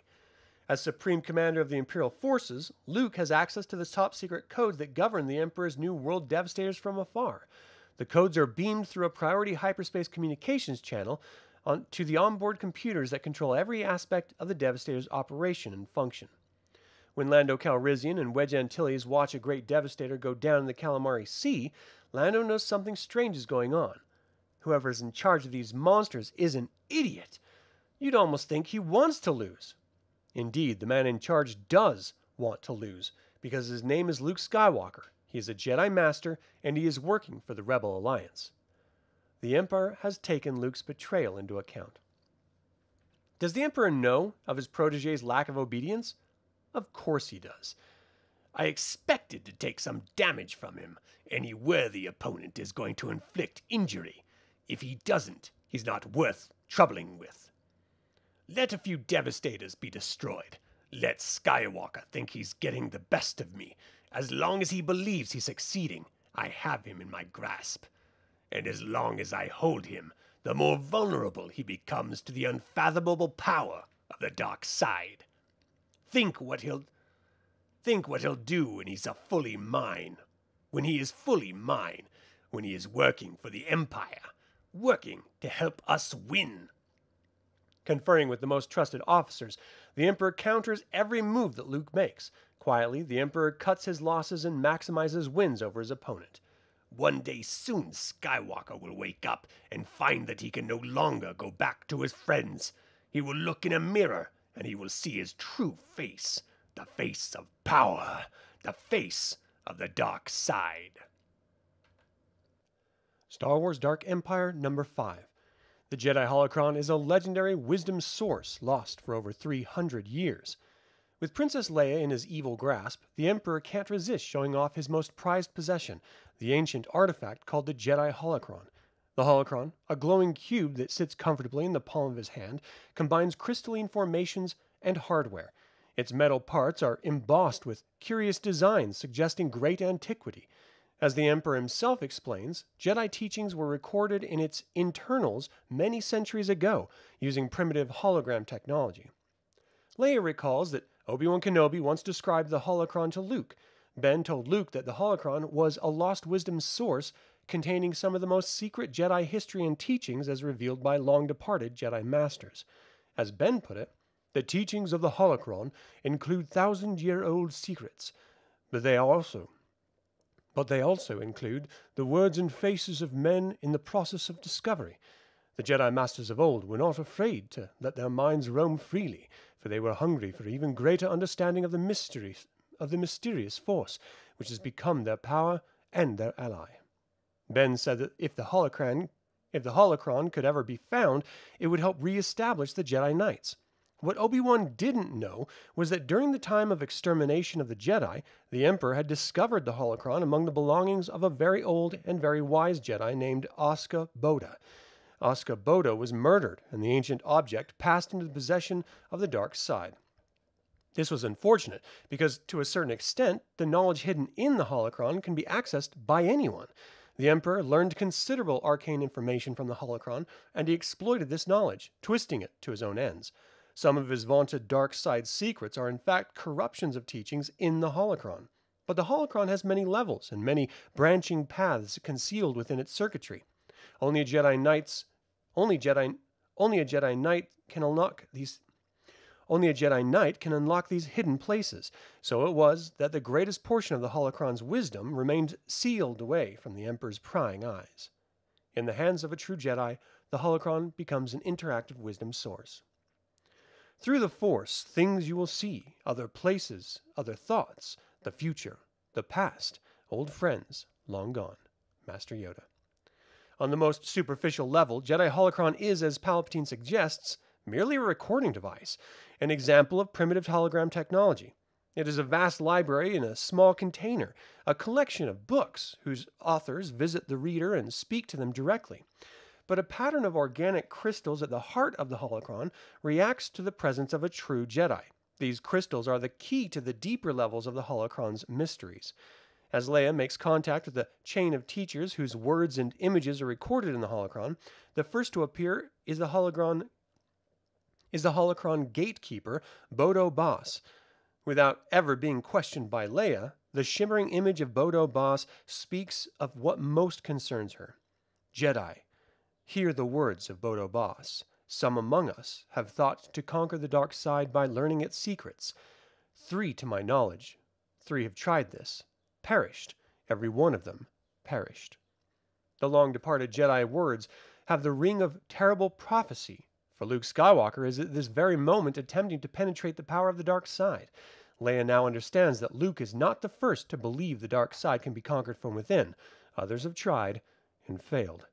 As Supreme Commander of the Imperial Forces, Luke has access to the top secret codes that govern the Emperor's new world devastators from afar. The codes are beamed through a priority hyperspace communications channel on, to the onboard computers that control every aspect of the Devastator's operation and function. When Lando Calrissian and Wedge Antilles watch a great Devastator go down in the Calamari Sea, Lando knows something strange is going on. Whoever is in charge of these monsters is an idiot. You'd almost think he wants to lose. Indeed, the man in charge does want to lose, because his name is Luke Skywalker. He is a Jedi Master, and he is working for the Rebel Alliance. The Emperor has taken Luke's betrayal into account. Does the Emperor know of his protege's lack of obedience? Of course he does. I expected to take some damage from him. Any worthy opponent is going to inflict injury. If he doesn't, he's not worth troubling with. Let a few devastators be destroyed. Let Skywalker think he's getting the best of me. As long as he believes he's succeeding, I have him in my grasp. And as long as I hold him, the more vulnerable he becomes to the unfathomable power of the dark side. Think what he'll think what he'll do when he's a fully mine. When he is fully mine, when he is working for the Empire, working to help us win. Conferring with the most trusted officers, the Emperor counters every move that Luke makes. Quietly, the Emperor cuts his losses and maximizes wins over his opponent. One day soon, Skywalker will wake up and find that he can no longer go back to his friends. He will look in a mirror and he will see his true face the face of power, the face of the dark side. Star Wars Dark Empire number 5 the Jedi Holocron is a legendary wisdom source lost for over 300 years. With Princess Leia in his evil grasp, the Emperor can't resist showing off his most prized possession, the ancient artifact called the Jedi Holocron. The holocron, a glowing cube that sits comfortably in the palm of his hand, combines crystalline formations and hardware. Its metal parts are embossed with curious designs suggesting great antiquity. As the Emperor himself explains, Jedi teachings were recorded in its internals many centuries ago using primitive hologram technology. Leia recalls that Obi Wan Kenobi once described the holocron to Luke. Ben told Luke that the holocron was a lost wisdom source containing some of the most secret Jedi history and teachings as revealed by long departed Jedi Masters. As Ben put it, the teachings of the holocron include thousand year old secrets, but they also but they also include the words and faces of men in the process of discovery. The Jedi Masters of old were not afraid to let their minds roam freely, for they were hungry for even greater understanding of the mysteries of the mysterious force which has become their power and their ally. Ben said that if the holocron if the holocron could ever be found, it would help re-establish the Jedi Knights. What Obi-Wan didn't know was that during the time of extermination of the Jedi, the Emperor had discovered the holocron among the belongings of a very old and very wise Jedi named Ashka Boda. Ashka Boda was murdered, and the ancient object passed into the possession of the dark side. This was unfortunate because, to a certain extent, the knowledge hidden in the holocron can be accessed by anyone. The Emperor learned considerable arcane information from the holocron, and he exploited this knowledge, twisting it to his own ends. Some of his vaunted dark side secrets are in fact corruptions of teachings in the holocron. But the holocron has many levels and many branching paths concealed within its circuitry. Only a Jedi Knight's only Jedi only a Jedi Knight can unlock these only a Jedi Knight can unlock these hidden places. So it was that the greatest portion of the holocron's wisdom remained sealed away from the Emperor's prying eyes. In the hands of a true Jedi, the holocron becomes an interactive wisdom source. Through the Force, things you will see, other places, other thoughts, the future, the past, old friends, long gone. Master Yoda. On the most superficial level, Jedi Holocron is, as Palpatine suggests, merely a recording device, an example of primitive hologram technology. It is a vast library in a small container, a collection of books whose authors visit the reader and speak to them directly but a pattern of organic crystals at the heart of the holocron reacts to the presence of a true Jedi. These crystals are the key to the deeper levels of the holocron's mysteries. As Leia makes contact with the chain of teachers whose words and images are recorded in the holocron, the first to appear is the holocron is the holocron gatekeeper Bodo Baas. Without ever being questioned by Leia, the shimmering image of Bodo Baas speaks of what most concerns her. Jedi, Hear the words of Bodo Baas. Some among us have thought to conquer the dark side by learning its secrets. Three, to my knowledge, three have tried this, perished, every one of them perished. The long departed Jedi words have the ring of terrible prophecy, for Luke Skywalker is at this very moment attempting to penetrate the power of the dark side. Leia now understands that Luke is not the first to believe the dark side can be conquered from within. Others have tried and failed.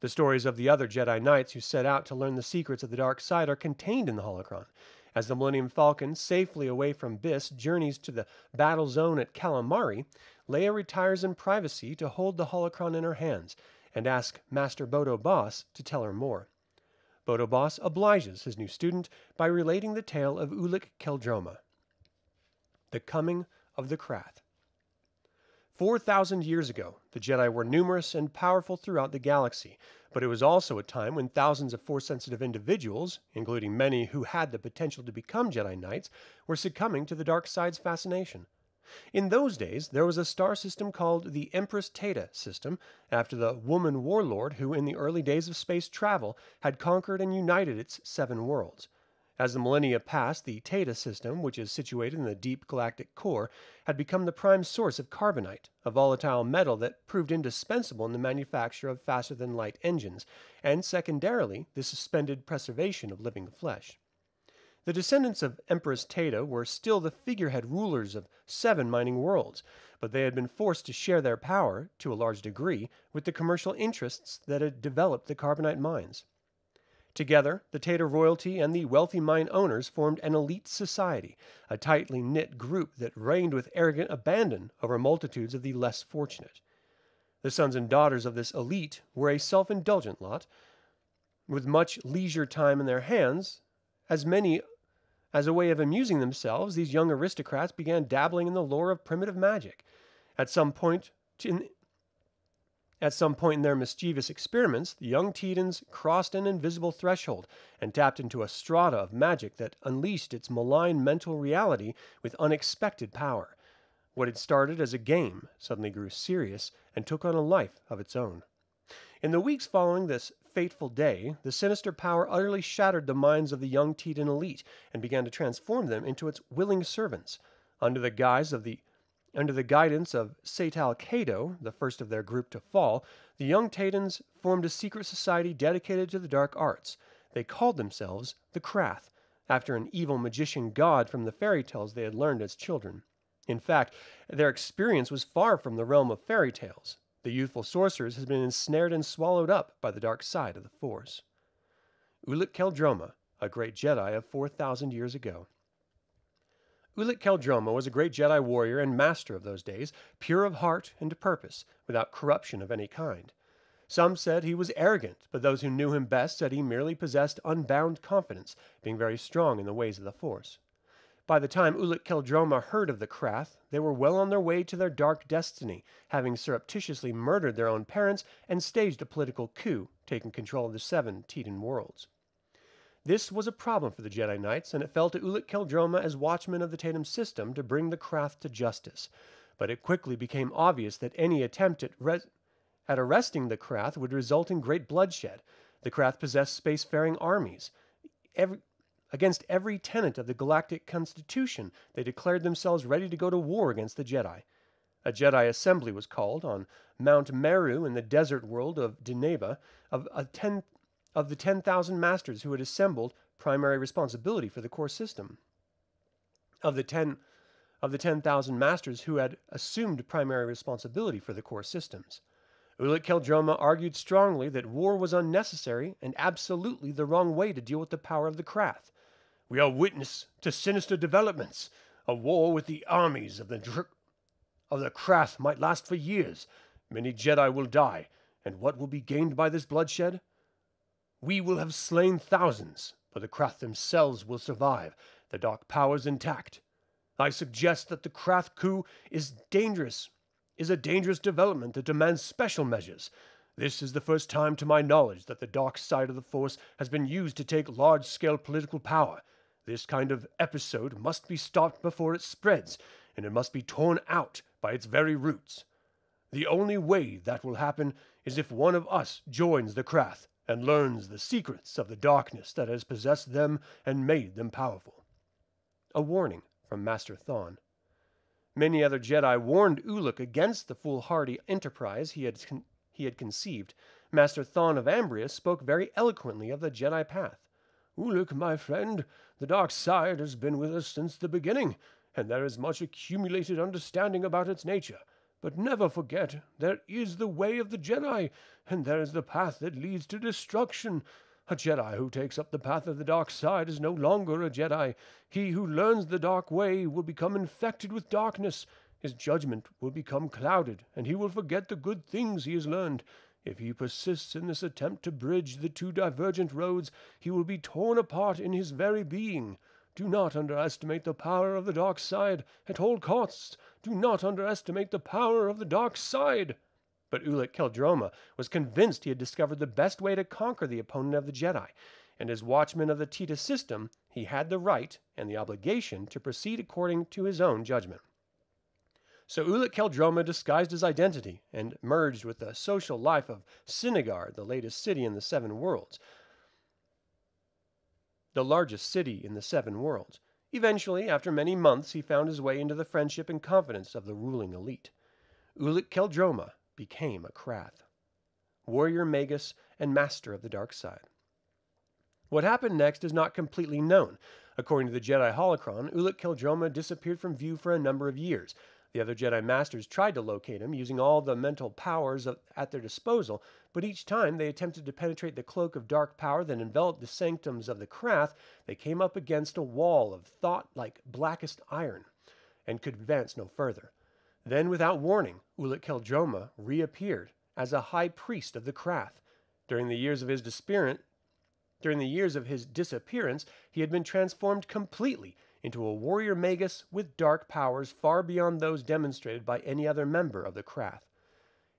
The stories of the other Jedi Knights who set out to learn the secrets of the dark side are contained in the holocron. As the Millennium Falcon, safely away from Biss, journeys to the battle zone at Calamari, Leia retires in privacy to hold the holocron in her hands and ask Master Bodo Baas to tell her more. Bodo Baas obliges his new student by relating the tale of Ulic Qel-Droma. The Coming of the Krath. Four thousand years ago, the Jedi were numerous and powerful throughout the galaxy, but it was also a time when thousands of force sensitive individuals, including many who had the potential to become Jedi Knights, were succumbing to the dark side's fascination. In those days, there was a star system called the Empress Teta system, after the woman warlord who, in the early days of space travel, had conquered and united its seven worlds. As the millennia passed, the Teta system, which is situated in the deep galactic core, had become the prime source of carbonite, a volatile metal that proved indispensable in the manufacture of faster than light engines, and secondarily, the suspended preservation of living flesh. The descendants of Empress Teta were still the figurehead rulers of seven mining worlds, but they had been forced to share their power, to a large degree, with the commercial interests that had developed the carbonite mines. Together, the Teta royalty and the wealthy mine owners formed an elite society, a tightly knit group that reigned with arrogant abandon over multitudes of the less fortunate. The sons and daughters of this elite were a self indulgent lot, with much leisure time in their hands. As many as a way of amusing themselves, these young aristocrats began dabbling in the lore of primitive magic. At some point in, at some point in their mischievous experiments, the young Titans crossed an invisible threshold and tapped into a strata of magic that unleashed its malign mental reality with unexpected power. What had started as a game suddenly grew serious and took on a life of its own. In the weeks following this fateful day, the sinister power utterly shattered the minds of the young Titan elite and began to transform them into its willing servants. Under the guise of the under the guidance of Satal Keto, the first of their group to fall, the young Titans formed a secret society dedicated to the dark arts. They called themselves the Krath, after an evil magician god from the fairy tales they had learned as children. In fact, their experience was far from the realm of fairy tales. The youthful sorcerers has been ensnared and swallowed up by the dark side of the Force. Ulic Qel-Droma, a great Jedi of 4,000 years ago. Ulic Qel-Droma was a great Jedi warrior and master of those days, pure of heart and purpose, without corruption of any kind. Some said he was arrogant, but those who knew him best said he merely possessed unbound confidence, being very strong in the ways of the Force. By the time Ulic Qel-Droma heard of the Krath, they were well on their way to their dark destiny, having surreptitiously murdered their own parents and staged a political coup, taking control of the seven Titan worlds. This was a problem for the Jedi Knights, and it fell to Ulic Qel-Droma as watchman of the Tatum system to bring the Krath to justice. But it quickly became obvious that any attempt at, at arresting the Krath would result in great bloodshed. The Krath possessed spacefaring armies. Every, Against every tenet of the Galactic Constitution, they declared themselves ready to go to war against the Jedi. A Jedi assembly was called on Mount Meru in the desert world of Deneba of, ten, of the 10,000 masters who had assembled primary responsibility for the core system. Of the 10 of the 10,000 masters who had assumed primary responsibility for the core systems. Ulic Qel-Droma argued strongly that war was unnecessary and absolutely the wrong way to deal with the power of the Krath. We are witness to sinister developments. A war with the armies of the Dr- of the Krath might last for years. Many Jedi will die, and what will be gained by this bloodshed? We will have slain thousands, but the Krath themselves will survive, the dark powers intact. I suggest that the Krath coup is dangerous, is a dangerous development that demands special measures. This is the first time to my knowledge that the dark side of the Force has been used to take large scale political power. This kind of episode must be stopped before it spreads, and it must be torn out by its very roots. The only way that will happen is if one of us joins the Krath and learns the secrets of the darkness that has possessed them and made them powerful. A warning from Master Thon. Many other Jedi warned Ulic against the foolhardy enterprise he had, con- he had conceived. Master Thon of Ambria spoke very eloquently of the Jedi path. Ulic, my friend, the dark side has been with us since the beginning, and there is much accumulated understanding about its nature. But never forget, there is the way of the Jedi, and there is the path that leads to destruction. A Jedi who takes up the path of the dark side is no longer a Jedi. He who learns the dark way will become infected with darkness. His judgment will become clouded, and he will forget the good things he has learned. If he persists in this attempt to bridge the two divergent roads, he will be torn apart in his very being. Do not underestimate the power of the dark side at all costs. Do not underestimate the power of the dark side. But Ulic Qel-Droma was convinced he had discovered the best way to conquer the opponent of the Jedi, and as watchman of the Teta system, he had the right and the obligation to proceed according to his own judgment. So Ulic Qel-Droma disguised his identity and merged with the social life of Cinnagar, the latest city in the Seven Worlds, the largest city in the Seven Worlds. Eventually, after many months, he found his way into the friendship and confidence of the ruling elite. Ulic Qel-Droma became a Krath, warrior magus and master of the dark side. What happened next is not completely known. According to the Jedi Holocron, Ulic Qel-Droma disappeared from view for a number of years, the other Jedi Masters tried to locate him using all the mental powers of, at their disposal, but each time they attempted to penetrate the cloak of dark power that enveloped the sanctums of the Krath, they came up against a wall of thought like blackest iron and could advance no further. Then, without warning, Ulic Qel-Droma reappeared as a high priest of the Krath. During the years of his disappearance, during the years of his disappearance, he had been transformed completely into a warrior magus with dark powers far beyond those demonstrated by any other member of the Krath.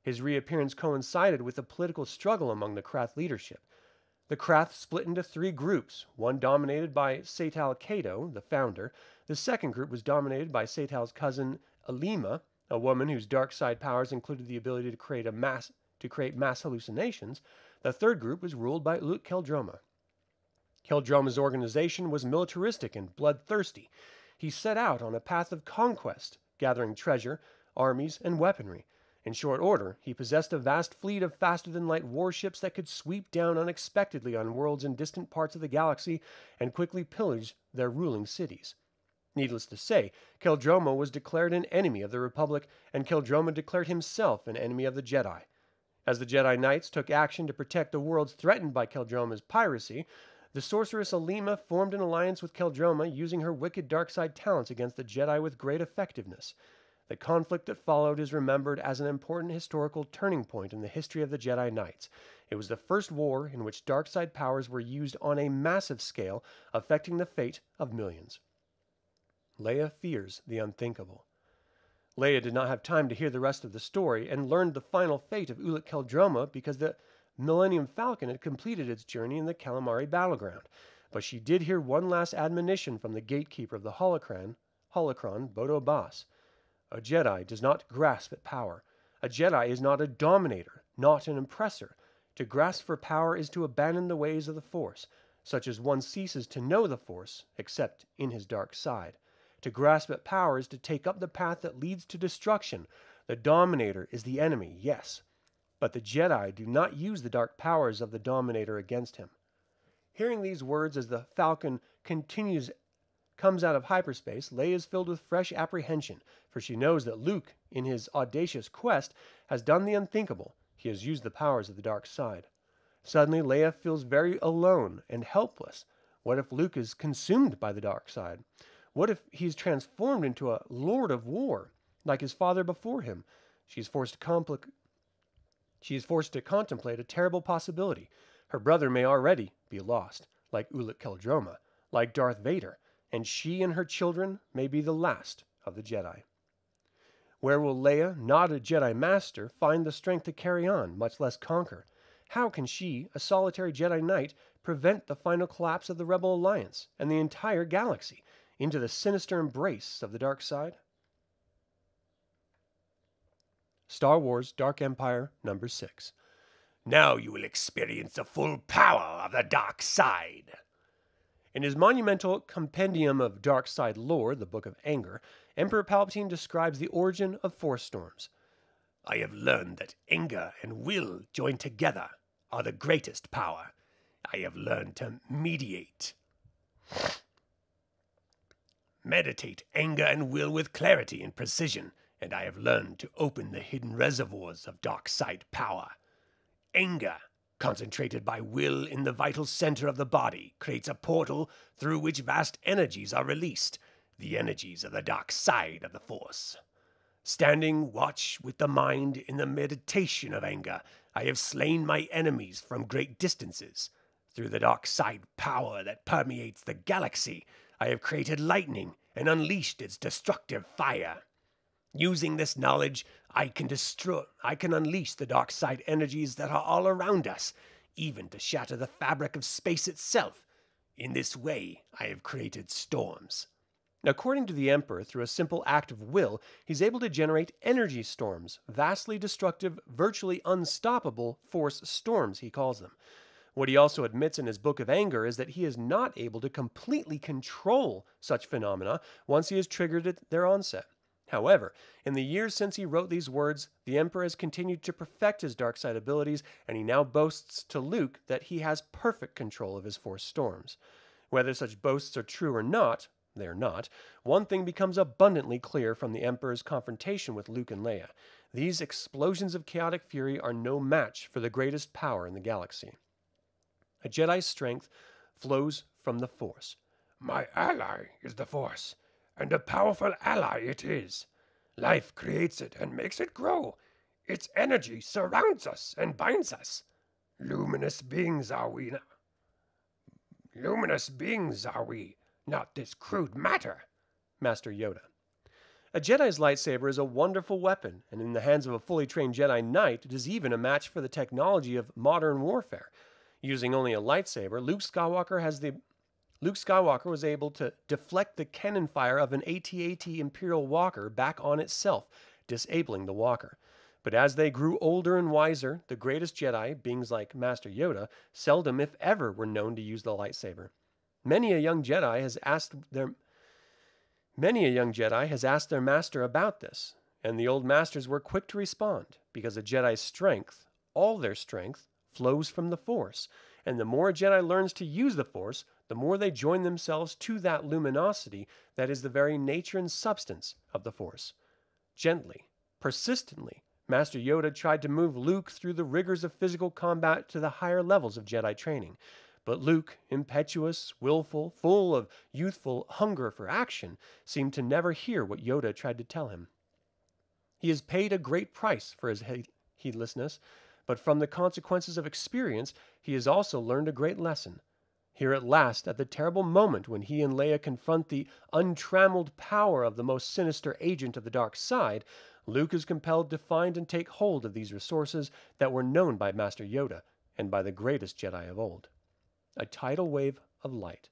His reappearance coincided with a political struggle among the Krath leadership. The Krath split into three groups, one dominated by Satal Keto, the founder. The second group was dominated by Satal's cousin Aleema, a woman whose dark side powers included the ability to create a mass to create mass hallucinations. The third group was ruled by Ulic Qel-Droma. Qel-Droma's organization was militaristic and bloodthirsty. He set out on a path of conquest, gathering treasure, armies, and weaponry. In short order, he possessed a vast fleet of faster than light warships that could sweep down unexpectedly on worlds in distant parts of the galaxy and quickly pillage their ruling cities. Needless to say, Qel-Droma was declared an enemy of the Republic, and Qel-Droma declared himself an enemy of the Jedi. As the Jedi Knights took action to protect the worlds threatened by Qel-Droma's piracy, the sorceress Aleema formed an alliance with Qel-Droma using her wicked dark side talents against the Jedi with great effectiveness. The conflict that followed is remembered as an important historical turning point in the history of the Jedi Knights. It was the first war in which dark side powers were used on a massive scale, affecting the fate of millions. Leia fears the unthinkable. Leia did not have time to hear the rest of the story and learned the final fate of Ulic Qel-Droma because the Millennium Falcon had completed its journey in the Calamari battleground, but she did hear one last admonition from the gatekeeper of the holocron, holocron Bodo Baas. A Jedi does not grasp at power. A Jedi is not a dominator, not an oppressor. To grasp for power is to abandon the ways of the Force, such as one ceases to know the Force, except in his dark side. To grasp at power is to take up the path that leads to destruction. The Dominator is the enemy, yes, but the Jedi do not use the dark powers of the Dominator against him. Hearing these words as the Falcon continues comes out of hyperspace, Leia is filled with fresh apprehension, for she knows that Luke, in his audacious quest, has done the unthinkable. He has used the powers of the dark side. Suddenly, Leia feels very alone and helpless. What if Luke is consumed by the dark side? What if he's transformed into a lord of war, like his father before him? She is forced to compli- she is forced to contemplate a terrible possibility. Her brother may already be lost, like Ulic Qel-Droma, like Darth Vader, and she and her children may be the last of the Jedi. Where will Leia, not a Jedi Master, find the strength to carry on, much less conquer? How can she, a solitary Jedi Knight, prevent the final collapse of the Rebel Alliance and the entire galaxy into the sinister embrace of the dark side? Star Wars Dark Empire number 6. Now you will experience the full power of the dark side. In his monumental compendium of dark side lore, the Book of Anger, Emperor Palpatine describes the origin of Force storms. I have learned that anger and will joined together are the greatest power. I have learned to mediate. Meditate anger and will with clarity and precision and I have learned to open the hidden reservoirs of dark side power. Anger, concentrated by will in the vital center of the body, creates a portal through which vast energies are released, the energies of the dark side of the Force. Standing watch with the mind in the meditation of anger, I have slain my enemies from great distances. Through the dark side power that permeates the galaxy, I have created lightning and unleashed its destructive fire. Using this knowledge, I can destroy, I can unleash the dark side energies that are all around us, even to shatter the fabric of space itself. In this way, I have created storms. According to the Emperor, through a simple act of will, he's able to generate energy storms, vastly destructive, virtually unstoppable force storms, he calls them. What he also admits in his Book of Anger is that he is not able to completely control such phenomena once he has triggered their onset. However, in the years since he wrote these words, the Emperor has continued to perfect his dark side abilities, and he now boasts to Luke that he has perfect control of his Force storms. Whether such boasts are true or not, they are not, one thing becomes abundantly clear from the Emperor's confrontation with Luke and Leia. These explosions of chaotic fury are no match for the greatest power in the galaxy. A Jedi's strength flows from the Force. My ally is the Force and a powerful ally it is. Life creates it and makes it grow. Its energy surrounds us and binds us. Luminous beings are we. Luminous beings are we, not this crude matter. Master Yoda. A Jedi's lightsaber is a wonderful weapon, and in the hands of a fully trained Jedi Knight, it is even a match for the technology of modern warfare. Using only a lightsaber, Luke Skywalker has the Luke Skywalker was able to deflect the cannon fire of an AT-AT Imperial Walker back on itself, disabling the Walker. But as they grew older and wiser, the greatest Jedi, beings like Master Yoda, seldom, if ever, were known to use the lightsaber. Many a young Jedi has asked their many a young Jedi has asked their master about this, and the old masters were quick to respond, because a Jedi's strength, all their strength, flows from the Force, and the more a Jedi learns to use the Force, the more they join themselves to that luminosity that is the very nature and substance of the Force. Gently, persistently, Master Yoda tried to move Luke through the rigors of physical combat to the higher levels of Jedi training. But Luke, impetuous, willful, full of youthful hunger for action, seemed to never hear what Yoda tried to tell him. He has paid a great price for his heedlessness, but from the consequences of experience, he has also learned a great lesson. Here at last, at the terrible moment when he and Leia confront the untrammeled power of the most sinister agent of the dark side, Luke is compelled to find and take hold of these resources that were known by Master Yoda and by the greatest Jedi of old. A tidal wave of light.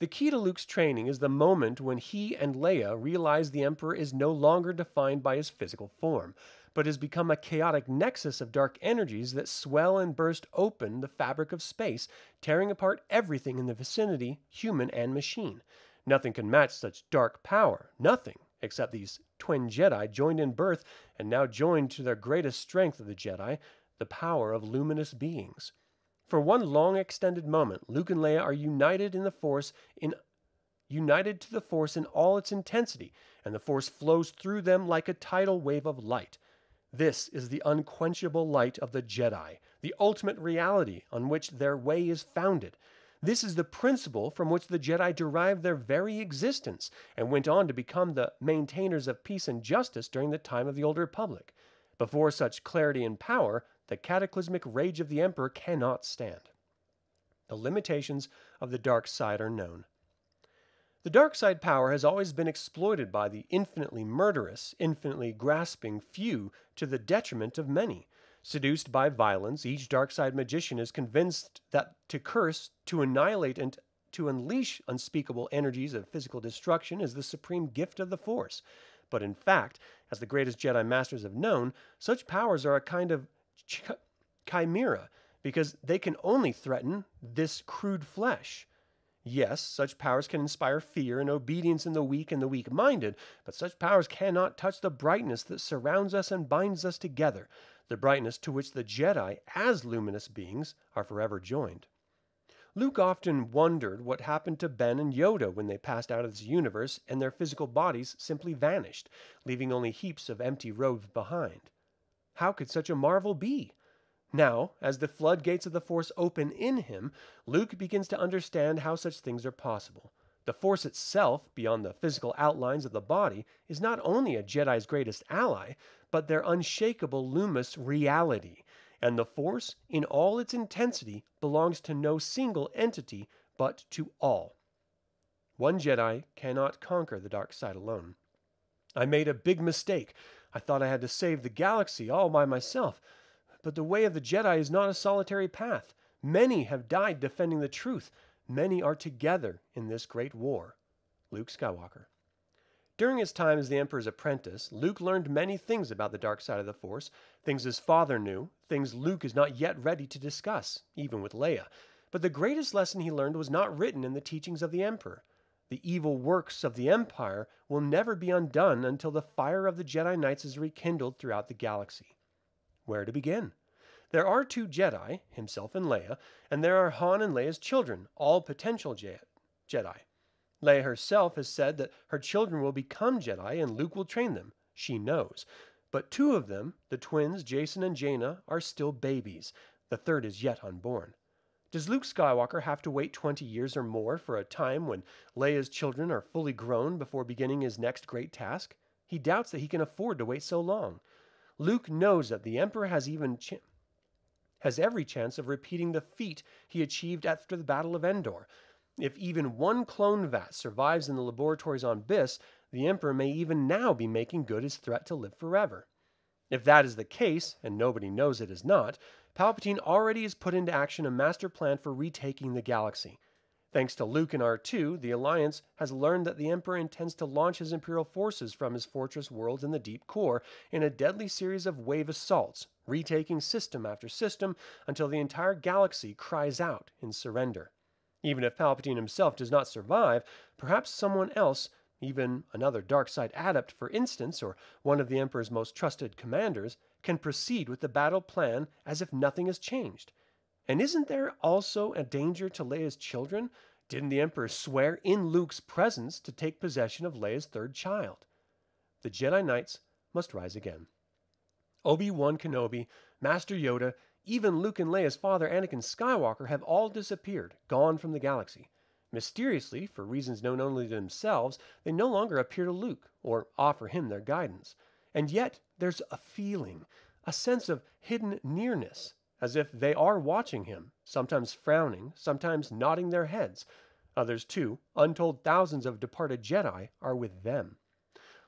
The key to Luke's training is the moment when he and Leia realize the Emperor is no longer defined by his physical form, but has become a chaotic nexus of dark energies that swell and burst open the fabric of space, tearing apart everything in the vicinity, human and machine. Nothing can match such dark power, nothing, except these twin Jedi joined in birth and now joined to their greatest strength of the Jedi, the power of luminous beings. For one long extended moment, Luke and Leia are united in the Force in united to the Force in all its intensity, and the Force flows through them like a tidal wave of light. This is the unquenchable light of the Jedi, the ultimate reality on which their way is founded, this is the principle from which the Jedi derived their very existence and went on to become the maintainers of peace and justice during the time of the Old Republic. Before such clarity and power, the cataclysmic rage of the Emperor cannot stand. The limitations of the dark side are known. The dark side power has always been exploited by the infinitely murderous, infinitely grasping few to the detriment of many. Seduced by violence, each dark side magician is convinced that to curse, to annihilate, and to unleash unspeakable energies of physical destruction is the supreme gift of the Force. But in fact, as the greatest Jedi Masters have known, such powers are a kind of ch- chimera because they can only threaten this crude flesh. Yes, such powers can inspire fear and obedience in the weak and the weak minded, but such powers cannot touch the brightness that surrounds us and binds us together the brightness to which the Jedi, as luminous beings, are forever joined. Luke often wondered what happened to Ben and Yoda when they passed out of this universe and their physical bodies simply vanished, leaving only heaps of empty robes behind. How could such a marvel be? Now, as the floodgates of the Force open in him, Luke begins to understand how such things are possible. The Force itself, beyond the physical outlines of the body, is not only a Jedi's greatest ally, but their unshakable luminous reality. And the Force, in all its intensity, belongs to no single entity, but to all. One Jedi cannot conquer the dark side alone. I made a big mistake. I thought I had to save the galaxy all by myself. But the way of the Jedi is not a solitary path. Many have died defending the truth. Many are together in this great war. Luke Skywalker. During his time as the Emperor's apprentice, Luke learned many things about the dark side of the Force, things his father knew, things Luke is not yet ready to discuss, even with Leia. But the greatest lesson he learned was not written in the teachings of the Emperor. The evil works of the Empire will never be undone until the fire of the Jedi Knights is rekindled throughout the galaxy. Where to begin? There are two Jedi, himself and Leia, and there are Han and Leia's children, all potential Je- Jedi. Leia herself has said that her children will become Jedi and Luke will train them. She knows. But two of them, the twins Jacen and Jaina, are still babies. The third is yet unborn. Does Luke Skywalker have to wait 20 years or more for a time when Leia's children are fully grown before beginning his next great task? He he doubts that he can afford to wait so long. Luke knows that the Emperor has even ch- has every chance of repeating the feat he achieved after the Battle of Endor. If even one clone vat survives in the laboratories on Biss, the Emperor may even now be making good his threat to live forever. If that is the case, and nobody knows it is not, Palpatine already has put into action a master plan for retaking the galaxy. Thanks to Luke and R2, the Alliance has learned that the Emperor intends to launch his Imperial forces from his fortress worlds in the deep core in a deadly series of wave assaults, retaking system after system until the entire galaxy cries out in surrender. Even if Palpatine himself does not survive, perhaps someone else, even another dark side adept for instance, or one of the Emperor's most trusted commanders, can proceed with the battle plan as if nothing has changed. And isn't there also a danger to Leia's children? Didn't the Emperor swear in Luke's presence to take possession of Leia's third child? The Jedi Knights must rise again. Obi Wan Kenobi, Master Yoda, even Luke and Leia's father, Anakin Skywalker, have all disappeared, gone from the galaxy. Mysteriously, for reasons known only to themselves, they no longer appear to Luke or offer him their guidance. And yet, there's a feeling, a sense of hidden nearness, as if they are watching him, sometimes frowning, sometimes nodding their heads. Others, too, untold thousands of departed Jedi, are with them.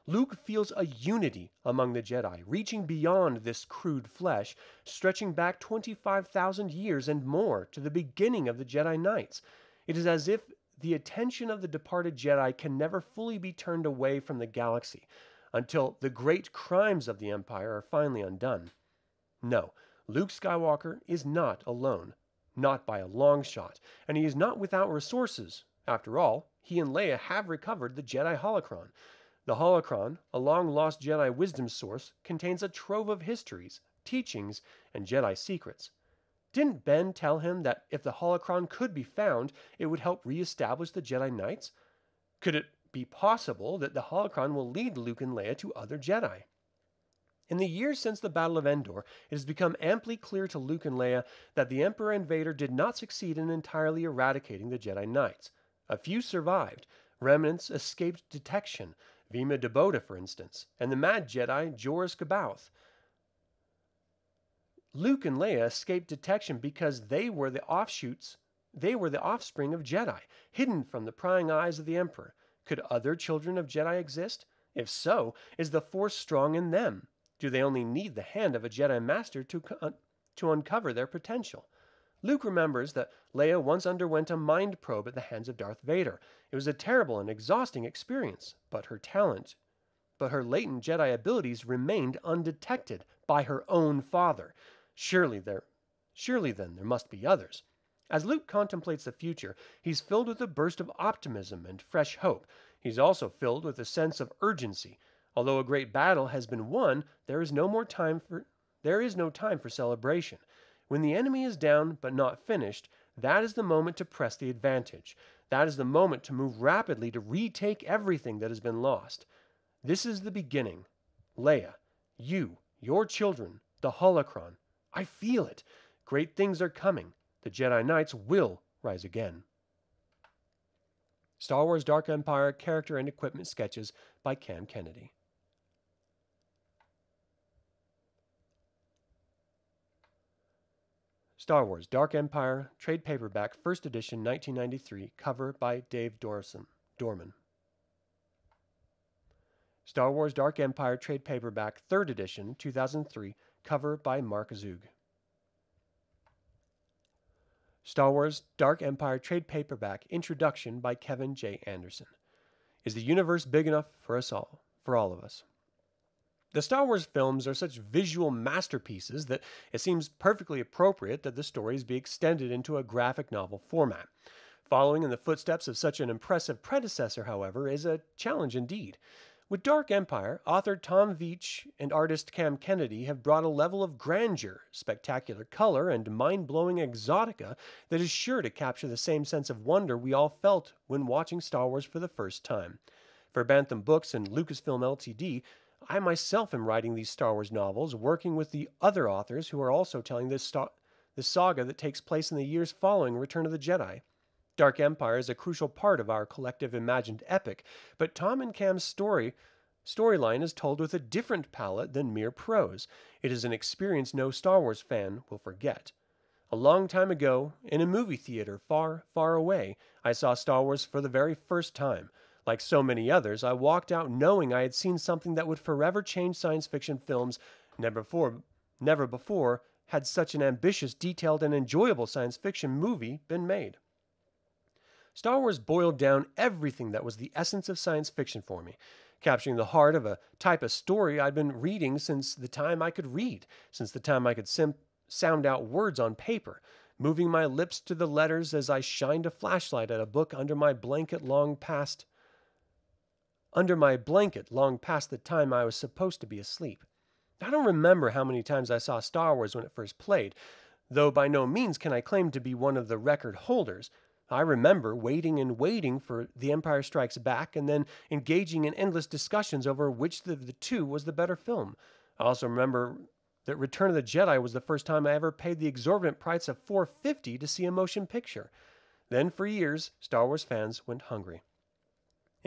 Luke feels a unity among the Jedi, reaching beyond this crude flesh, stretching back 25,000 years and more to the beginning of the Jedi Knights. It is as if the attention of the departed Jedi can never fully be turned away from the galaxy until the great crimes of the Empire are finally undone. No, Luke Skywalker is not alone, not by a long shot, and he is not without resources. After all, he and Leia have recovered the Jedi Holocron. The Holocron, a long lost Jedi wisdom source, contains a trove of histories, teachings, and Jedi secrets. Didn't Ben tell him that if the Holocron could be found, it would help reestablish the Jedi Knights? Could it be possible that the Holocron will lead Luke and Leia to other Jedi? In the years since the Battle of Endor, it has become amply clear to Luke and Leia that the Emperor and Vader did not succeed in entirely eradicating the Jedi Knights. A few survived. Remnants escaped detection, Vima-Da-Boda, for instance, and the mad Jedi Joruus C'baoth. Luke and Leia escaped detection because they were the offshoots, they were the offspring of Jedi, hidden from the prying eyes of the Emperor. Could other children of Jedi exist? If so, is the Force strong in them? Do they only need the hand of a Jedi Master to, uh, to uncover their potential? Luke remembers that Leia once underwent a mind probe at the hands of Darth Vader. It was a terrible and exhausting experience, but her talent, but her latent Jedi abilities remained undetected by her own father. Surely there surely then there must be others. As Luke contemplates the future, he's filled with a burst of optimism and fresh hope. He's also filled with a sense of urgency. Although a great battle has been won, there is no more time for there is no time for celebration. When the enemy is down but not finished, that is the moment to press the advantage. That is the moment to move rapidly to retake everything that has been lost. This is the beginning. Leia, you, your children, the holocron. I feel it. Great things are coming. The Jedi Knights will rise again. Star Wars Dark Empire character and equipment sketches by Cam Kennedy. Star Wars Dark Empire, trade paperback, first edition, 1993, cover by Dave Dorson, Dorman. Star Wars Dark Empire, trade paperback, third edition, 2003, cover by Mark Zug. Star Wars Dark Empire, trade paperback, introduction by Kevin J. Anderson. Is the universe big enough for us all, for all of us? The Star Wars films are such visual masterpieces that it seems perfectly appropriate that the stories be extended into a graphic novel format. Following in the footsteps of such an impressive predecessor, however, is a challenge indeed. With Dark Empire, author Tom Veitch and artist Cam Kennedy have brought a level of grandeur, spectacular color, and mind blowing exotica that is sure to capture the same sense of wonder we all felt when watching Star Wars for the first time. For Bantam Books and Lucasfilm Ltd., I myself am writing these Star Wars novels, working with the other authors who are also telling this, sto- this saga that takes place in the years following Return of the Jedi. Dark Empire is a crucial part of our collective imagined epic, but Tom and Cam's story storyline is told with a different palette than mere prose. It is an experience no Star Wars fan will forget. A long time ago, in a movie theater far, far away, I saw Star Wars for the very first time. Like so many others, I walked out knowing I had seen something that would forever change science fiction films. Never before, never before had such an ambitious, detailed, and enjoyable science fiction movie been made. Star Wars boiled down everything that was the essence of science fiction for me, capturing the heart of a type of story I'd been reading since the time I could read, since the time I could sim- sound out words on paper, moving my lips to the letters as I shined a flashlight at a book under my blanket long past under my blanket long past the time I was supposed to be asleep. I don't remember how many times I saw Star Wars when it first played, though by no means can I claim to be one of the record holders. I remember waiting and waiting for The Empire Strikes Back and then engaging in endless discussions over which of the two was the better film. I also remember that Return of the Jedi was the first time I ever paid the exorbitant price of 450 to see a motion picture. Then for years, Star Wars fans went hungry.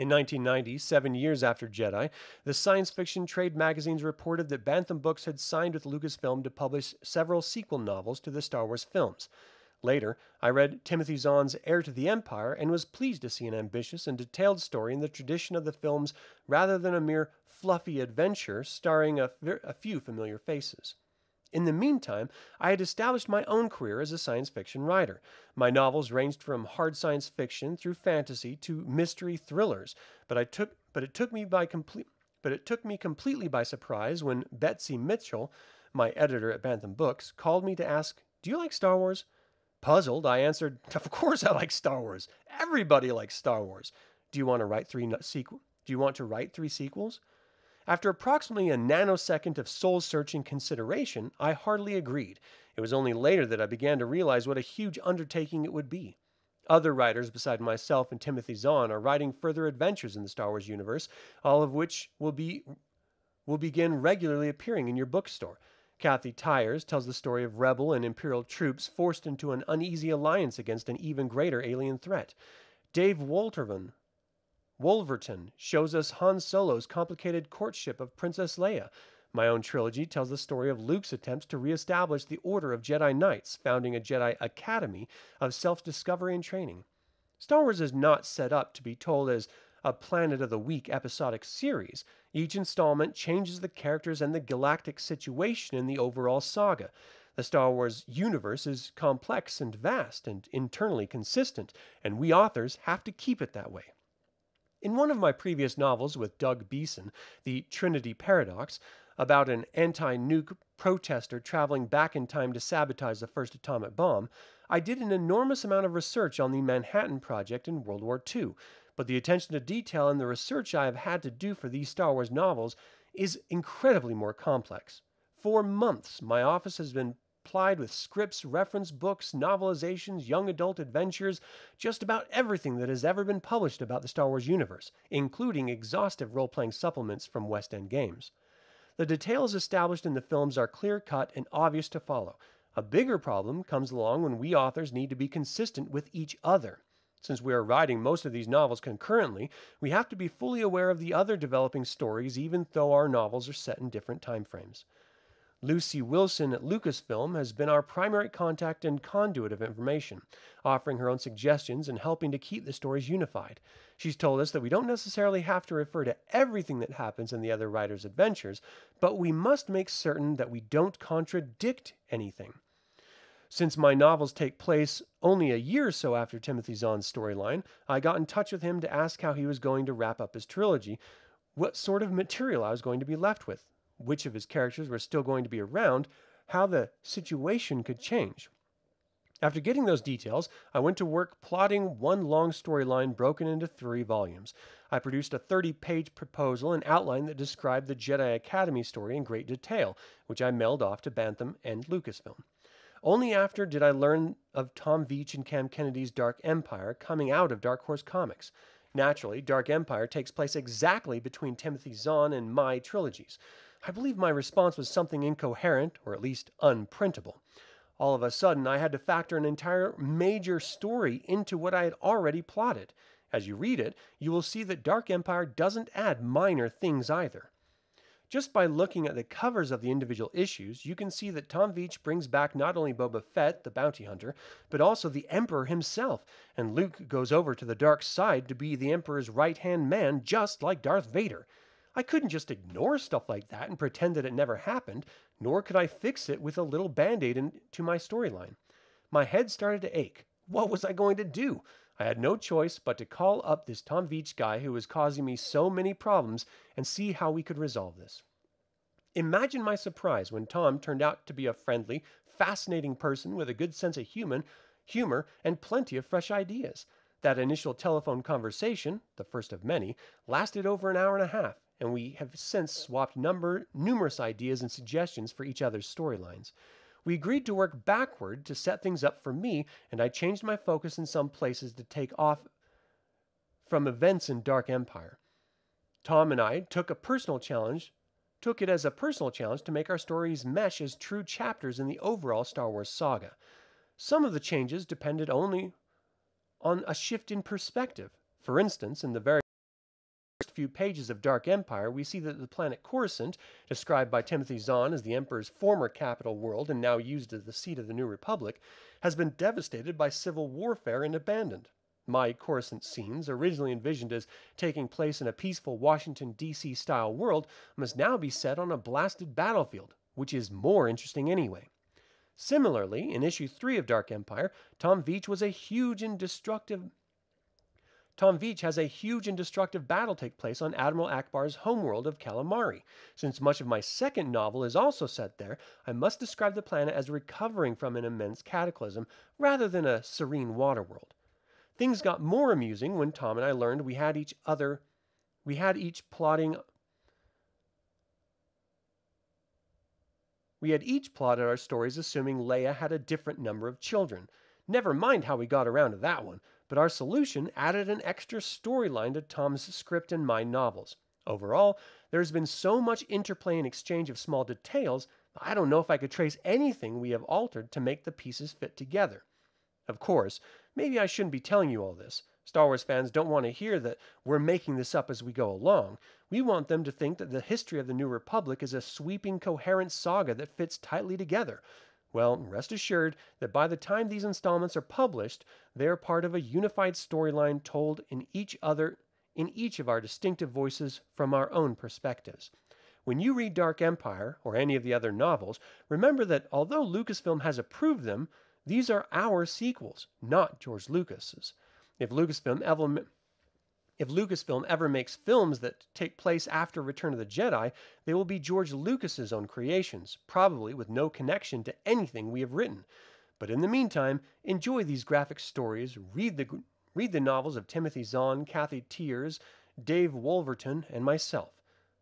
In 1990, seven years after Jedi, the science fiction trade magazines reported that Bantam Books had signed with Lucasfilm to publish several sequel novels to the Star Wars films. Later, I read Timothy Zahn's Heir to the Empire and was pleased to see an ambitious and detailed story in the tradition of the films rather than a mere fluffy adventure starring a, a few familiar faces. In the meantime, I had established my own career as a science fiction writer. My novels ranged from hard science fiction through fantasy to mystery thrillers, but I took but it took me by complete but it took me completely by surprise when Betsy Mitchell, my editor at Bantam Books, called me to ask, "Do you like Star Wars?" Puzzled, I answered, Of course I like Star Wars. Everybody likes Star Wars. Do you want to write three sequel? Do you want to write three sequels? After approximately a nanosecond of soul searching consideration, I heartily agreed. It was only later that I began to realize what a huge undertaking it would be. Other writers beside myself and Timothy Zahn are writing further adventures in the Star Wars universe, all of which will be will begin regularly appearing in your bookstore. Kathy Tyers tells the story of rebel and imperial troops forced into an uneasy alliance against an even greater alien threat. Dave Wolterman, Wolverton shows us Han Solo's complicated courtship of Princess Leia. My own trilogy tells the story of Luke's attempts to reestablish the Order of Jedi Knights, founding a Jedi Academy of self discovery and training. Star Wars is not set up to be told as a Planet of the Week episodic series. Each installment changes the characters and the galactic situation in the overall saga. The Star Wars universe is complex and vast and internally consistent, and we authors have to keep it that way. In one of my previous novels with Doug Beason, The Trinity Paradox, about an anti nuke protester traveling back in time to sabotage the first atomic bomb, I did an enormous amount of research on the Manhattan Project in World War II, but the attention to detail in the research I have had to do for these Star Wars novels is incredibly more complex. For months, my office has been plied with scripts, reference books, novelizations, young adult adventures, just about everything that has ever been published about the Star Wars universe, including exhaustive role playing supplements from West End Games. The details established in the films are clear cut and obvious to follow. A bigger problem comes along when we authors need to be consistent with each other. Since we are writing most of these novels concurrently, we have to be fully aware of the other developing stories, even though our novels are set in different time frames. Lucy Wilson at Lucasfilm has been our primary contact and conduit of information, offering her own suggestions and helping to keep the stories unified. She's told us that we don't necessarily have to refer to everything that happens in the other writers' adventures, but we must make certain that we don't contradict anything. Since my novels take place only a year or so after Timothy Zahn's storyline, I got in touch with him to ask how he was going to wrap up his trilogy, what sort of material I was going to be left with, which of his characters were still going to be around, how the situation could change. After getting those details, I went to work plotting one long storyline broken into three volumes. I produced a 30 page proposal and outline that described the Jedi Academy story in great detail, which I mailed off to Bantam and Lucasfilm. Only after did I learn of Tom Veitch and Cam Kennedy's Dark Empire coming out of Dark Horse Comics. Naturally, Dark Empire takes place exactly between Timothy Zahn and my trilogies. I believe my response was something incoherent, or at least unprintable. All of a sudden, I had to factor an entire major story into what I had already plotted. As you read it, you will see that Dark Empire doesn't add minor things either. Just by looking at the covers of the individual issues, you can see that Tom Veitch brings back not only Boba Fett, the bounty hunter, but also the Emperor himself, and Luke goes over to the dark side to be the Emperor's right hand man, just like Darth Vader. I couldn't just ignore stuff like that and pretend that it never happened, nor could I fix it with a little band aid into my storyline. My head started to ache. What was I going to do? I had no choice but to call up this Tom Veitch guy who was causing me so many problems and see how we could resolve this. Imagine my surprise when Tom turned out to be a friendly, fascinating person with a good sense of human, humor and plenty of fresh ideas. That initial telephone conversation, the first of many, lasted over an hour and a half, and we have since swapped number, numerous ideas and suggestions for each other's storylines. We agreed to work backward to set things up for me, and I changed my focus in some places to take off from events in Dark Empire. Tom and I took a personal challenge, took it as a personal challenge to make our stories mesh as true chapters in the overall Star Wars saga. Some of the changes depended only on a shift in perspective. For instance, in the very first few pages of Dark Empire, we see that the planet Coruscant, described by Timothy Zahn as the Emperor's former capital world and now used as the seat of the New Republic, has been devastated by civil warfare and abandoned. My Coruscant scenes, originally envisioned as taking place in a peaceful Washington, D.C. style world, must now be set on a blasted battlefield, which is more interesting anyway. Similarly, in issue 3 of Dark Empire, Tom Veitch was a huge and destructive Tom Veitch has a huge and destructive battle take place on Admiral Ackbar's homeworld of Calamari. Since much of my second novel is also set there, I must describe the planet as recovering from an immense cataclysm rather than a serene water world. Things got more amusing when Tom and I learned we had each other we had each plotting We had each plotted our stories assuming Leia had a different number of children. Never mind how we got around to that one but our solution added an extra storyline to Tom's script and my novels. Overall, there's been so much interplay and exchange of small details, I don't know if I could trace anything we have altered to make the pieces fit together. Of course, maybe I shouldn't be telling you all this. Star Wars fans don't want to hear that we're making this up as we go along. We want them to think that the history of the New Republic is a sweeping, coherent saga that fits tightly together. Well, rest assured that by the time these installments are published, they are part of a unified storyline told in each other in each of our distinctive voices from our own perspectives. When you read Dark Empire or any of the other novels, remember that although Lucasfilm has approved them, these are our sequels, not George Lucas's. If Lucasfilm ever if Lucasfilm ever makes films that take place after Return of the Jedi, they will be George Lucas's own creations, probably with no connection to anything we have written. But in the meantime, enjoy these graphic stories, read the read the novels of Timothy Zahn, Kathy Tyers, Dave Wolverton, and myself.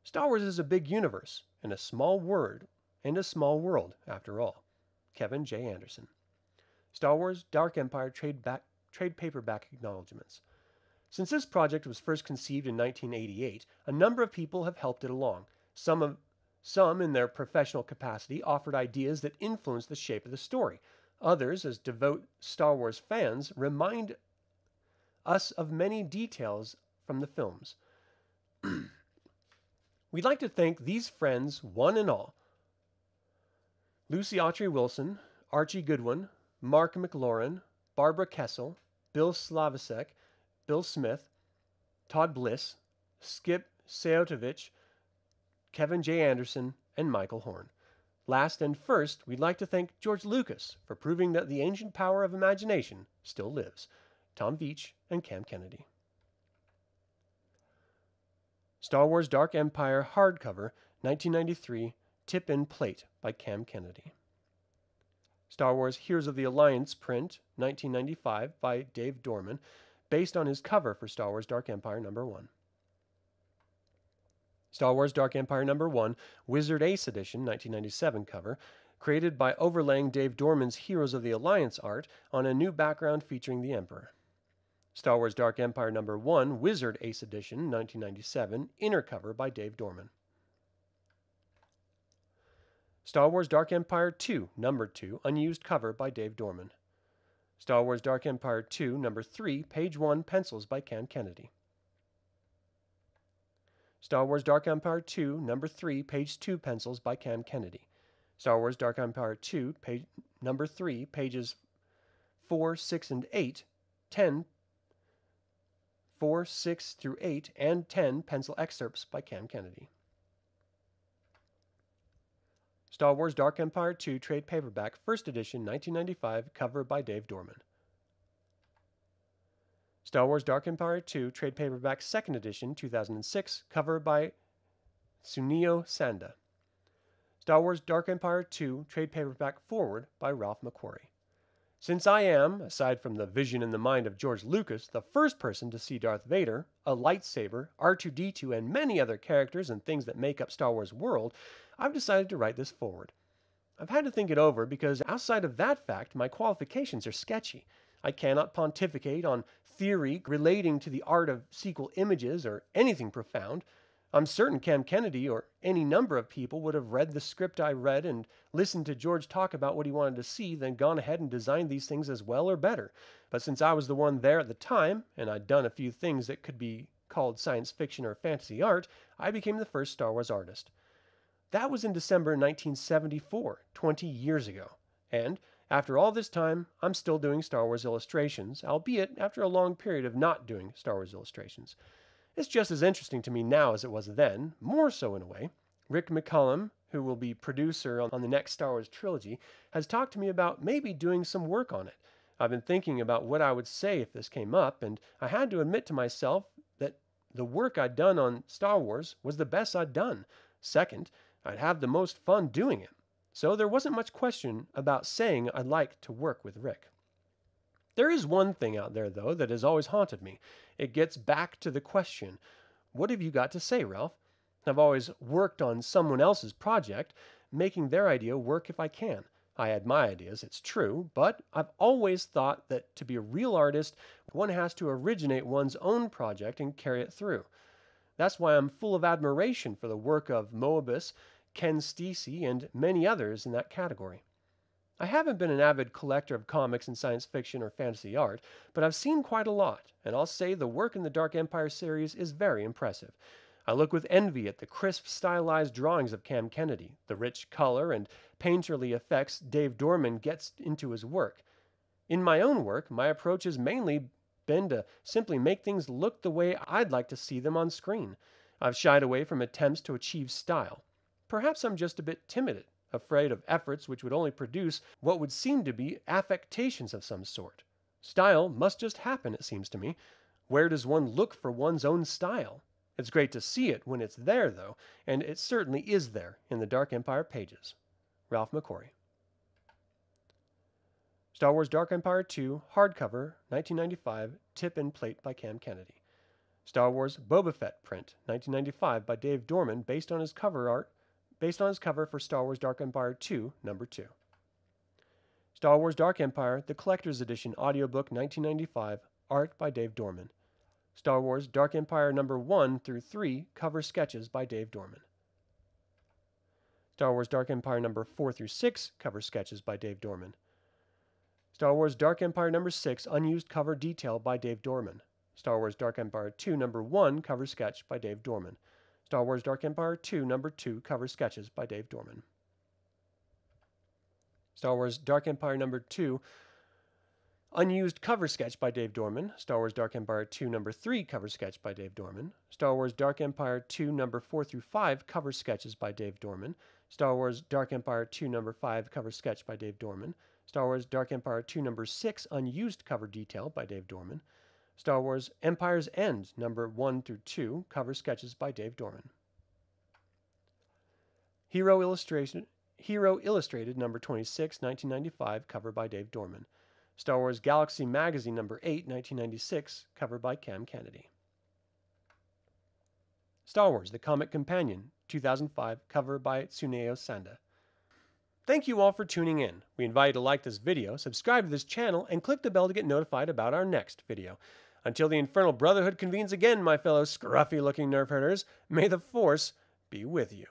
Star Wars is a big universe and a small word and a small world after all. Kevin J. Anderson. Star Wars Dark Empire trade back trade paperback acknowledgments. Since this project was first conceived in 1988, a number of people have helped it along. Some, of, some, in their professional capacity, offered ideas that influenced the shape of the story. Others, as devout Star Wars fans, remind us of many details from the films. *clears throat* We'd like to thank these friends, one and all Lucy Autry Wilson, Archie Goodwin, Mark McLaurin, Barbara Kesel, Bill Slavicsek, Bill Smith, Todd Bliss, Skip Seotovich, Kevin J. Anderson, and Michael Horn. Last and first, we'd like to thank George Lucas for proving that the ancient power of imagination still lives. Tom Veitch and Cam Kennedy. Star Wars Dark Empire hardcover, 1993, tip in plate by Cam Kennedy. Star Wars Heroes of the Alliance print, 1995 by Dave Dorman, based on his cover for Star Wars Dark Empire number 1. Star Wars Dark Empire number 1, Wizard Ace edition 1997 cover, created by overlaying Dave Dorman's Heroes of the Alliance art on a new background featuring the Emperor. Star Wars Dark Empire number 1, Wizard Ace edition 1997, inner cover by Dave Dorman. Star Wars Dark Empire 2, number 2, unused cover by Dave Dorman. Star Wars Dark Empire 2, number 3, page 1, pencils by Cam Kennedy. Star Wars Dark Empire 2, number 3, page 2, pencils by Cam Kennedy. Star Wars Dark Empire 2, page number 3, pages 4, 6, and 8, 10, 4, 6 through 8, and 10 pencil excerpts by Cam Kennedy. Star Wars Dark Empire 2 trade paperback, first edition, 1995, cover by Dave Dorman. Star Wars Dark Empire 2 trade paperback, second edition, 2006, cover by Sunio Sanda. Star Wars Dark Empire 2 trade paperback forward by Ralph McQuarrie. Since I am, aside from the vision in the mind of George Lucas, the first person to see Darth Vader, a lightsaber, R2D2, and many other characters and things that make up Star Wars world, I've decided to write this forward. I've had to think it over because outside of that fact, my qualifications are sketchy. I cannot pontificate on theory relating to the art of sequel images or anything profound. I'm certain Cam Kennedy or any number of people would have read the script I read and listened to George talk about what he wanted to see, then gone ahead and designed these things as well or better. But since I was the one there at the time, and I'd done a few things that could be called science fiction or fantasy art, I became the first Star Wars artist. That was in December 1974, 20 years ago. And after all this time, I'm still doing Star Wars illustrations, albeit after a long period of not doing Star Wars illustrations. It's just as interesting to me now as it was then, more so in a way. Rick McCallum, who will be producer on, the next Star Wars trilogy, has talked to me about maybe doing some work on it. I've been thinking about what I would say if this came up, and I had to admit to myself that the work I'd done on Star Wars was the best I'd done. Second, I'd have the most fun doing it. So there wasn't much question about saying I'd like to work with Rick. There is one thing out there, though, that has always haunted me. It gets back to the question What have you got to say, Ralph? I've always worked on someone else's project, making their idea work if I can. I had my ideas, it's true, but I've always thought that to be a real artist, one has to originate one's own project and carry it through. That's why I'm full of admiration for the work of Moebius, Ken Steacy, and many others in that category. I haven't been an avid collector of comics and science fiction or fantasy art, but I've seen quite a lot, and I'll say the work in the Dark Empire series is very impressive. I look with envy at the crisp, stylized drawings of Cam Kennedy, the rich color and painterly effects Dave Dorman gets into his work. In my own work, my approach has mainly been to simply make things look the way I'd like to see them on screen. I've shied away from attempts to achieve style. Perhaps I'm just a bit timid afraid of efforts which would only produce what would seem to be affectations of some sort. Style must just happen, it seems to me. Where does one look for one's own style? It's great to see it when it's there, though, and it certainly is there in the Dark Empire pages. Ralph McQuarrie. Star Wars Dark Empire 2, hardcover, 1995, tip and plate by Cam Kennedy. Star Wars Boba Fett print, 1995, by Dave Dorman, based on his cover art based on his cover for Star Wars Dark Empire 2, number 2. Star Wars Dark Empire, the Collector's Edition audiobook 1995, art by Dave Dorman. Star Wars Dark Empire number 1 through 3, cover sketches by Dave Dorman. Star Wars Dark Empire number 4 through 6, cover sketches by Dave Dorman. Star Wars Dark Empire number 6, unused cover detail by Dave Dorman. Star Wars Dark Empire 2 number 1, cover sketch by Dave Dorman. Star Wars Dark Empire 2, number 2, cover sketches by Dave Dorman. Star Wars Dark Empire number 2, unused cover sketch by Dave Dorman. Star Wars Dark Empire 2, number 3, cover sketch by Dave Dorman. Star Wars Dark Empire 2, number 4 through 5, cover sketches by Dave Dorman. Star Wars Dark Empire 2, number 5, cover sketch by Dave Dorman. Star Wars Dark Empire 2, number 6, unused cover detail by Dave Dorman. Star Wars Empire's End, number 1 through 2, cover sketches by Dave Dorman. Hero Illustration Hero Illustrated, number 26, 1995, cover by Dave Dorman. Star Wars Galaxy Magazine, number 8, 1996, cover by Cam Kennedy. Star Wars The Comic Companion, 2005, cover by Tsuneo Sanda. Thank you all for tuning in. We invite you to like this video, subscribe to this channel, and click the bell to get notified about our next video. Until the Infernal Brotherhood convenes again, my fellow scruffy looking nerf herders, may the Force be with you.